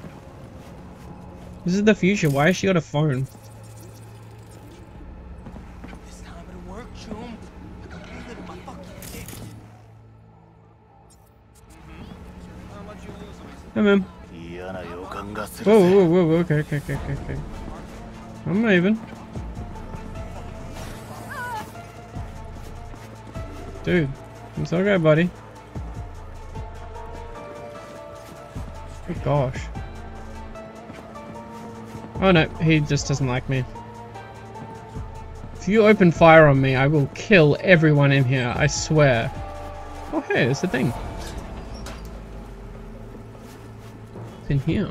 This is the future. Why has she got a phone? This time it'll work, Chum. I can feel it in my fucking dick. How much you lose? I'm in. Whoa, whoa, whoa, whoa, okay, okay, okay, okay, okay. I'm leaving. Dude, it's okay, buddy. Oh gosh. Oh no, he just doesn't like me. If you open fire on me, I will kill everyone in here, I swear. Oh hey, there's the thing. In here.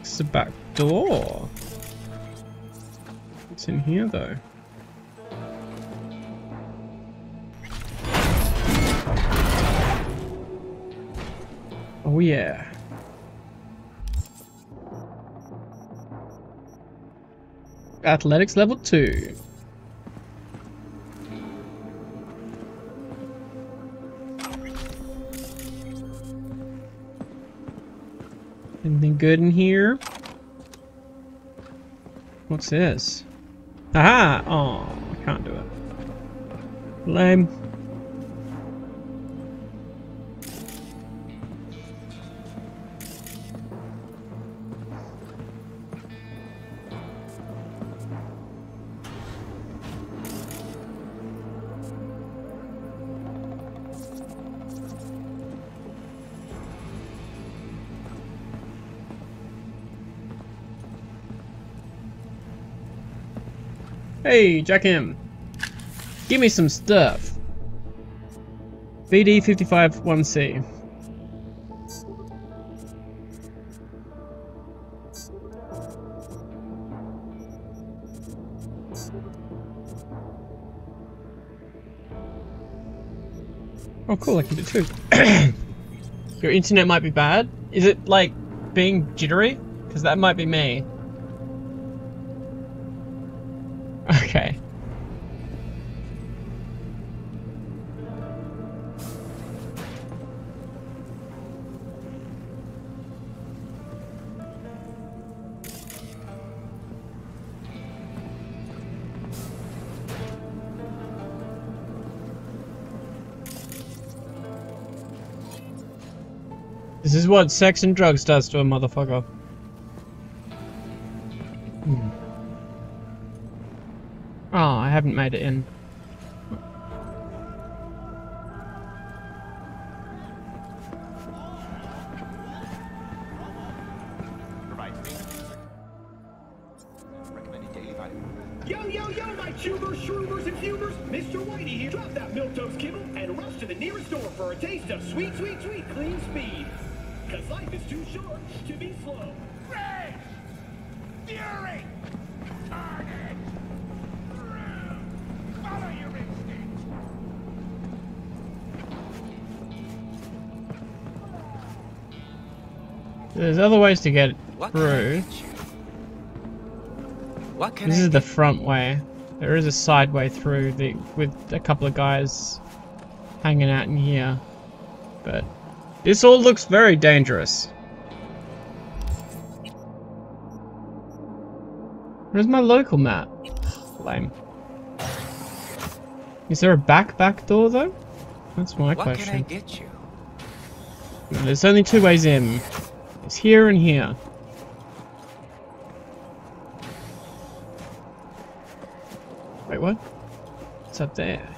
It's the back door. It's in here though. Oh yeah. Athletics level 2. Anything good in here? What's this? Aha! Oh, I can't do it. Lame. Hey, Jack M. Give me some stuff. BD 55 1C. Oh cool, I can do too. Your internet might be bad. Is it like being jittery? Because that might be me. Is what sex and drugs does to a motherfucker. Hmm. Oh, I haven't made it in. There's other ways to get What can I through. get you? What can This is the front way. There is a side way through the with a couple of guys hanging out in here. But this all looks very dangerous. Where's my local map? Lame. Is there a back back door though? That's my What can I question. get you? There's only two ways in. It's here and here. Wait, what? What's up there?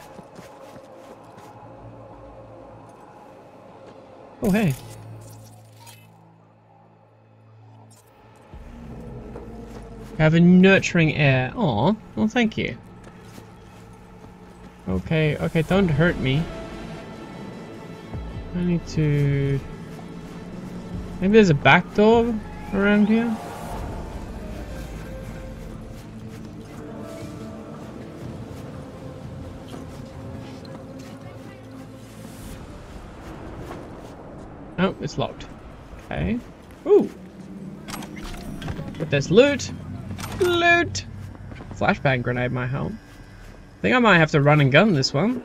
Oh, hey. Have a nurturing air. Aw, well, thank you. Okay, okay, don't hurt me. I need to... Maybe there's a back door around here? Oh, it's locked. Okay. Ooh! But there's loot! Loot! Flashbang grenade might help. I think I might have to run and gun this one.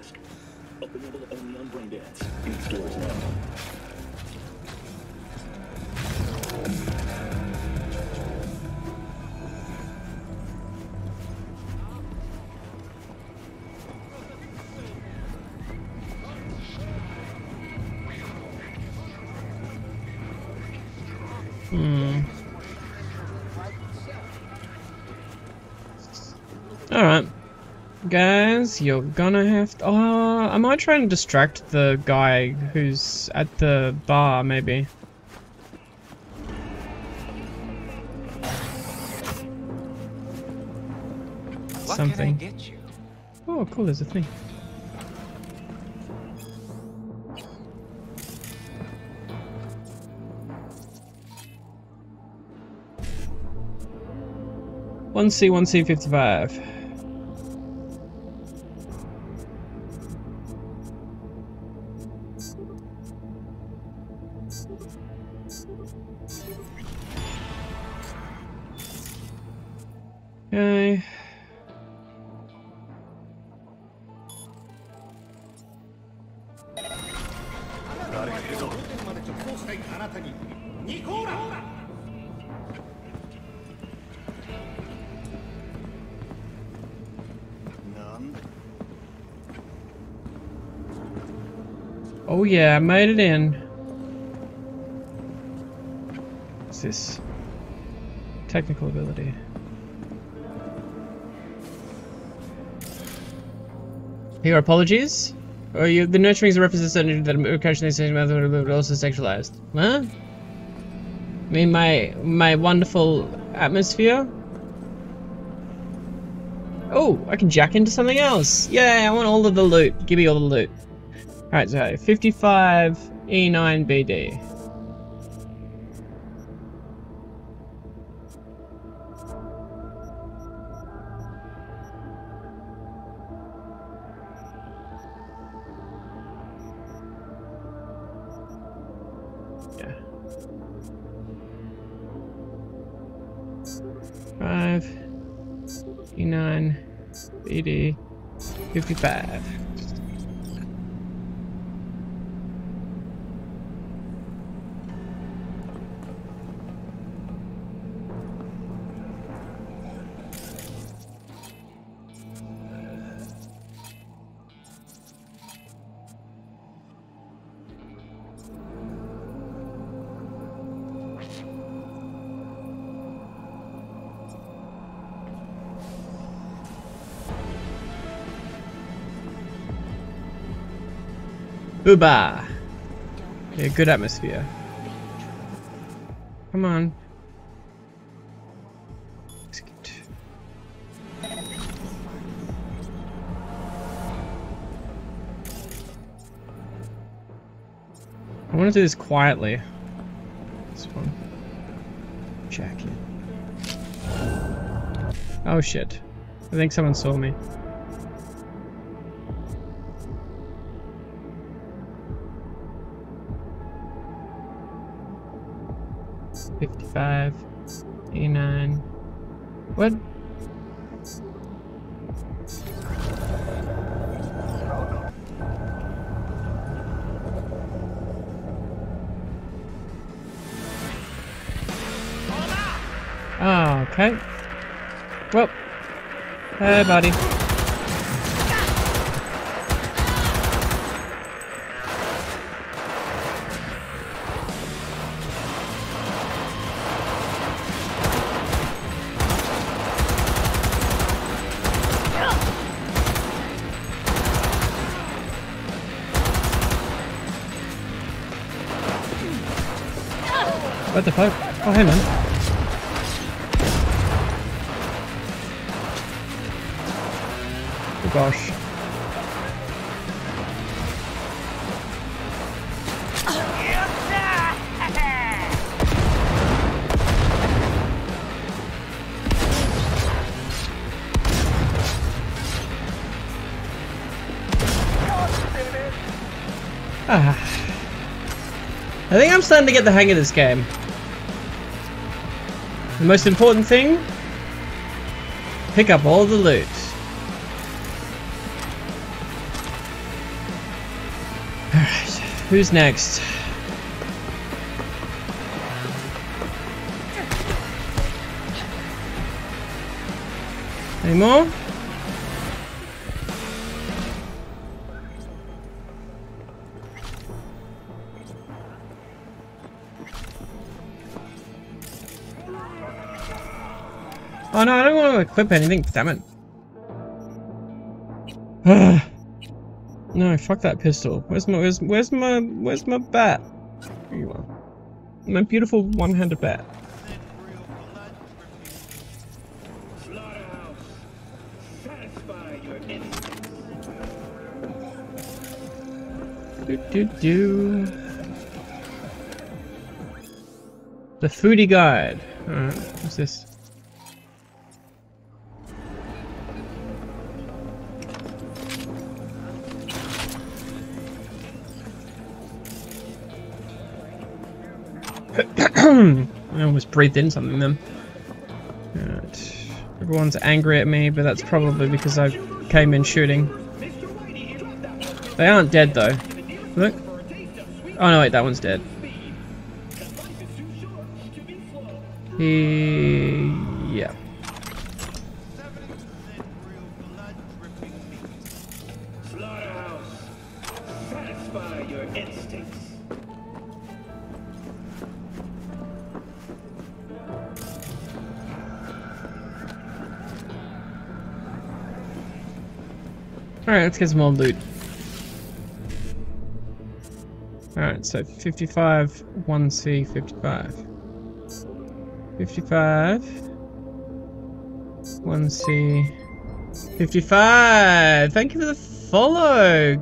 You're gonna have to... Oh, I might try and distract the guy who's at the bar, maybe. What can I Something. get you? Oh, cool, there's a thing. One C, one C, fifty-five. I made it in. What's this? Technical ability. Your apologies? Or you, the nurturing is a representation that occasionally says but also sexualized. Huh? I mean my my wonderful atmosphere? Oh, I can jack into something else. Yeah, I want all of the loot. Give me all the loot. Alright, so 55 E9 Yeah, good atmosphere. Come on. I want to do this quietly. This one. Jacket. Oh shit. I think someone saw me. Fifty-five, eighty-nine. What? Oh, okay. Well, hey, buddy. What the fuck? Oh, hey, man. Oh gosh. Ah. I think I'm starting to get the hang of this game. The most important thing? Pick up all the loot. Alright, who's next? Any more? Equip anything, damn it. no, fuck that pistol. Where's my where's where's my where's my bat? Here you are. My beautiful one-handed bat. Do do do. The foodie guide. Alright, what's this? I almost breathed in something then. Alright. Everyone's angry at me, but that's probably because I came in shooting. They aren't dead though. Look. Oh no, wait, that one's dead. He... Alright, let's get some more loot. Alright, so 55, 1C, 55. 55. 1C. 55! Thank you for the follow!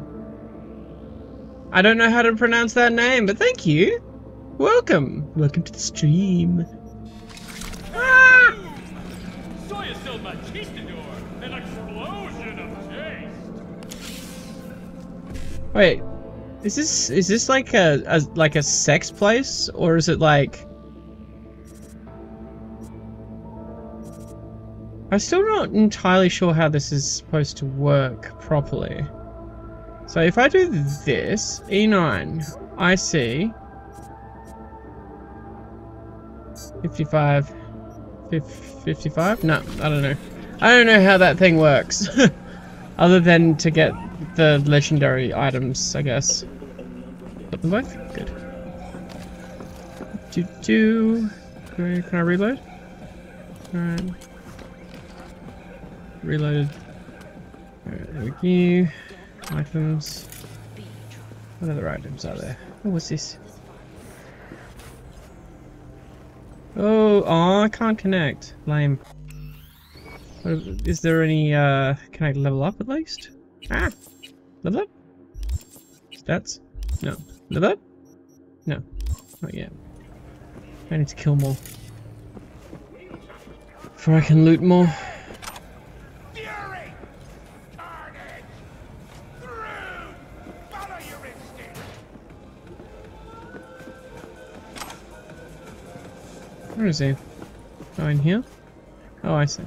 I don't know how to pronounce that name, but thank you! Welcome! Welcome to the stream. Wait, is this is this like a, a like a sex place or is it like? I'm still not entirely sure how this is supposed to work properly. So if I do this, E9, I see 55, 55? No, I don't know. I don't know how that thing works. Other than to get the legendary items, I guess. Them both? Good. Do do. Can I reload? Alright. Reloaded. Alright, there we go. Items. What other items are there? Oh, what's this? Oh, oh, I can't connect. Lame. Is there any, uh, can I level up at least? Ah! Level up? Stats? No. Level up? No. Not yet. I need to kill more. Before I can loot more. Where is he? Oh, in here? Oh, I see.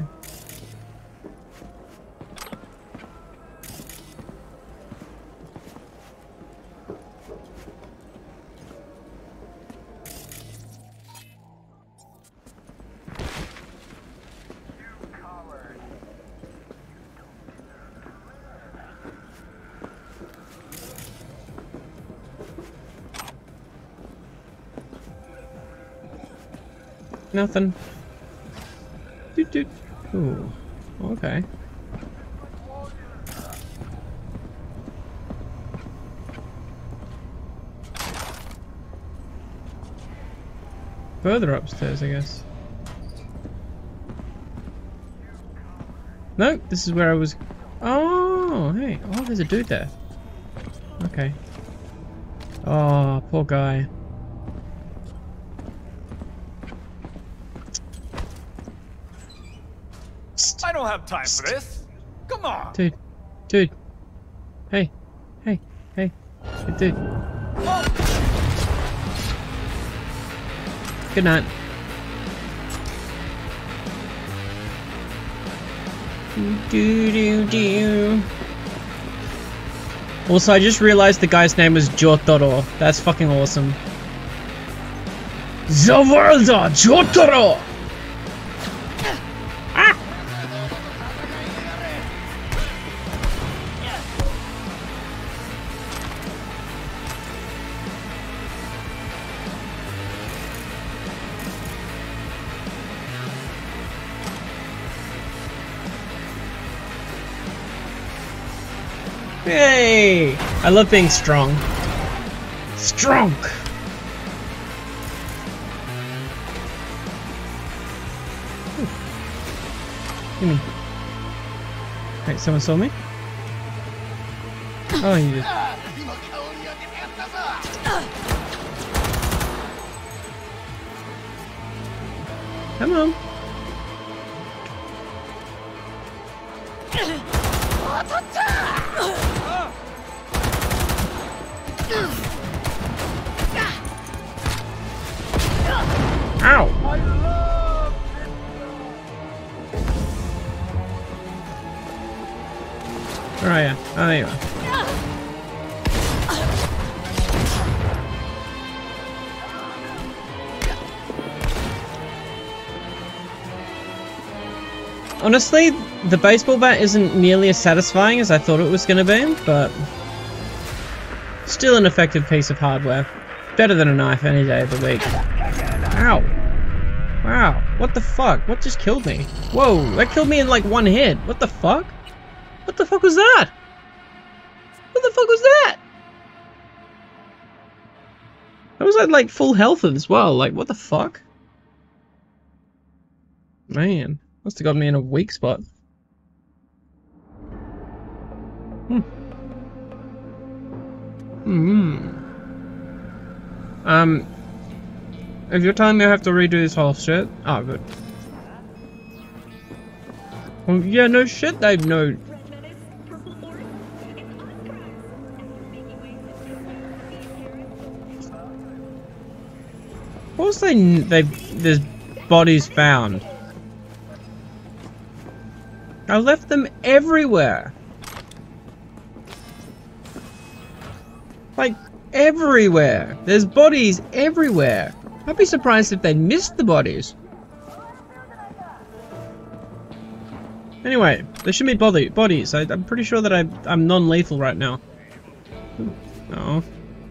Nothing. Doot doot. Ooh. Okay. Further upstairs, I guess. No, this is where I was. Oh, hey. Oh, there's a dude there. Okay. Oh, poor guy. I don't have time for this! Come on! Dude. Dude. Hey. Hey. Hey. Hey, dude. Good night. Do do do. Also, I just realized the guy's name was Jotaro. That's fucking awesome. The world Jotaro! I love being strong. Strong! Gimme. Wait, someone saw me? Oh, you did. Come on. Where are you? Oh, there you are. honestly, the baseball bat isn't nearly as satisfying as I thought it was going to be, but still an effective piece of hardware. Better than a knife any day of the week. Ow. Wow, what the fuck? What just killed me? Whoa, that killed me in like one hit. What the fuck? What the fuck was that? What the fuck was that? I was at like full health as well. Like, what the fuck? Man, must have got me in a weak spot. Hmm. Hmm. Um. If you're telling me I have to redo this whole shit, oh good. Well, yeah, no shit. They've no. Was they? They there's bodies found. I left them everywhere. Like everywhere. There's bodies everywhere. I'd be surprised if they missed the bodies. Anyway, there should be body bodies. I, am pretty sure that I, I'm non-lethal right now. Oh.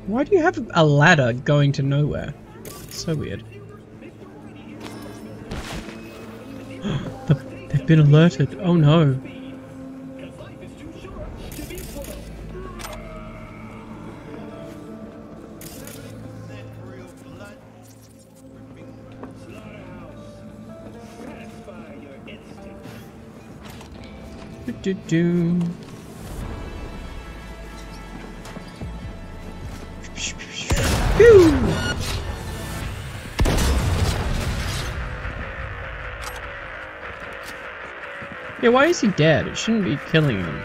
Why do you have a ladder going to nowhere? So weird. the, they've been alerted. Oh no. Do, do, do. Yeah, why is he dead? It shouldn't be killing him.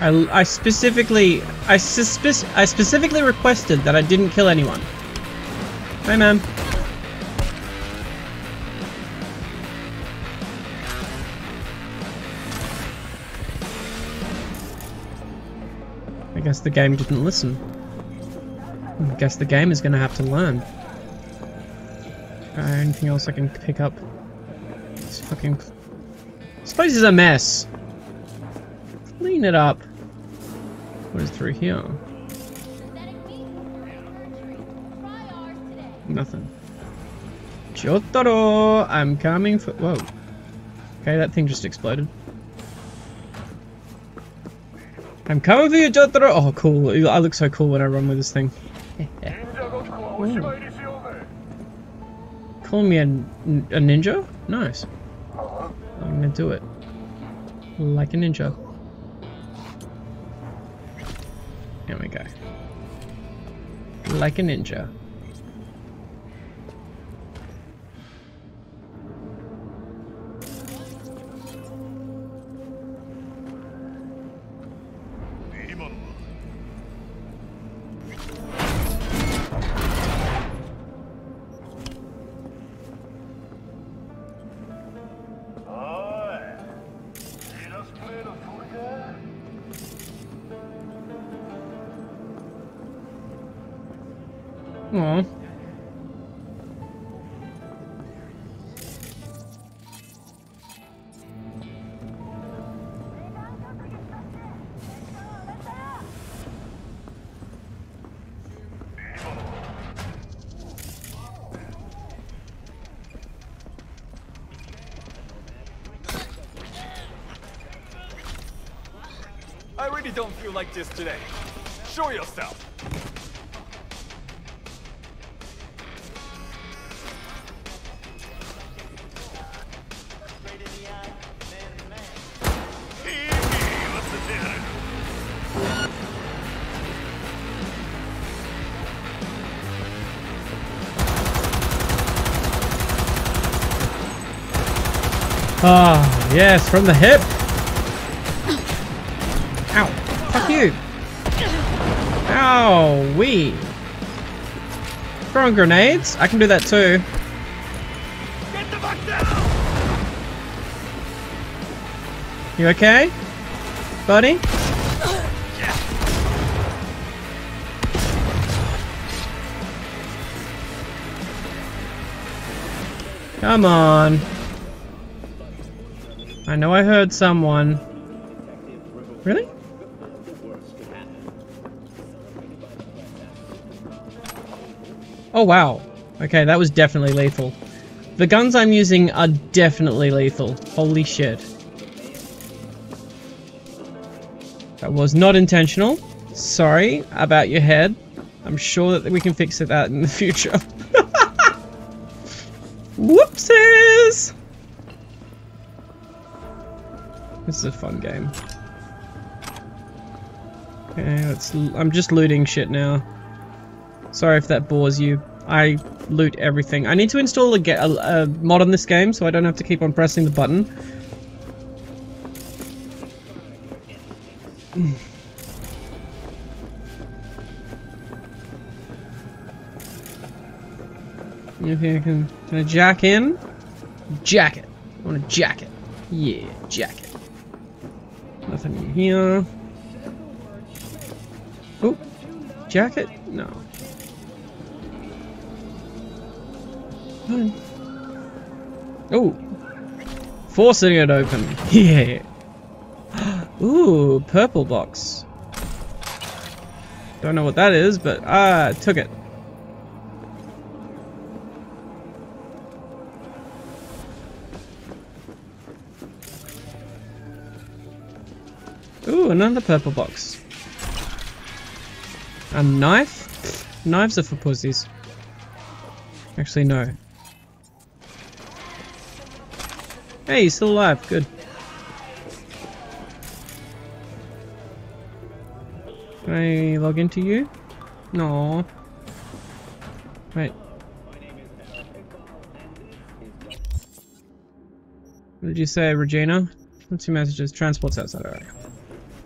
I, I specifically I suspicious I specifically requested that I didn't kill anyone. Hi, ma'am. I guess the game didn't listen. I guess the game is gonna have to learn. Uh, anything else I can pick up? This fucking... This place is a mess. Clean it up. What is through here? Nothing. Jotaro! I'm coming for- whoa. Okay, that thing just exploded. I'm coming for you, Jotaro! Oh, cool. I look so cool when I run with this thing. Calling me a, a ninja? Nice. I'm gonna do it. Like a ninja. Here we go. Like a ninja. This today. Show yourself. Ah, yes, from the hip. Ow, wee. Throwing grenades? I can do that too. You okay? Buddy? Come on. I know I heard someone. Oh wow. Okay, that was definitely lethal. The guns I'm using are definitely lethal. Holy shit. That was not intentional. Sorry about your head. I'm sure that we can fix it that in the future. Whoopsies! This is a fun game. Okay, let's. I'm just looting shit now. Sorry if that bores you. I loot everything. I need to install a, a, a mod on this game so I don't have to keep on pressing the button. Okay, I can, can I jack in? Jacket. I want a jacket. Yeah, jacket. Nothing in here. Oh, jacket? No. Oh, forcing it open. Yeah. Ooh, purple box. Don't know what that is, but ah, I took it. Ooh, another purple box. A knife? Knives are for pussies. Actually, no. Hey, he's still alive. Good. Can I log into you? No. Wait. What did you say, Regina? What's your messages? Transport's outside. Alright.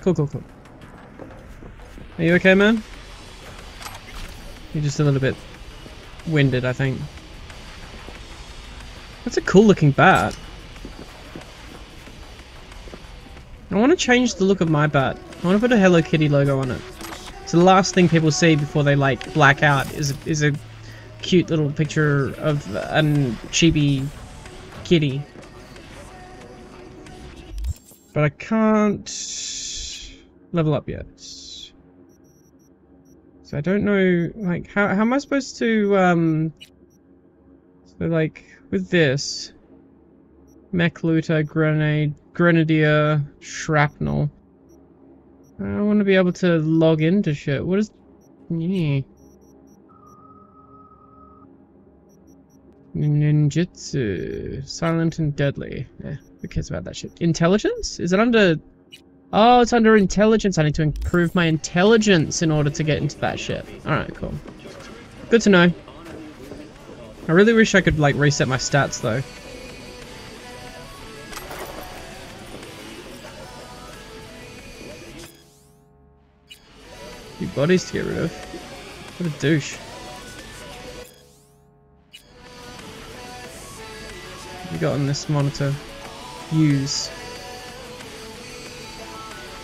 Cool, cool, cool. Are you okay, man? You're just a little bit winded, I think. That's a cool looking bat. I want to change the look of my butt. I want to put a Hello Kitty logo on it. So the last thing people see before they like black out is is a cute little picture of a chibi kitty. But I can't level up yet. So I don't know, like, how, how am I supposed to, um, so like, with this, mech looter, grenade, grenadier, shrapnel, I want to be able to log into shit. What is, yeah. Ninjutsu, silent and deadly. Yeah, who cares about that shit? Intelligence? Is it under Oh, it's under intelligence. I need to improve my intelligence in order to get into that shit. Alright, cool. Good to know. I really wish I could, like, reset my stats, though. Few bodies to get rid of. What a douche. What you got on this monitor? Use.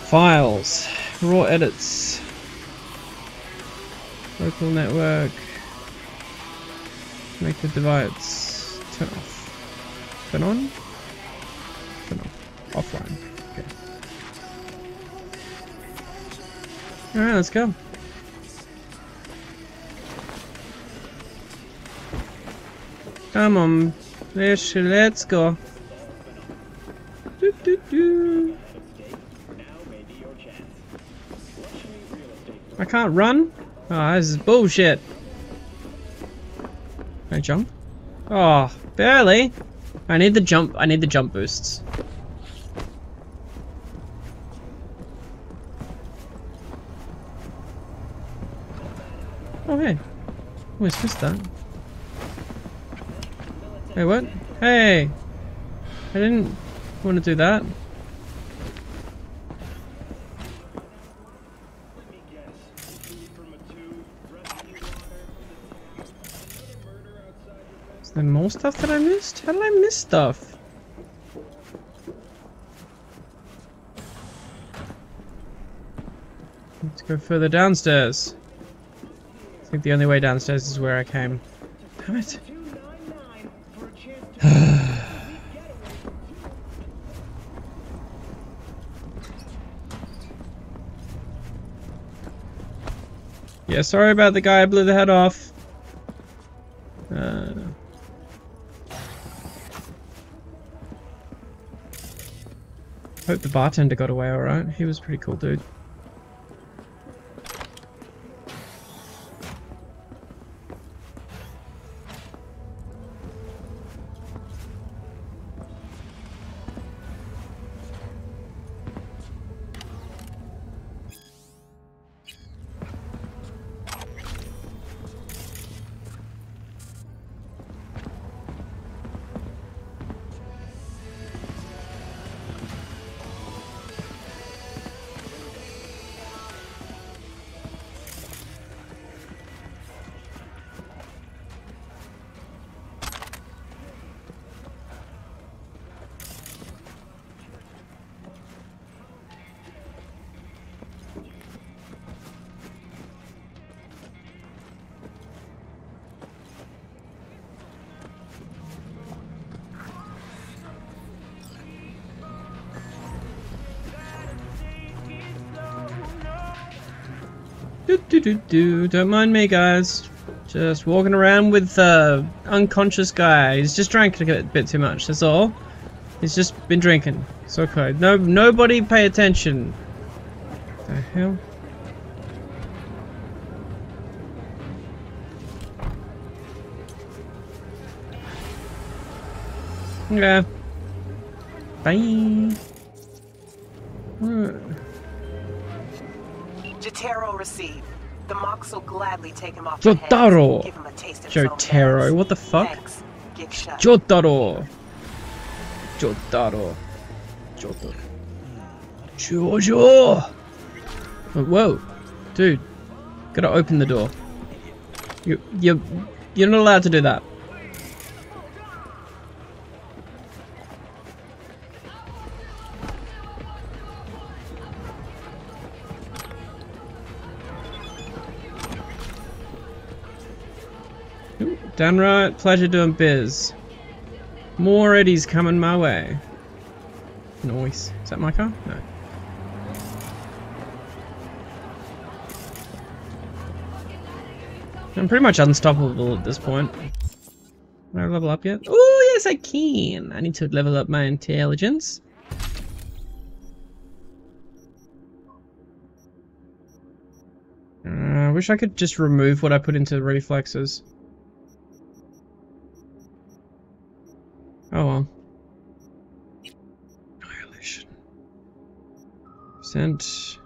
Files. Raw edits. Local network. Make the device. Turn off. Turn on? Turn off. Offline. Alright, let's go. Come on. Let's, let's go. I can't run? Oh, this is bullshit. Can I jump? Oh, barely. I need the jump. I need the jump boosts. Oh, hey. Always missed that. Hey, what? Hey! I didn't want to do that. there more stuff that I missed? How did I miss stuff? Let's go further downstairs. I think the only way downstairs is where I came. Damn it. yeah, sorry about the guy I blew the head off. Uh, hope the bartender got away alright. He was pretty cool dude. Do, do, do, do. Don't mind me, guys. Just walking around with uh, unconscious guy. He's just drank a bit too much. That's all. He's just been drinking. It's okay. No, nobody pay attention. The hell? Yeah. Bye. Take him off Jotaro! give him a taste of Jotaro, what the fuck? Thanks. Jotaro! Jotaro. Jotaro. Jojo! Oh, whoa. Dude. Gotta open the door. You, you, you're not allowed to do that. Downright pleasure doing biz. More Eddies coming my way. Noise. Is that my car? No. I'm pretty much unstoppable at this point. Can I level up yet? Oh, yes I can! I need to level up my intelligence. Uh, I wish I could just remove what I put into reflexes. Sent.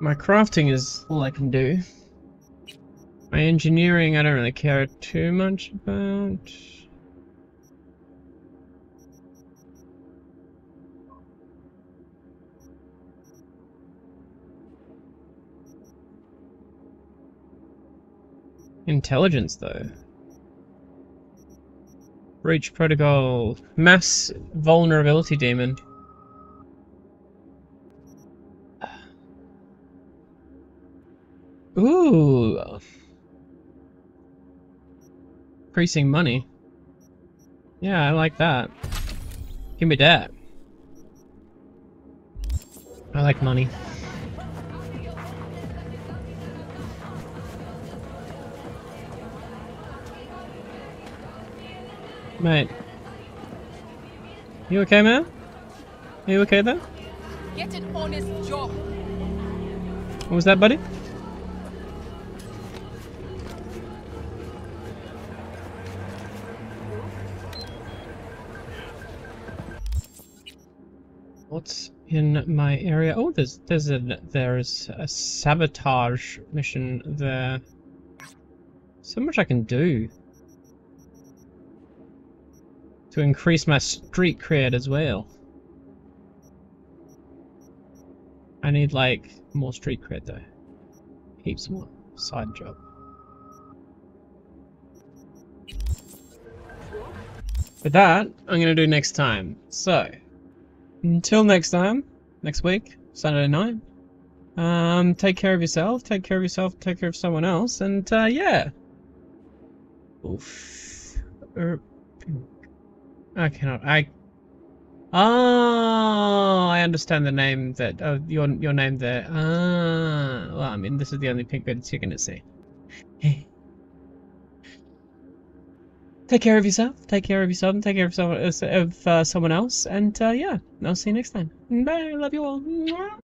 My crafting is all I can do. My engineering I don't really care too much about. Intelligence though. Breach protocol. Mass vulnerability demon. Increasing money. Yeah, I like that. Give me that. I like money. Mate. You okay, man? Are You okay there? Get an honest job. What was that, buddy? In my area? Oh, there's there's a there's a sabotage mission there. So much I can do to increase my street cred as well. I need like more street cred though. Heaps more. Side job. But that, I'm gonna do next time. So, until next time, next week, Saturday night. Um, take care of yourself, take care of yourself, take care of someone else, and uh, yeah. Oof. Er, I cannot. I. Ah, I understand the name that. Oh, your your name there. Ah, well, I mean, this is the only pink bed you're gonna see. Take care of yourself. Take care of yourself. and Take care of someone of uh, someone else. And uh, yeah, I'll see you next time. Bye. Love you all.